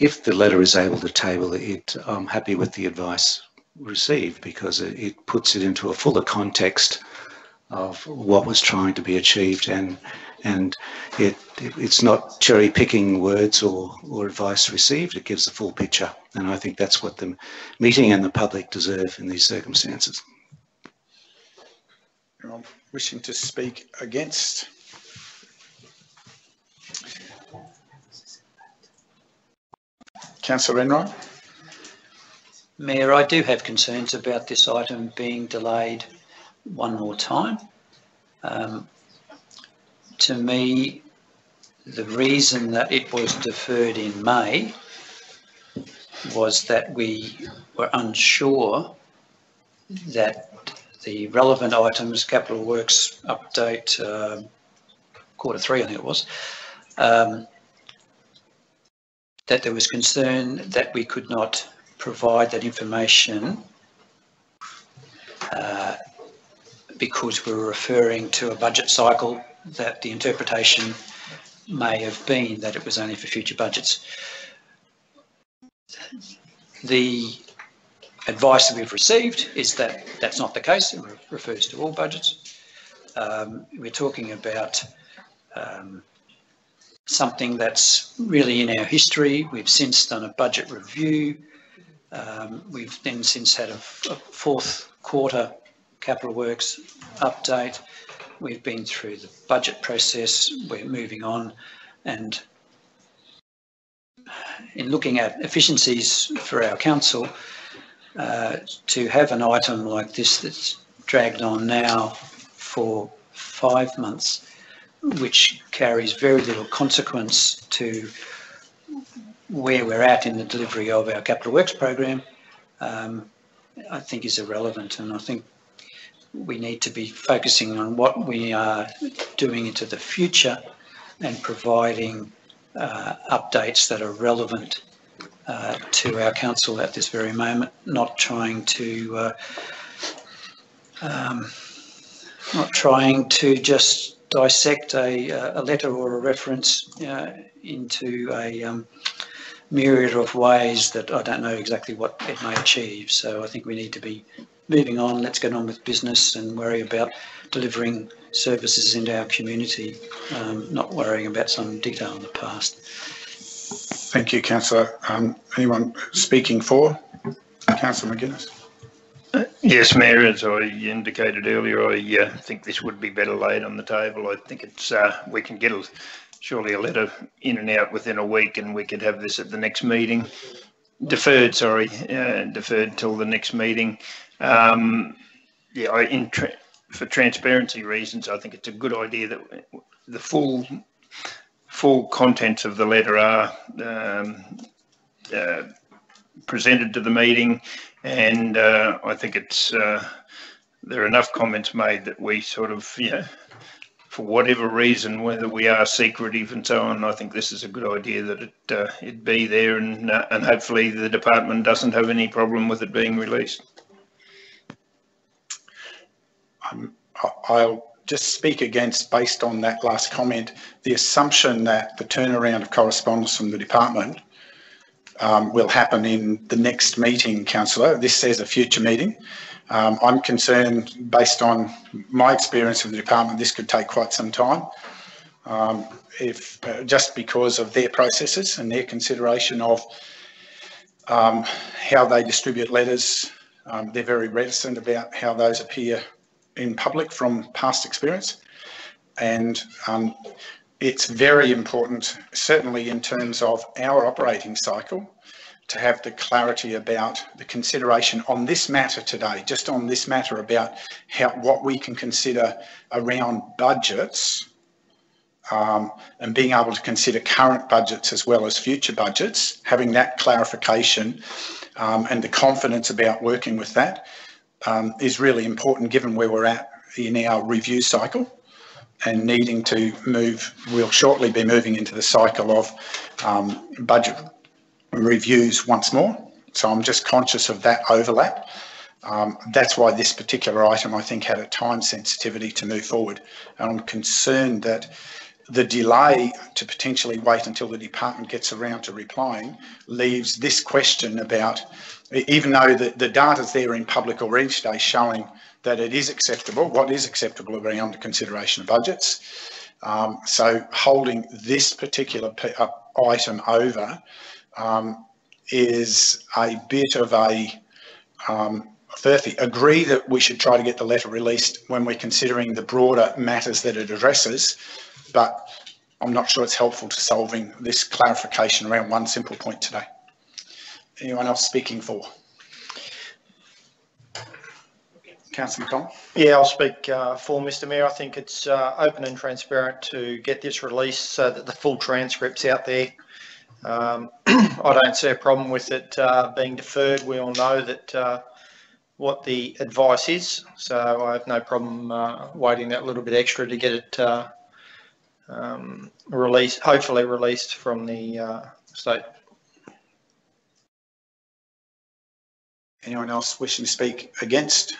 if the letter is able to table it, I'm happy with the advice received because it, it puts it into a fuller context of what was trying to be achieved and and it, it it's not cherry picking words or, or advice received, it gives the full picture. And I think that's what the meeting and the public deserve in these circumstances. Anyone wishing to speak against? Councillor Enright? Mayor, I do have concerns about this item being delayed one more time. Um, To me, the reason that it was deferred in May was that we were unsure that the relevant items, capital works update, um, quarter three, I think it was, um, that there was concern that we could not provide that information uh, because we were referring to a budget cycle that the interpretation may have been that it was only for future budgets. The advice that we've received is that that's not the case. It re- refers to all budgets. Um, we're talking about um, something that's really in our history. We've since done a budget review. Um, we've then since had a fourth quarter capital works update. We've been through the budget process. We're moving on and in looking at efficiencies for our council, uh, to have an item like this that's dragged on now for five months, which carries very little consequence to where we're at in the delivery of our capital works program, um, I think is irrelevant. And I think we need to be focusing on what we are doing into the future and providing uh, updates that are relevant uh, to our council at this very moment, not trying to uh, um, not trying to just dissect a, uh, a letter or a reference uh, into a um, myriad of ways that I don't know exactly what it may achieve. So I think we need to be moving on. Let's get on with business and worry about delivering services into our community, um, not worrying about some detail in the past. Thank you, Councillor. Um, anyone speaking for? Councillor McInnes. Yes, Mayor, as I indicated earlier, I uh, think this would be better laid on the table. I think it's, uh, we can get a, surely a letter in and out within a week and we could have this at the next meeting. Deferred, sorry, uh, deferred till the next meeting. Um, yeah, tra for transparency reasons, I think it's a good idea that the full full contents of the letter are um, uh, presented to the meeting, and uh, I think it's uh, there are enough comments made that we sort of, you know, for whatever reason, whether we are secretive and so on, I think this is a good idea that it uh, it be there, and uh, and hopefully the department doesn't have any problem with it being released. Um, I'll just speak against, based on that last comment, the assumption that the turnaround of correspondence from the department um, will happen in the next meeting, councillor. This says a future meeting. Um, I'm concerned, based on my experience with the department, this could take quite some time. Um, if uh, just because of their processes and their consideration of um, how they distribute letters, um, they're very reticent about how those appear in public from past experience. And um, it's very important, certainly in terms of our operating cycle, to have the clarity about the consideration on this matter today, just on this matter about how what we can consider around budgets um, and being able to consider current budgets as well as future budgets, having that clarification um, and the confidence about working with that um, is really important given where we're at in our review cycle and needing to move, we'll shortly be moving into the cycle of um, budget reviews once more. So I'm just conscious of that overlap. Um, that's why this particular item, I think, had a time sensitivity to move forward. And I'm concerned that the delay to potentially wait until the department gets around to replying leaves this question about, even though the, the data's there in public already today showing that it is acceptable, what is acceptable around consideration of budgets. Um, so holding this particular uh, item over um, is a bit of a um, furphy. Agree that we should try to get the letter released when we're considering the broader matters that it addresses, but I'm not sure it's helpful to solving this clarification around one simple point today. Anyone else speaking for? Councillor McConnell? Yeah, I'll speak uh, for Mr Mayor. I think it's uh, open and transparent to get this released so that the full transcript's out there. Um, I don't see a problem with it uh, being deferred. We all know that uh, what the advice is, so I have no problem uh, waiting that little bit extra to get it uh, um, released, hopefully released from the uh, state. Anyone else wishing to speak against?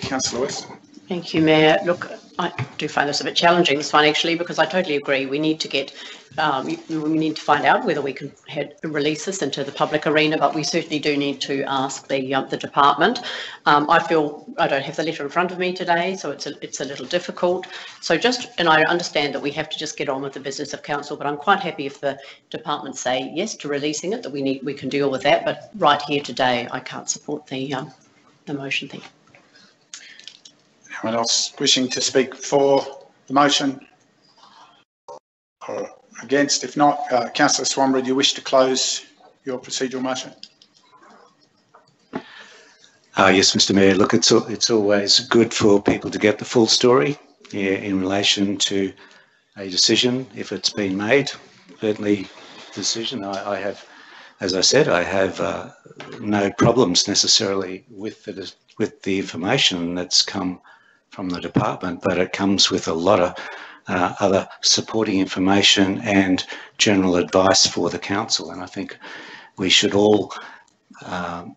Councillor West. Thank you, Mayor. Look, I do find this a bit challenging, this one actually, because I totally agree. We need to get, um, we need to find out whether we can head, release this into the public arena, but we certainly do need to ask the um, the department. Um, I feel I don't have the letter in front of me today, so it's a, it's a little difficult. So just, and I understand that we have to just get on with the business of council, but I'm quite happy if the department say yes to releasing it, that we need, we can deal with that. But right here today, I can't support the um, the motion. Thank you. Anyone else wishing to speak for the motion or against? If not, uh, Councillor Swanborough, do you wish to close your procedural motion? Uh, yes, Mr Mayor. Look, it's, it's always good for people to get the full story yeah, in relation to a decision if it's been made. Certainly, decision. I, I have, as I said, I have uh, no problems necessarily with the with the information that's come from the department, but it comes with a lot of uh, other supporting information and general advice for the council. And I think we should all um,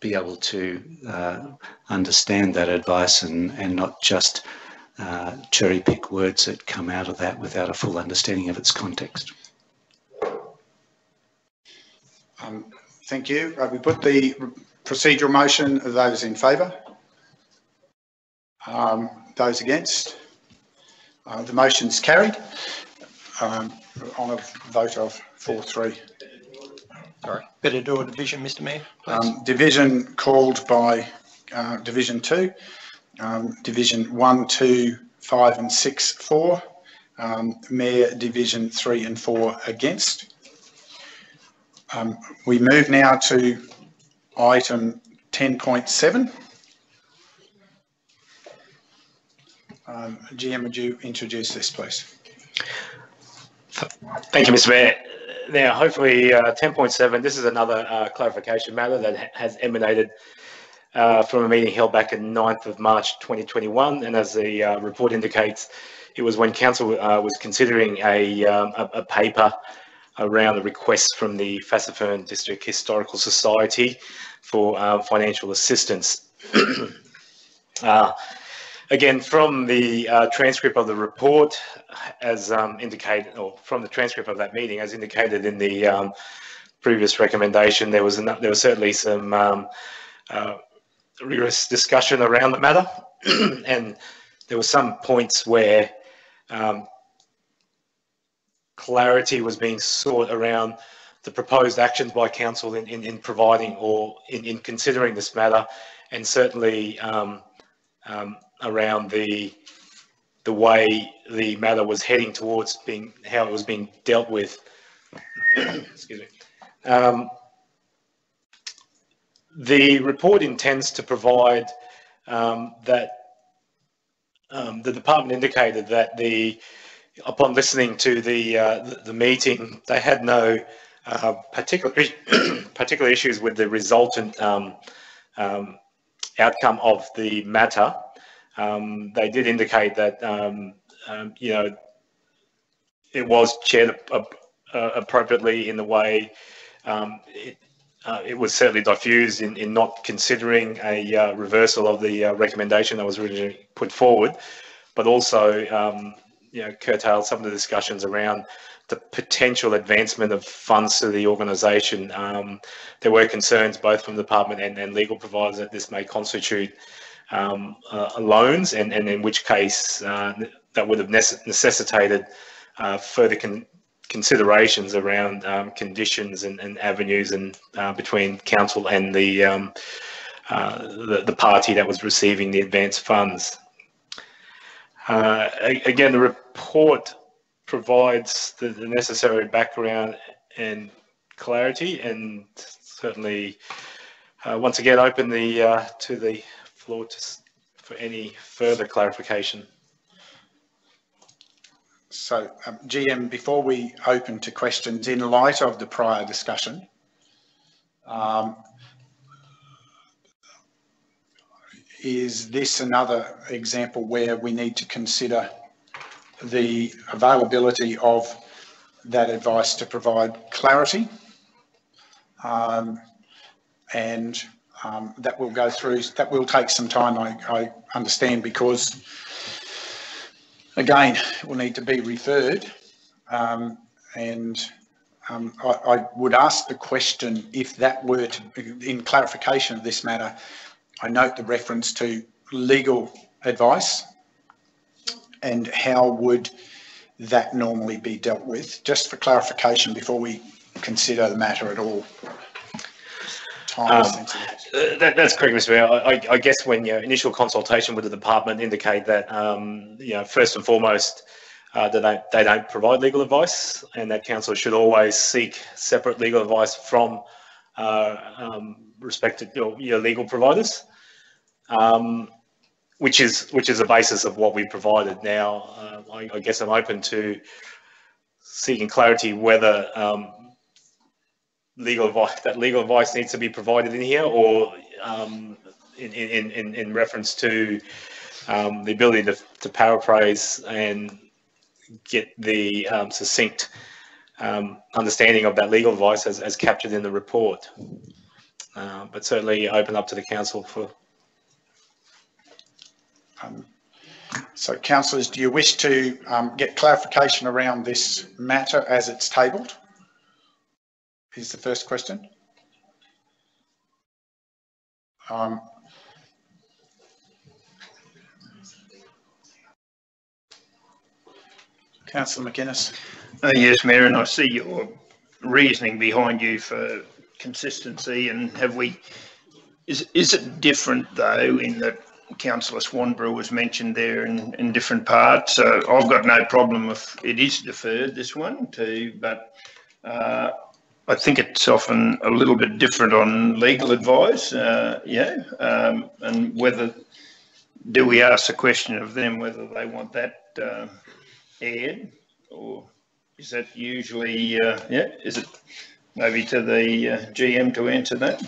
be able to uh, understand that advice and, and not just uh, cherry pick words that come out of that without a full understanding of its context. Um, thank you. Uh, we put the procedural motion. Those in favour? Um, those against? Uh, the motion's carried um, on a vote of 4-3. Sorry, better do a division, Mr Mayor. Um, division called by uh, Division 2, um, Division 1, 2, 5 and 6 for, um, Mayor Division 3 and 4 against. Um, we move now to item 10.7. Um, GM, would you introduce this, please? Thank you, Mr. Mayor. Now, hopefully, uh, 10.7, this is another uh, clarification matter that ha- has emanated uh, from a meeting held back in 9th of March 2021. And as the uh, report indicates, it was when council uh, was considering a, um, a, a paper around the request from the Fassifern District Historical Society for uh, financial assistance. Again, from the uh, transcript of the report, as um, indicated, or from the transcript of that meeting, as indicated in the um, previous recommendation, there was there was certainly some um, uh, rigorous discussion around the matter, and there were some points where um, clarity was being sought around the proposed actions by council in, in, in providing or in, in considering this matter, and certainly um, um, around the the way the matter was heading towards being how it was being dealt with. Excuse me. Um, the report intends to provide um, that um, the department indicated that the upon listening to the uh, the, meeting, they had no uh, particular particular issues with the resultant um, um, outcome of the matter. Um, they did indicate that, um, um, you know, it was chaired appropriately in the way um, it, uh, it was certainly diffused in, in not considering a uh, reversal of the uh, recommendation that was originally put forward, but also, um, you know, curtailed some of the discussions around the potential advancement of funds to the organisation. Um, there were concerns both from the department and, and legal providers that this may constitute um, uh, loans, and, and in which case uh, that would have necessitated uh, further con considerations around um, conditions and, and, avenues and uh, between council and the, um, uh, the, the party that was receiving the advance funds. Uh, again, the report provides the, the necessary background and clarity, and certainly once again open the to the floor to, for any further clarification. So, um, GM, before we open to questions, in light of the prior discussion, um, is this another example where we need to consider the availability of that advice to provide clarity um, and um, that will go through, that will take some time, I, I understand, because again, it will need to be referred. Um, and um, I, I, would ask the question if that were to, in clarification of this matter, I note the reference to legal advice and how would that normally be dealt with? Just for clarification before we consider the matter at all. Um, uh, that, that's correct, Mr. Mayor. I, I, guess when your initial consultation with the department indicate that, um, you know, first and foremost, uh, that they, they don't provide legal advice and that council should always seek separate legal advice from uh, um, respected your, your, legal providers, um, which is which is the basis of what we provided. Now, uh, I, I, guess I'm open to seeking clarity whether um, legal advice that legal advice needs to be provided in here, or um, in, in, in, in reference to um, the ability to, to paraphrase and get the um, succinct um, understanding of that legal advice as, as captured in the report. Uh, but certainly open up to the council for. Um, So councillors, do you wish to um, get clarification around this matter as it's tabled? Is the first question. Um, Councillor McInnes. Uh, yes, Mayor, and I see your reasoning behind you for consistency and have we, is, is it different though in that Councillor Swanborough was mentioned there in, in different parts? So I've got no problem if it is deferred, this one too, but uh, I think it's often a little bit different on legal advice, uh, yeah, um, and whether, do we ask the question of them whether they want that uh, aired or is that usually, uh, yeah, is it maybe to the uh, GM to answer that?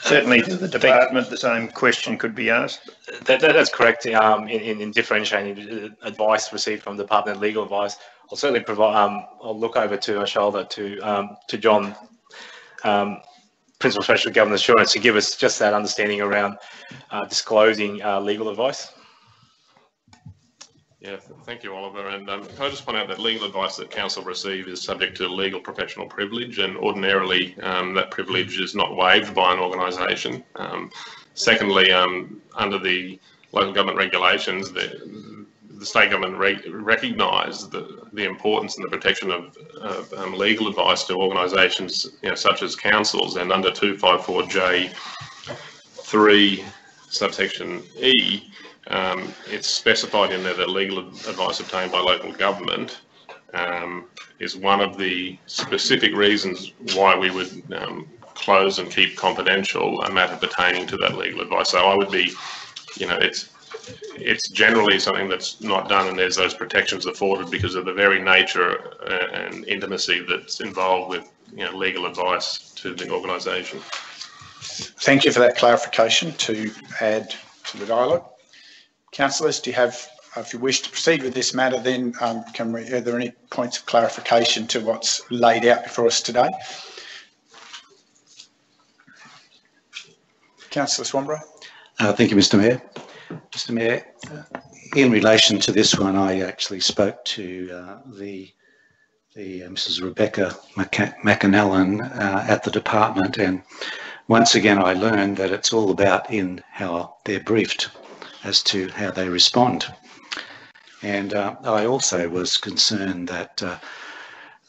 Certainly to the department, the same question could be asked. That, that, that's correct. Um, in, in differentiating advice received from the department, legal advice, I'll certainly provide. Um, I'll look over to my shoulder to um, to John, um, Principal Special Government Assurance, to give us just that understanding around uh, disclosing uh, legal advice. Yeah, thank you, Oliver. And um, can I just point out that legal advice that council receive is subject to legal professional privilege, and ordinarily um, that privilege is not waived by an organisation. Um, secondly, um, under the local government regulations, the, the state government re recognise the, the importance and the protection of, of um, legal advice to organisations you know, such as councils, and under 254J3 subsection E, um, it's specified in there that legal advice obtained by local government um, is one of the specific reasons why we would um, close and keep confidential a matter pertaining to that legal advice. So I would be, you know, it's it's generally something that's not done and there's those protections afforded because of the very nature uh, and intimacy that's involved with you know legal advice to the organisation. Thank you for that clarification to add to the dialogue. Councillors, do you have, if you wish to proceed with this matter, then um, can we, are there any points of clarification to what's laid out before us today? Councillor Swanborough. Uh, thank you, Mr Mayor. Mr Mayor, in relation to this one, I actually spoke to uh, the the uh, Mrs Rebecca McAnallen uh, at the department and once again I learned that it's all about in how they're briefed as to how they respond. And uh, I also was concerned that uh,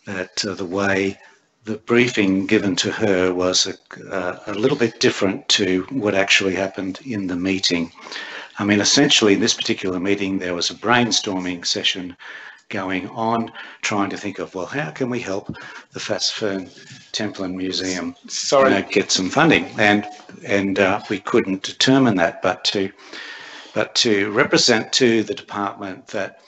that uh, the way the briefing given to her was a, a, little bit different to what actually happened in the meeting. I mean, essentially, in this particular meeting, there was a brainstorming session going on, trying to think of, well, how can we help the Fassifern Templin Museum Sorry. You know, get some funding? And and uh, we couldn't determine that, but to but to represent to the department that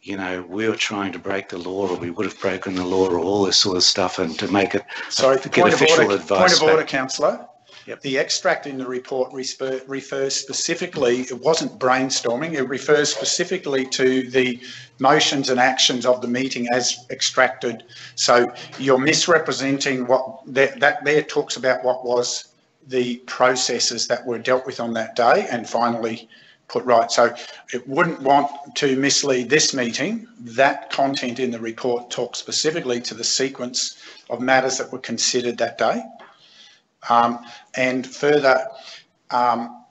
you know, we were trying to break the law or we would have broken the law or all this sort of stuff and to make it Sorry, get point official of order, advice. Point of order, councillor. Yep. The extract in the report refers specifically, it wasn't brainstorming, it refers specifically to the motions and actions of the meeting as extracted. So you're misrepresenting what, that, that there talks about what was the processes that were dealt with on that day and finally put right. So it wouldn't want to mislead this meeting. That content in the report talks specifically to the sequence of matters that were considered that day. Um, and further, um,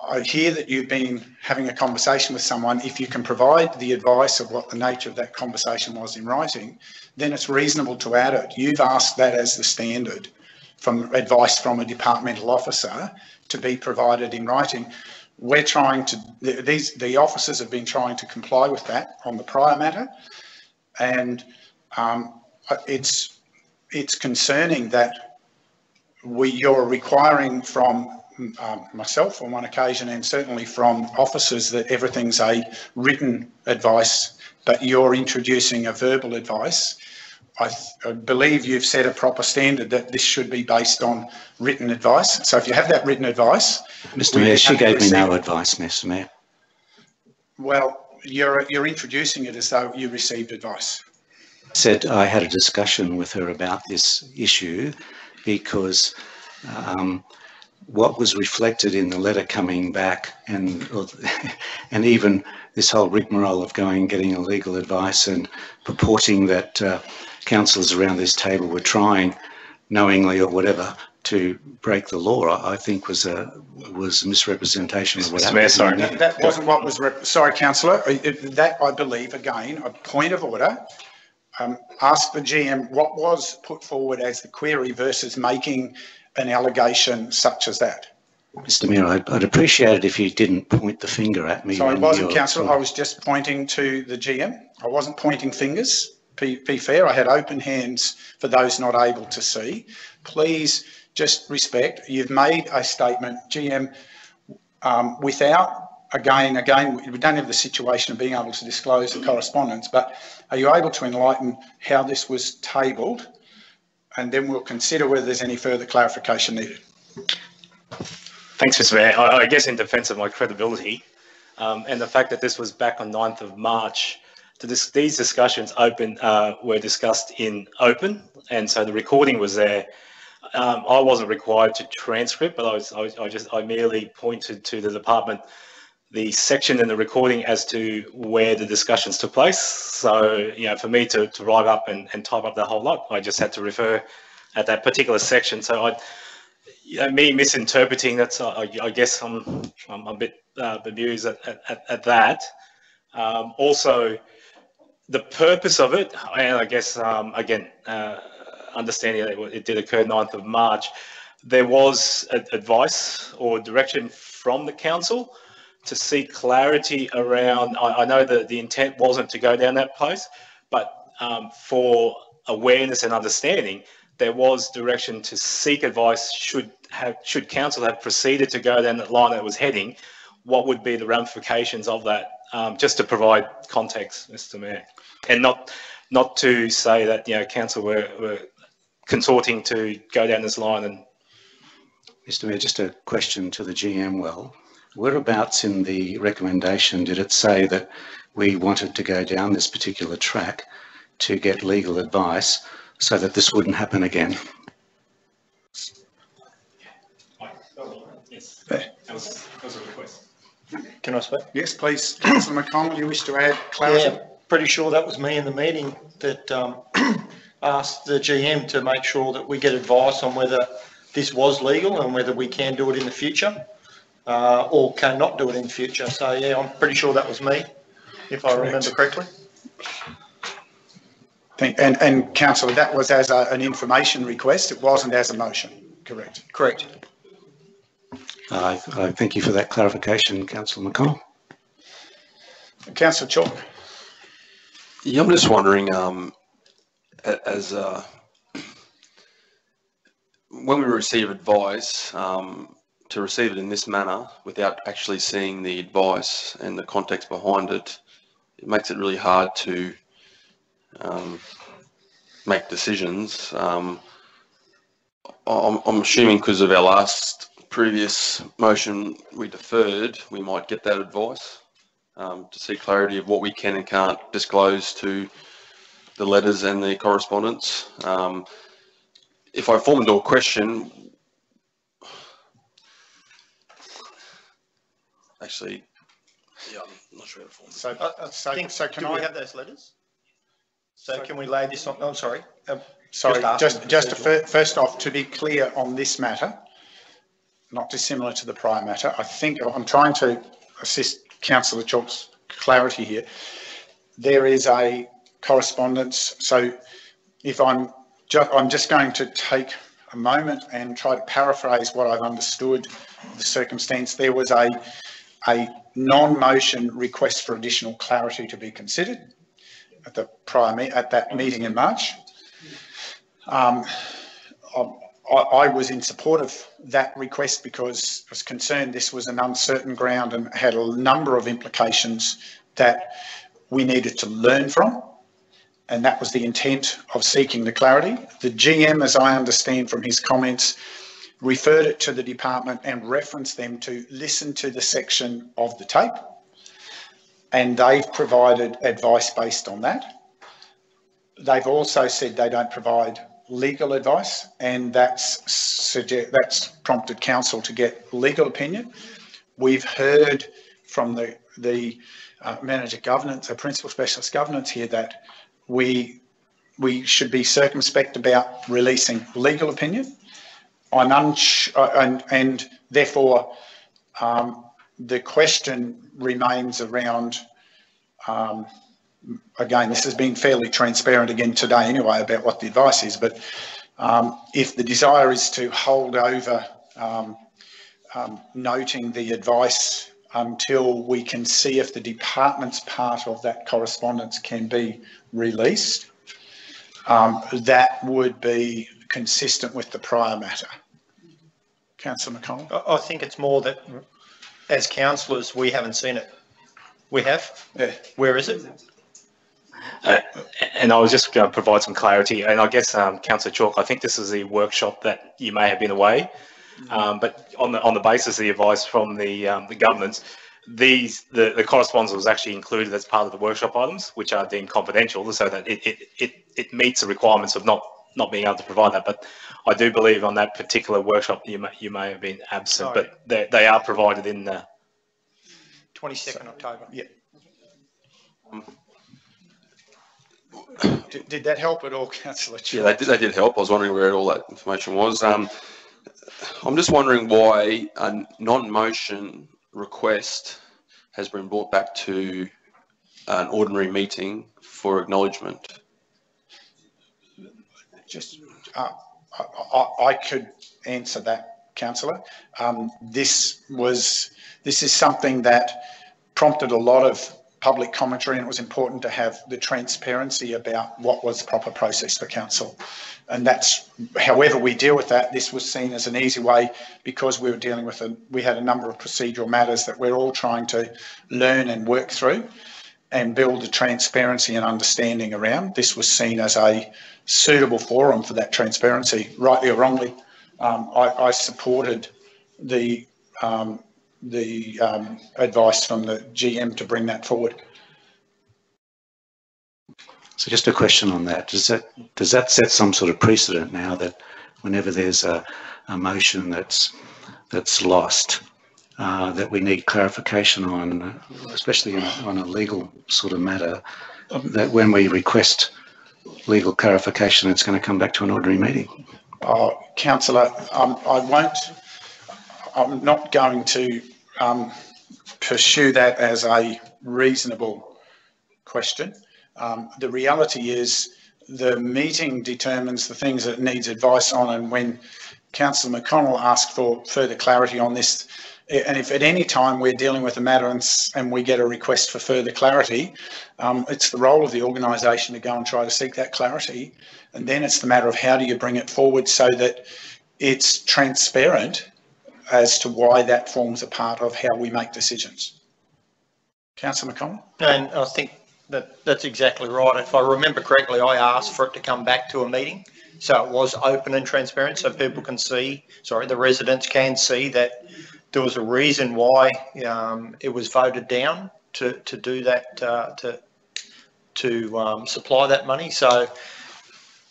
I hear that you've been having a conversation with someone. If you can provide the advice of what the nature of that conversation was in writing, then it's reasonable to add it. You've asked that as the standard from advice from a departmental officer to be provided in writing we're trying to, these, the officers have been trying to comply with that on the prior matter. And um, it's, it's concerning that we, you're requiring from um, myself on one occasion and certainly from officers that everything's a written advice, but you're introducing a verbal advice. I, I, believe you've set a proper standard that this should be based on written advice. So if you have that written advice, Mr. Mayor, she gave me no advice, Mr. Mayor. Well, you're you're introducing it as though you received advice. Said I had a discussion with her about this issue because um, what was reflected in the letter coming back and and even this whole rigmarole of going and getting legal advice and purporting that uh, councillors around this table were trying, knowingly or whatever, to break the law, I I think was a was a misrepresentation of what Mr. Mayor, sorry. That that wasn't what was, rep- sorry, councillor, that I believe, again, a point of order. Um, ask the GM what was put forward as the query versus making an allegation such as that. Mr. Mayor, I'd, I'd appreciate it if you didn't point the finger at me. So when wasn't, councillor, I was just pointing to the GM. I wasn't pointing fingers. Be, be fair, I had open hands for those not able to see. Please just respect, you've made a statement, GM, um, without, again, again, we don't have the situation of being able to disclose the correspondence, but are you able to enlighten how this was tabled? And then we'll consider whether there's any further clarification needed. Thanks, Mr. Mayor. I, I guess in defence of my credibility um, and the fact that this was back on 9th of March, the, dis- these discussions open uh, were discussed in open, and so the recording was there. Um, I wasn't required to transcript, but I was, I I just I merely pointed to the department the section in the recording as to where the discussions took place. So you know, for me to, to write up and, and type up the whole lot, I just had to refer at that particular section. So I you know, me misinterpreting that's I, I guess I'm I'm a bit uh, bemused at, at, at that. Um, also, the purpose of it, and I guess um, again, uh, understanding that it did occur 9th of March, there was advice or direction from the council to seek clarity around. I, I know that the intent wasn't to go down that place, but um, for awareness and understanding, there was direction to seek advice should have should council have proceeded to go down that line that it was heading, what would be the ramifications of that? Um, just to provide context, Mr. Mayor, and not not to say that you know council were, were consorting to go down this line and Mr. Mayor, just a question to the GM well. Whereabouts in the recommendation did it say that we wanted to go down this particular track to get legal advice so that this wouldn't happen again? yes, There. that was, that was a request. Can I speak? Yes, please, councillor McConnell, you wish to add clarity? Yeah, pretty sure that was me in the meeting that um, asked the GM to make sure that we get advice on whether this was legal and whether we can do it in the future uh, or cannot do it in future. So yeah, I'm pretty sure that was me, if I remember correctly. Thank- And, and councillor, that was as a, an information request, it wasn't as a motion, correct? Correct. I, I thank you for that clarification, Councillor McConnell. Councillor Chalk, Yeah, I'm just wondering, um, as, uh, when we receive advice, um, to receive it in this manner without actually seeing the advice and the context behind it, it makes it really hard to, um, make decisions. Um, I'm, I'm assuming because of our last previous motion we deferred, we might get that advice um, to see clarity of what we can and can't disclose to the letters and the correspondence. Um, if I form into a question, actually, yeah, I'm not sure how to form. so, I, I so, think, so can do we I, have those letters? So can we lay this on, I'm sorry. um, sorry, just just, just to first off, to be clear on this matter, not dissimilar to the prior matter, I think, I'm trying to assist councillor Chalk's clarity here. There is a correspondence, so if I'm ju, I'm just going to take a moment and try to paraphrase what I've understood the circumstance. There was a, a non-motion request for additional clarity to be considered at the prior, at that meeting in March. Um, I, I was in support of that request because I was concerned this was an uncertain ground and had a number of implications that we needed to learn from. And that was the intent of seeking the clarity. The GM, as I understand from his comments, referred it to the department and referenced them to listen to the section of the tape. And they've provided advice based on that. They've also said they don't provide legal advice and that's that's prompted council to get legal opinion. We've heard from the, the uh, manager governance, a principal specialist governance here, that we we should be circumspect about releasing legal opinion. I'm uns- uh, and, and therefore um, the question remains around. Um, again, this has been fairly transparent again today anyway about what the advice is, but um, if the desire is to hold over um, um, noting the advice until we can see if the department's part of that correspondence can be released, um, that would be consistent with the prior matter. Councillor McConnell? I, I think it's more that as councillors, we haven't seen it. We have? Yeah. Where is it? Uh, and I was just going to provide some clarity. And I guess, um, Councillor Chalk, I think this is the workshop that you may have been away. Um, but on the on the basis of the advice from the um, the governments, these the, the correspondence was actually included as part of the workshop items, which are deemed confidential, so that it it, it, it meets the requirements of not not being able to provide that. But I do believe on that particular workshop you may you may have been absent, Sorry. but they they are provided in the 22nd October. Yeah. Did, did that help at all, Councillor? Yeah, they did, they did help. I was wondering where all that information was. Um, I'm just wondering why a non-motion request has been brought back to an ordinary meeting for acknowledgement. Just, uh, I, I, could answer that, councillor. Um, this was, this is something that prompted a lot of public commentary and it was important to have the transparency about what was the proper process for council. And that's, however we deal with that, this was seen as an easy way because we were dealing with, a, we had a number of procedural matters that we're all trying to learn and work through and build a transparency and understanding around. This was seen as a suitable forum for that transparency, rightly or wrongly. Um, I, I supported the um, the um, advice from the GM to bring that forward. So just a question on that. Does that does that set some sort of precedent now that whenever there's a, a motion that's that's lost, uh, that we need clarification on, especially on, on a legal sort of matter, that when we request legal clarification, it's going to come back to an ordinary meeting? Uh, Councillor, um, I won't, I'm not going to um, pursue that as a reasonable question. Um, the reality is the meeting determines the things that it needs advice on and when Councillor McConnell asked for further clarity on this, and if at any time we're dealing with a matter and, and we get a request for further clarity, um, it's the role of the organisation to go and try to seek that clarity. And then it's the matter of how do you bring it forward so that it's transparent as to why that forms a part of how we make decisions. Councillor McConnell? And I think that, that's exactly right. If I remember correctly, I asked for it to come back to a meeting. So it was open and transparent, so people can see, sorry, the residents can see that there was a reason why um, it was voted down to, to do that, uh, to, to um, supply that money. So,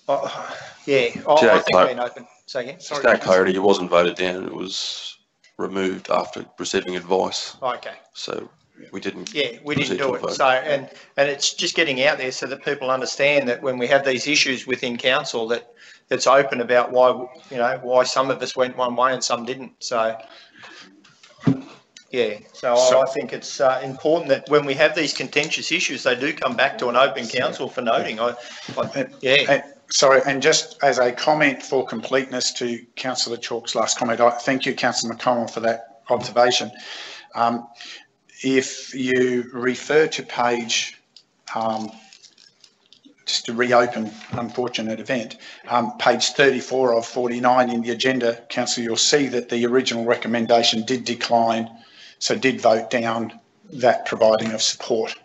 uh, yeah, I, I think Clark. being open. Say again? Just that clarity, it wasn't voted down, it was removed after receiving advice. Okay. So we didn't. Yeah, we didn't do it. vote. So, and, and it's just getting out there so that people understand that when we have these issues within council, that it's open about why, you know, why some of us went one way and some didn't. So, yeah, so I- I think it's uh, important that when we have these contentious issues, they do come back to an open council for noting. I, I, yeah, And, sorry, and just as a comment for completeness to Councillor Chalk's last comment, I thank you, Councillor McConnell, for that observation. Um, if you refer to page, um, just to reopen unfortunate event, um, page 34 of 49 in the agenda, Council, you'll see that the original recommendation did decline, so did vote down that providing of support.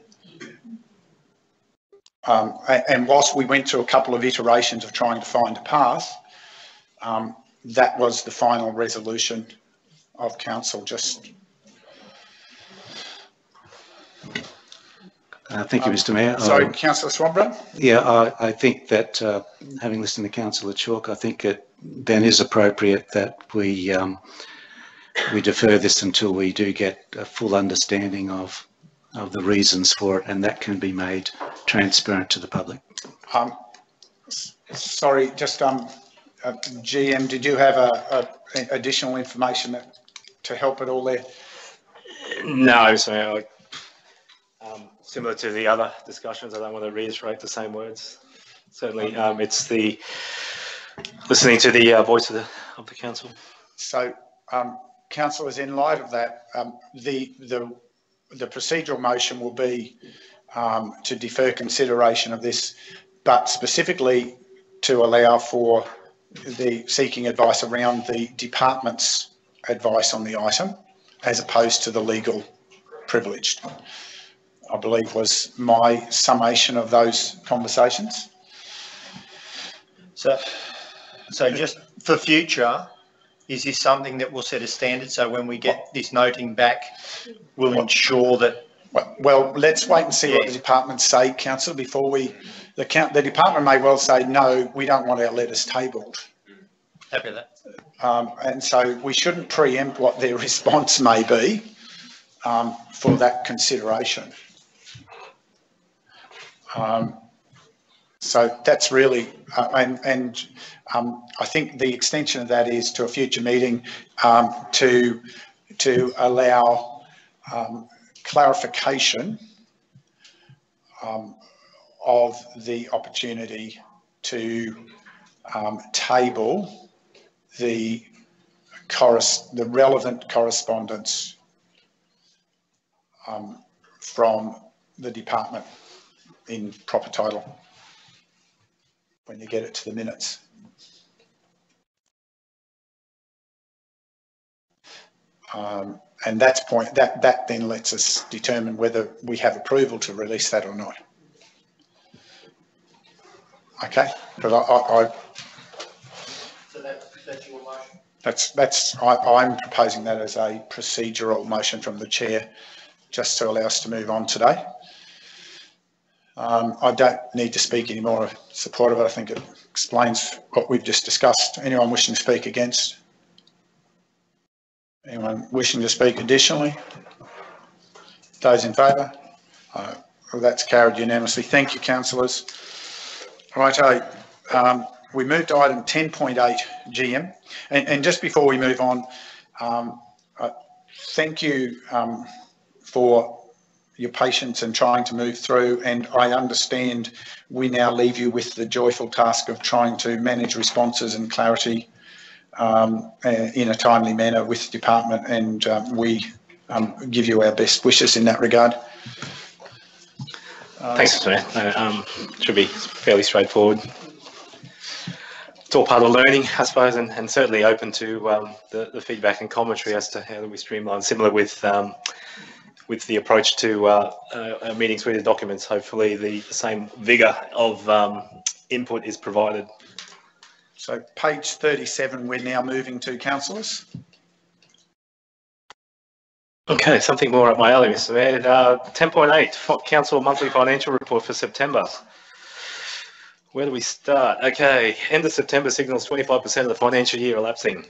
Um, and whilst we went through a couple of iterations of trying to find a path, um, that was the final resolution of council. Just Uh, thank you, Mr Mayor. sorry, Um, councillor Swanborough. Yeah, I, I think that, uh, having listened to Councillor Chalk, I think it then is appropriate that we, um, we defer this until we do get a full understanding of, of the reasons for it, and that can be made transparent to the public. Um, s- sorry, just, um, uh, GM, did you have a, a additional information that, to help at all there? No, so I, um, similar to the other discussions, I don't want to reiterate the same words. Certainly, um, it's the listening to the uh, voice of the of the council. So, um, councillors, in light of that, um, the, the, the procedural motion will be, um, to defer consideration of this, but specifically to allow for the seeking advice around the department's advice on the item, as opposed to the legal privileged. I believe was my summation of those conversations. So, so just for future, is this something that will set a standard? So when we get this noting back, we'll ensure that, Well- Well, let's wait and see what the Yeah. departments say, councillor, before we, the count, the department may well say, no, we don't want our letters tabled. happy with that. Um, and so we shouldn't preempt what their response may be, um, for that consideration. Um, so that's really, uh, and, and, um, I think the extension of that is to a future meeting, um, to, to allow, um, clarification, um, of the opportunity to, um, table the the relevant correspondence from the department in proper title when you get it to the minutes. Um, and that's point, that, that then lets us determine whether we have approval to release that or not. Okay, but I, I, I So that, that's your motion? That's, that's, I, I'm proposing that as a procedural motion from the chair, just to allow us to move on today. Um, I don't need to speak any more in support of it. I think it explains what we've just discussed. Anyone wishing to speak against? Anyone wishing to speak additionally? Those in favour? Uh, well, that's carried unanimously. Thank you, councillors. Righto, um, we move to item 10.8 GM. And, and just before we move on, um, uh, thank you um, for your patience and trying to move through. And I understand we now leave you with the joyful task of trying to manage responses and clarity um, uh, in a timely manner with the department. And um, we um, give you our best wishes in that regard. Thanks, Mr. Mayor. Um, should be fairly straightforward. It's all part of learning, I suppose, and, and certainly open to um, the, the feedback and commentary as to how we streamline. Similar with um, with the approach to uh, uh, meetings with the documents. Hopefully, the, the same vigour of um, input is provided. So page 37, we're now moving to councillors. Okay, something more up my alley, Mr. Mayor. Uh, 10.8, Council Monthly Financial Report for September. Where do we start? Okay, end of September signals 25% of the financial year elapsing.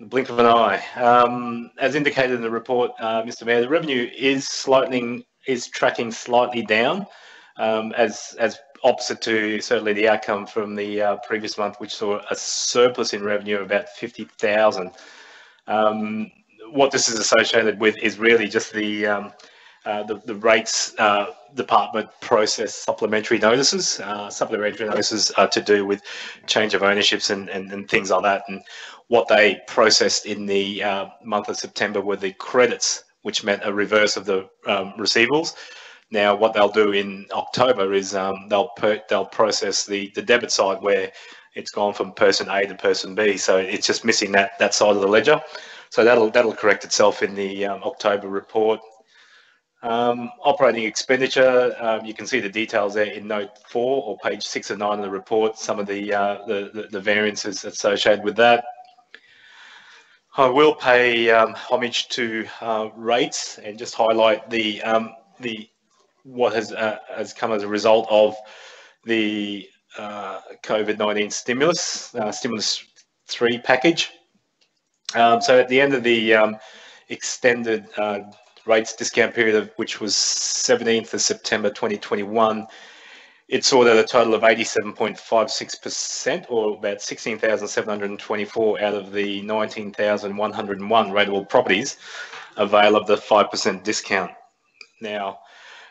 The blink of an eye. Um, as indicated in the report, uh, Mr. Mayor, the revenue is slightly is tracking slightly down, um, as as opposite to certainly the outcome from the uh, previous month, which saw a surplus in revenue of about 50,000. Um, what this is associated with is really just the um, uh, the, the rates uh, department process supplementary notices. Uh, supplementary notices are to do with change of ownerships and, and, and things like that. And what they processed in the uh, month of September were the credits, which meant a reverse of the um, receivables. Now, what they'll do in October is um, they'll per, they'll process the, the debit side where it's gone from person A to person B. So it's just missing that that side of the ledger. So that'll that'll correct itself in the um, October report. Um, operating expenditure, um, you can see the details there in note four or page six or nine of the report, some of the, uh, the, the, the variances associated with that. I will pay um, homage to uh, rates and just highlight the, um, the what has, uh, has come as a result of the uh, COVID-19 stimulus, uh, stimulus three package. Um, so at the end of the um, extended uh, rates discount period, of, which was 17th of September 2021, it saw that a total of 87.56% or about 16,724 out of the 19,101 rateable properties avail of the 5% discount. Now,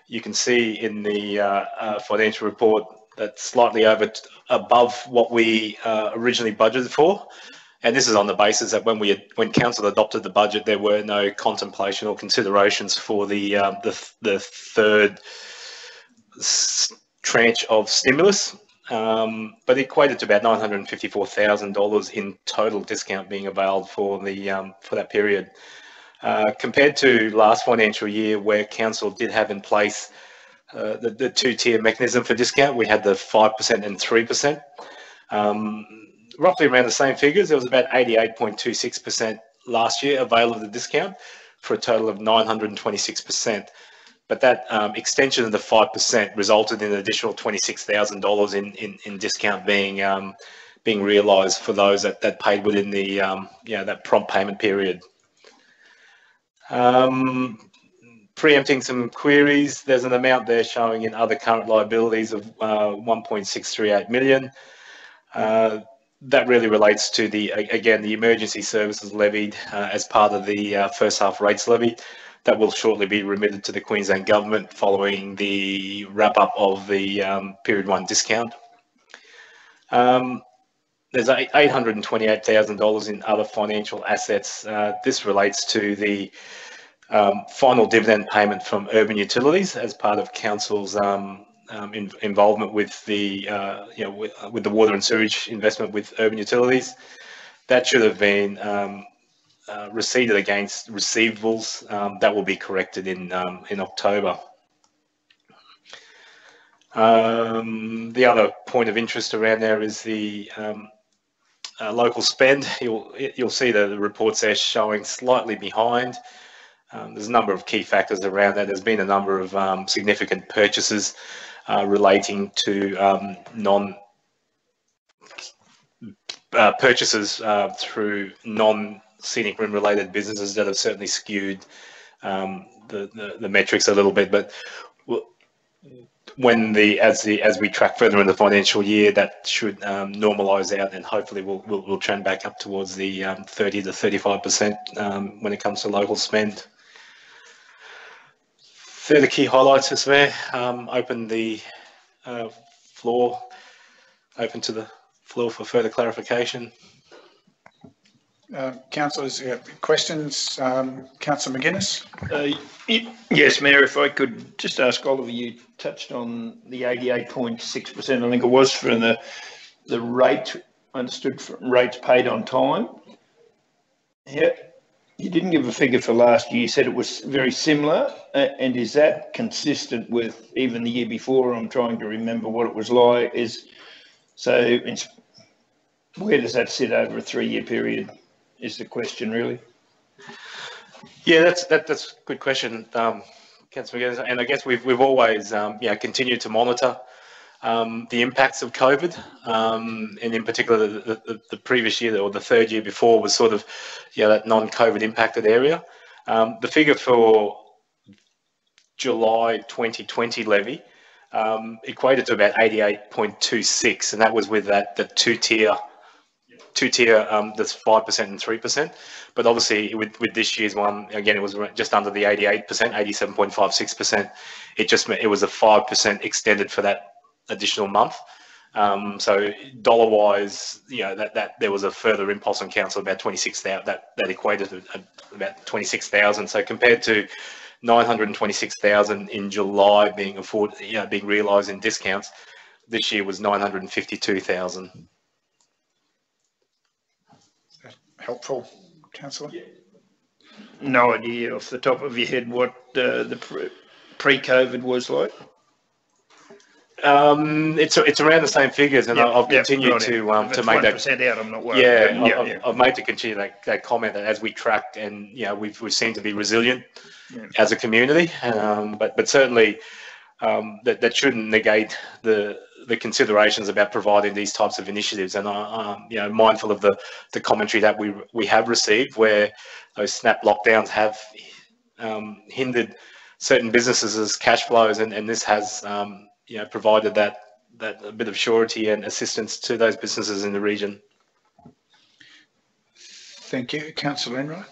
you can see in the uh, uh, financial report that slightly over above what we uh, originally budgeted for. And this is on the basis that when we when council adopted the budget, there were no contemplation or considerations for the uh, the, the third tranche of stimulus, um, but equated to about nine hundred and fifty-four thousand dollars in total discount being availed for the um, for that period. Uh, compared to last financial year, where council did have in place uh, the, the two-tier mechanism for discount, we had the five percent and three percent. Um, roughly around the same figures. There was about 88.26% last year available the discount for a total of 926%. But that um, extension of the 5% resulted in an additional $26,000 in, in, in discount being um, being realised for those that, that paid within the um, you know, that prompt payment period. Um, preempting some queries, there's an amount there showing in other current liabilities of uh, 1.638 million. Uh, that really relates to the, again, the emergency services levied uh, as part of the uh, first half rates levy. That will shortly be remitted to the Queensland Government following the wrap up of the um, period one discount. Um, there's $828,000 in other financial assets. Uh, this relates to the um, final dividend payment from urban utilities as part of council's um, um, in, involvement with the uh, you know with, with, the water and sewage investment with urban utilities. That should have been um, uh, receipted against receivables. Um, that will be corrected in um, in October. Um, the other point of interest around there is the um, uh, local spend. You'll you'll see the reports there showing slightly behind. Um, there's a number of key factors around that. There's been a number of significant purchases uh, relating to non uh, purchases uh, through non Scenic Rim related businesses that have certainly skewed um, the, the, the metrics a little bit. But when the as the as we track further in the financial year, that should um, normalise out, and hopefully we'll, we'll, we'll trend back up towards the um, 30 to 35 percent um, when it comes to local spend. Further key highlights, Mayor. Um, open the uh, floor, open to the floor for further clarification. Uh, councillors, uh, questions? Um, Councillor McInnes? Uh, yes, Mayor, if I could just ask Oliver, you touched on the 88.6%, I think it was for the, the rate, understood from rates paid on time. Yeah, you didn't give a figure for last year. You said it was very similar. Uh, and is that consistent with even the year before? I'm trying to remember what it was like. Is so where does that sit over a three-year period? Is the question really? Yeah, that's that, that's a good question, um, Councillor And I guess we've we've always um, know continued to monitor um, the impacts of COVID, um, and in particular the, the, the, previous year or the third year before was sort of, yeah, that non-COVID impacted area. Um, the figure for July 2020 levy um, equated to about 88.26, and that was with that the two-tier, two-tier, um, that's five percent and three percent. But obviously, with with this year's one, again, it was just under the 88 percent, 87.56 percent. It just it was a five percent extended for that additional month. Um, so dollar wise, you know, that, that there was a further impulse on council about 26,000, that, that equated to about 26,000. So compared to 926,000 in July being afforded, you know, being realised in discounts, this year was 952,000. Helpful, councillor? No idea off the top of your head what uh, the pre-COVID was like? Um, it's it's around the same figures, and I've continued to um, to make that. percent out, I'm not worried. Yeah, yeah, I've, yeah. I've made to continue that, that comment that as we track, and you know, we've we seem to be resilient yeah. as a community, um, but but certainly um, that that shouldn't negate the the considerations about providing these types of initiatives. And I'm you know mindful of the the commentary that we we have received, where those snap lockdowns have um, hindered certain businesses' cash flows, and, and this has um, you know provided that that a bit of surety and assistance to those businesses in the region. Thank you. Councillor Enright.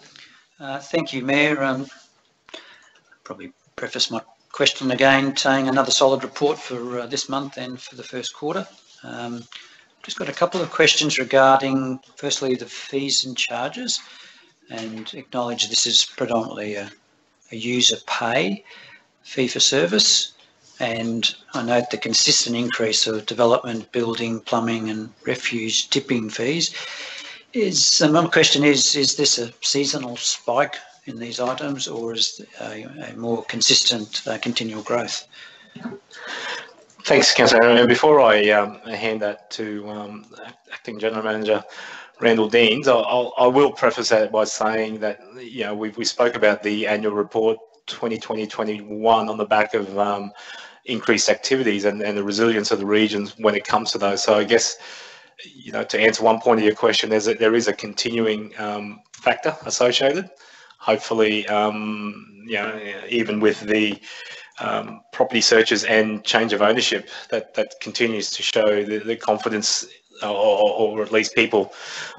Uh, thank you, Mayor. Um, probably preface my question again, saying another solid report for uh, this month and for the first quarter. Um, just got a couple of questions regarding, firstly, the fees and charges, and acknowledge this is predominantly a, a user pay fee for service. And I note the consistent increase of development, building, plumbing and refuse tipping fees. Is my question is, is this a seasonal spike in these items or is a, a more consistent uh, continual growth? Thanks, Councillor. And before I um, hand that to um, Acting General Manager Randall Deans, I'll, I'll, preface that by saying that, you know, we, we spoke about the annual report 2020-21 on the back of um, increased activities and, and the resilience of the regions when it comes to those. So I guess, you know, to answer one point of your question, there's a, there is a continuing um, factor associated. Hopefully, um, you know, even with the um, property searches and change of ownership that, that continues to show the, the confidence or, or, at least people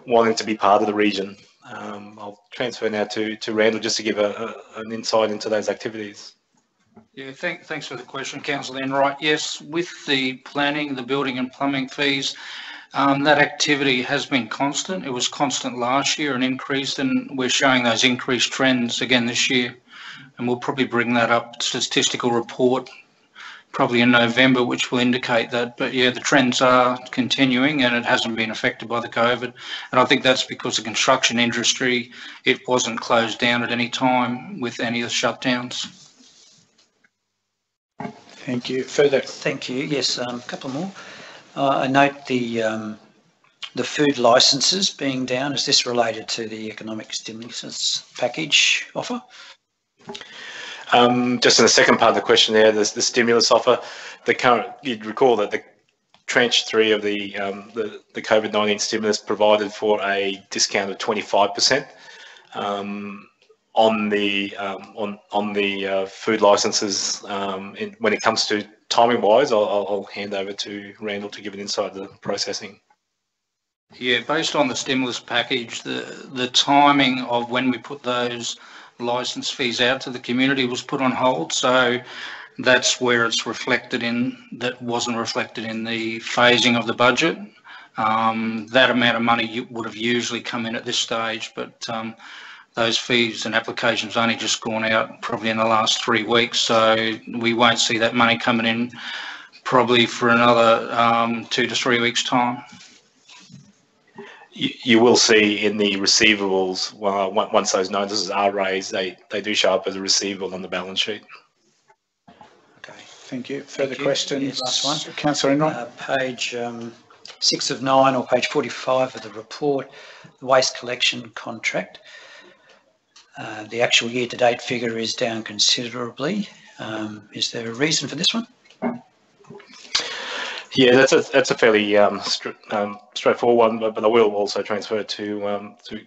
wanting to be part of the region. Um, I'll transfer now to, to Randall just to give a, a, an insight into those activities. Yeah, thank, thanks for the question, Councillor Enright. Yes, with the planning, the building and plumbing fees, that activity has been constant. It was constant last year and increased, and we're showing those increased trends again this year and we'll probably bring that up statistical report probably in November, which will indicate that. But yeah, the trends are continuing and it hasn't been affected by the COVID. And I think that's because the construction industry, it wasn't closed down at any time with any of the shutdowns. Thank you. Further. Thank you. Yes, um, a couple more. Uh, I note the um, the food licences being down. Is this related to the economic stimulus package offer? Um, just in the second part of the question there, the, stimulus offer, the current, you'd recall that the tranche three of the, um, the, the COVID-19 stimulus provided for a discount of 25% um, on the, um, on, on the uh, food licenses. Um, when it comes to timing wise, I'll, I'll hand over to Randall to give an insight to the processing. Yeah, based on the stimulus package, the, the timing of when we put those license fees out to the community was put on hold. So that's where it's reflected in, that wasn't reflected in the phasing of the budget. Um, that amount of money would have usually come in at this stage, but um, those fees and applications only just gone out probably in the last three weeks. So we won't see that money coming in probably for another um, two to three weeks time you, you will see in the receivables, well, once those notices are raised, they, they do show up as a receivable on the balance sheet. Okay, thank you. Further thank you. questions? Yeah, last one. Councillor Enright. Uh, page um, six of nine or page 45 of the report, the waste collection contract. Uh, the actual year-to-date figure is down considerably. Um, is there a reason for this one? Yeah, that's a that's a fairly um, um, straightforward one, but, but I will also transfer to um, to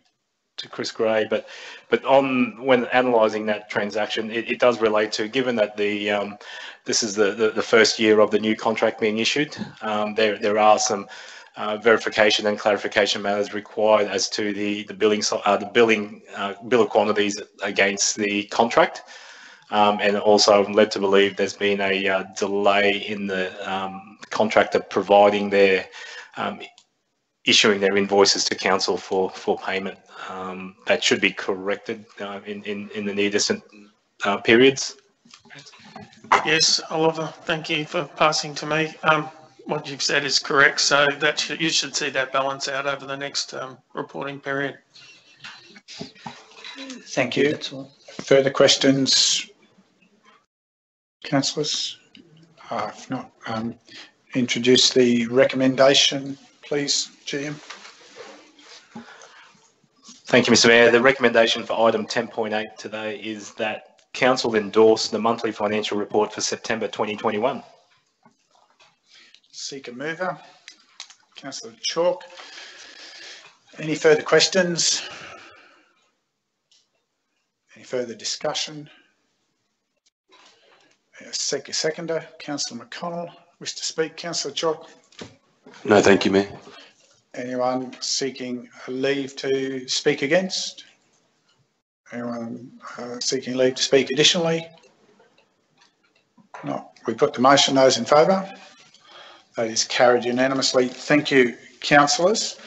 to Chris Gray. But but on when analysing that transaction, it, it, does relate to given that the um, this is the, the, the first year of the new contract being issued. Um, there there are some. Uh, verification and clarification matters required as to the the billing uh, the billing uh, bill of quantities against the contract, um, and also I'm led to believe there's been a uh, delay in the um, contractor providing their um, issuing their invoices to council for for payment. Um, that should be corrected uh, in, in in the near distant periods. Yes, Oliver, thank you for passing to me. Um, what you've said is correct. So that should, you should see that balance out over the next um, reporting period. Thank you. That's all. Further questions, councillors? Uh, if not, um, introduce the recommendation, please, GM. Thank you, Mr Mayor. The recommendation for item 10.8 today is that Council endorse the monthly financial report for September 2021. Seeker mover, Councillor Chalk. Any further questions? Any further discussion? Seeker Sec- Seconder, councillor McConnell, wish to speak? Councillor Chalk? No, thank you, Mayor. Anyone seeking leave to speak against? Anyone uh, seeking leave to speak additionally? No, we put the motion, those in favour? That is carried unanimously. Thank you, councillors.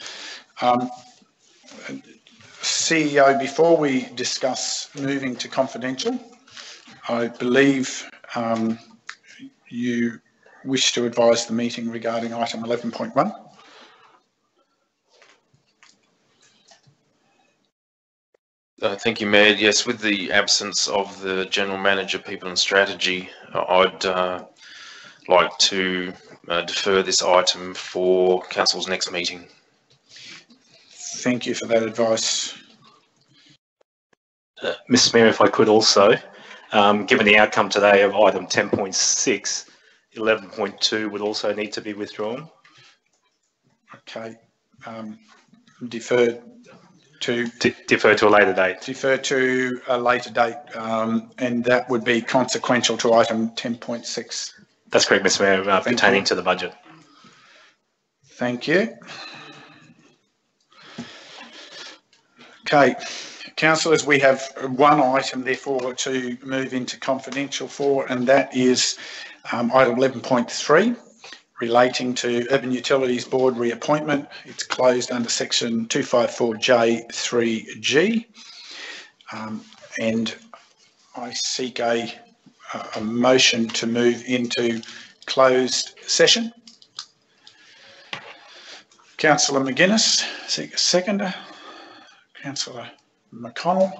Um, CEO, before we discuss moving to confidential, I believe um, you wish to advise the meeting regarding item 11.1. Uh, thank you, Mayor. Yes, with the absence of the General Manager, People and Strategy, I'd uh, like to uh, defer this item for Council's next meeting. Thank you for that advice. Uh, Mr Mayor, if I could also, um, given the outcome today of item 10.6, 11.2 would also need to be withdrawn. Okay. Um, deferred to D- defer to a later date. defer to a later date, um, and that would be consequential to item 10.6. That's correct, Mr Mayor, uh, pertaining to the budget. Thank you. Okay, councillors, we have one item therefore to move into confidential for, and that is um, item 11.3 relating to Urban Utilities Board reappointment. It's closed under section 254J3G. Um, and I seek a, a motion to move into closed session. Councillor McInnes, seek seconder. Councillor McConnell.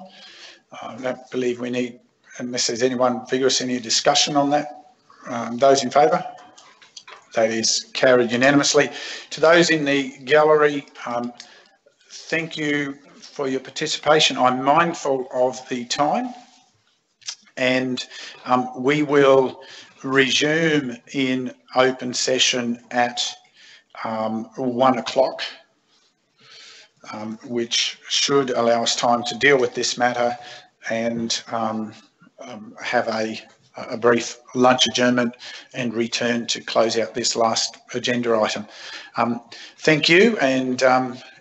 Uh, I don't believe we need, unless there's anyone vigorous, any discussion on that. Um, those in favour? That is carried unanimously. To those in the gallery, um, thank you for your participation. I'm mindful of the time and um, we will resume in open session at um, one o'clock, um, which should allow us time to deal with this matter and um, um, have a, a brief lunch adjournment and return to close out this last agenda item. Um, thank you, and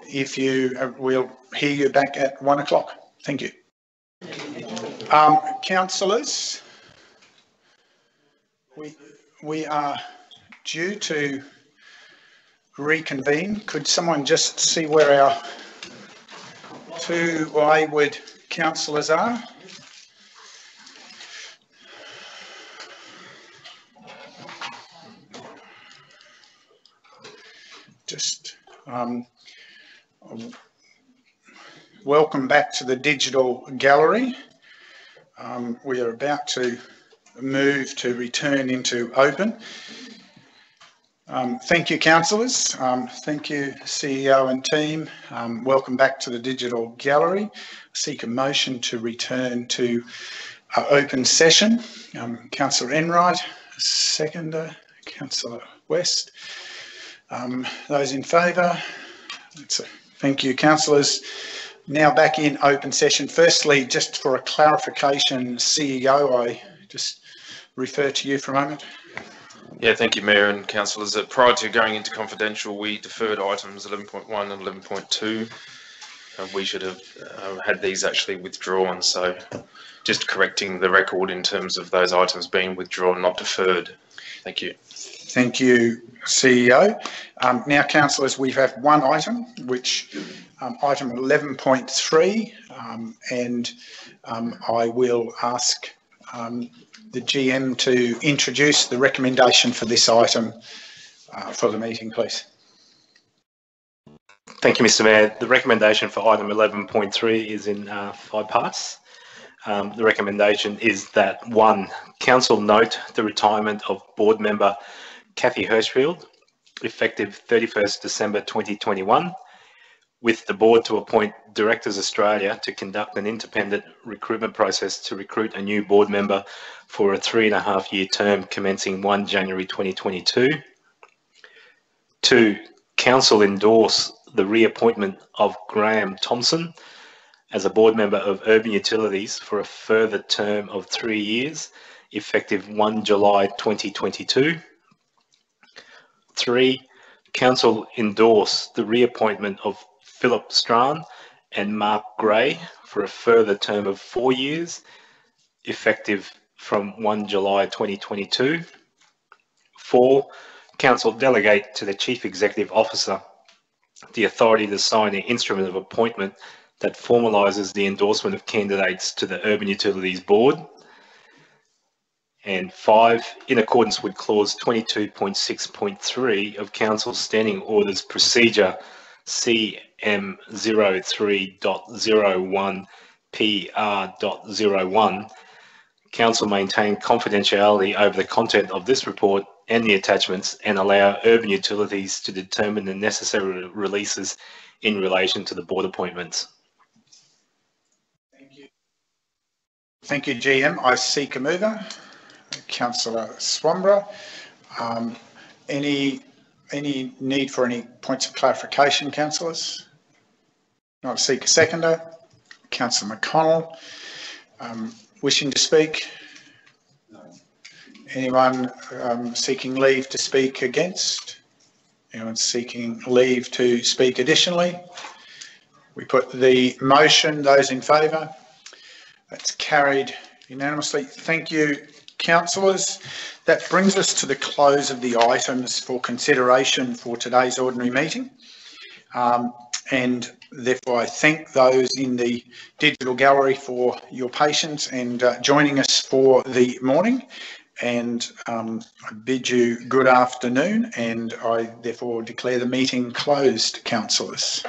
if you, uh, we'll hear you back at one o'clock. Thank you. Um, councillors, we, we are due to reconvene. Could someone just see where our two wayward councillors are? Just um, welcome back to the digital gallery. Um, we are about to move to return into open. Um, thank you, councillors. Um, thank you, CEO and team. Um, welcome back to the digital gallery. Seek a motion to return to open session. Um, Councillor Enright, seconder. Councillor West. Um, those in favour? Thank you, councillors. Now back in open session. Firstly, just for a clarification, CEO, I just refer to you for a moment. Yeah, thank you, Mayor and councillors. Uh, Prior to going into confidential, we deferred items 11.1 and 11.2. And we should have uh, had these actually withdrawn, so just correcting the record in terms of those items being withdrawn, not deferred. Thank you. Thank you, CEO. Um, now, councillors, we have one item, which um, item 11.3, um, and um, I will ask um, the GM to introduce the recommendation for this item uh, for the meeting, please. Thank you, Mr Mayor. The recommendation for item 11.3 is in uh, five parts. Um, the recommendation is that one, council note the retirement of board member Kathy Hirschfield, effective 31st December 2021, with the board to appoint Directors Australia to conduct an independent recruitment process to recruit a new board member for a three and a half year term commencing 1 January 2022. Two, council endorse the reappointment of Graham Thompson as a board member of Urban Utilities for a further term of three years, effective 1 July 2022. Three, council endorse the reappointment of Philip Strahan and Mark Gray for a further term of four years, effective from 1 July 2022. Four, council delegate to the chief executive officer the authority to sign the instrument of appointment that formalises the endorsement of candidates to the Urban Utilities Board. And five, in accordance with clause 22.6.3 of Council's Standing Orders Procedure CM03.01 PR.01, Council maintain confidentiality over the content of this report and the attachments and allow urban utilities to determine the necessary releases in relation to the board appointments. Thank you. Thank you, GM. I seek a mover. Councillor Swanborough. Um, any any need for any points of clarification, councillors? Not a seconder. Councillor McConnell. Um, wishing to speak? Anyone um, seeking leave to speak against? Anyone seeking leave to speak additionally? We put the motion, those in favour? That's carried unanimously. Thank you, councillors. That brings us to the close of the items for consideration for today's ordinary meeting. Um, and therefore I thank those in the digital gallery for your patience and uh, joining us for the morning and um, I bid you good afternoon and I therefore declare the meeting closed, councillors.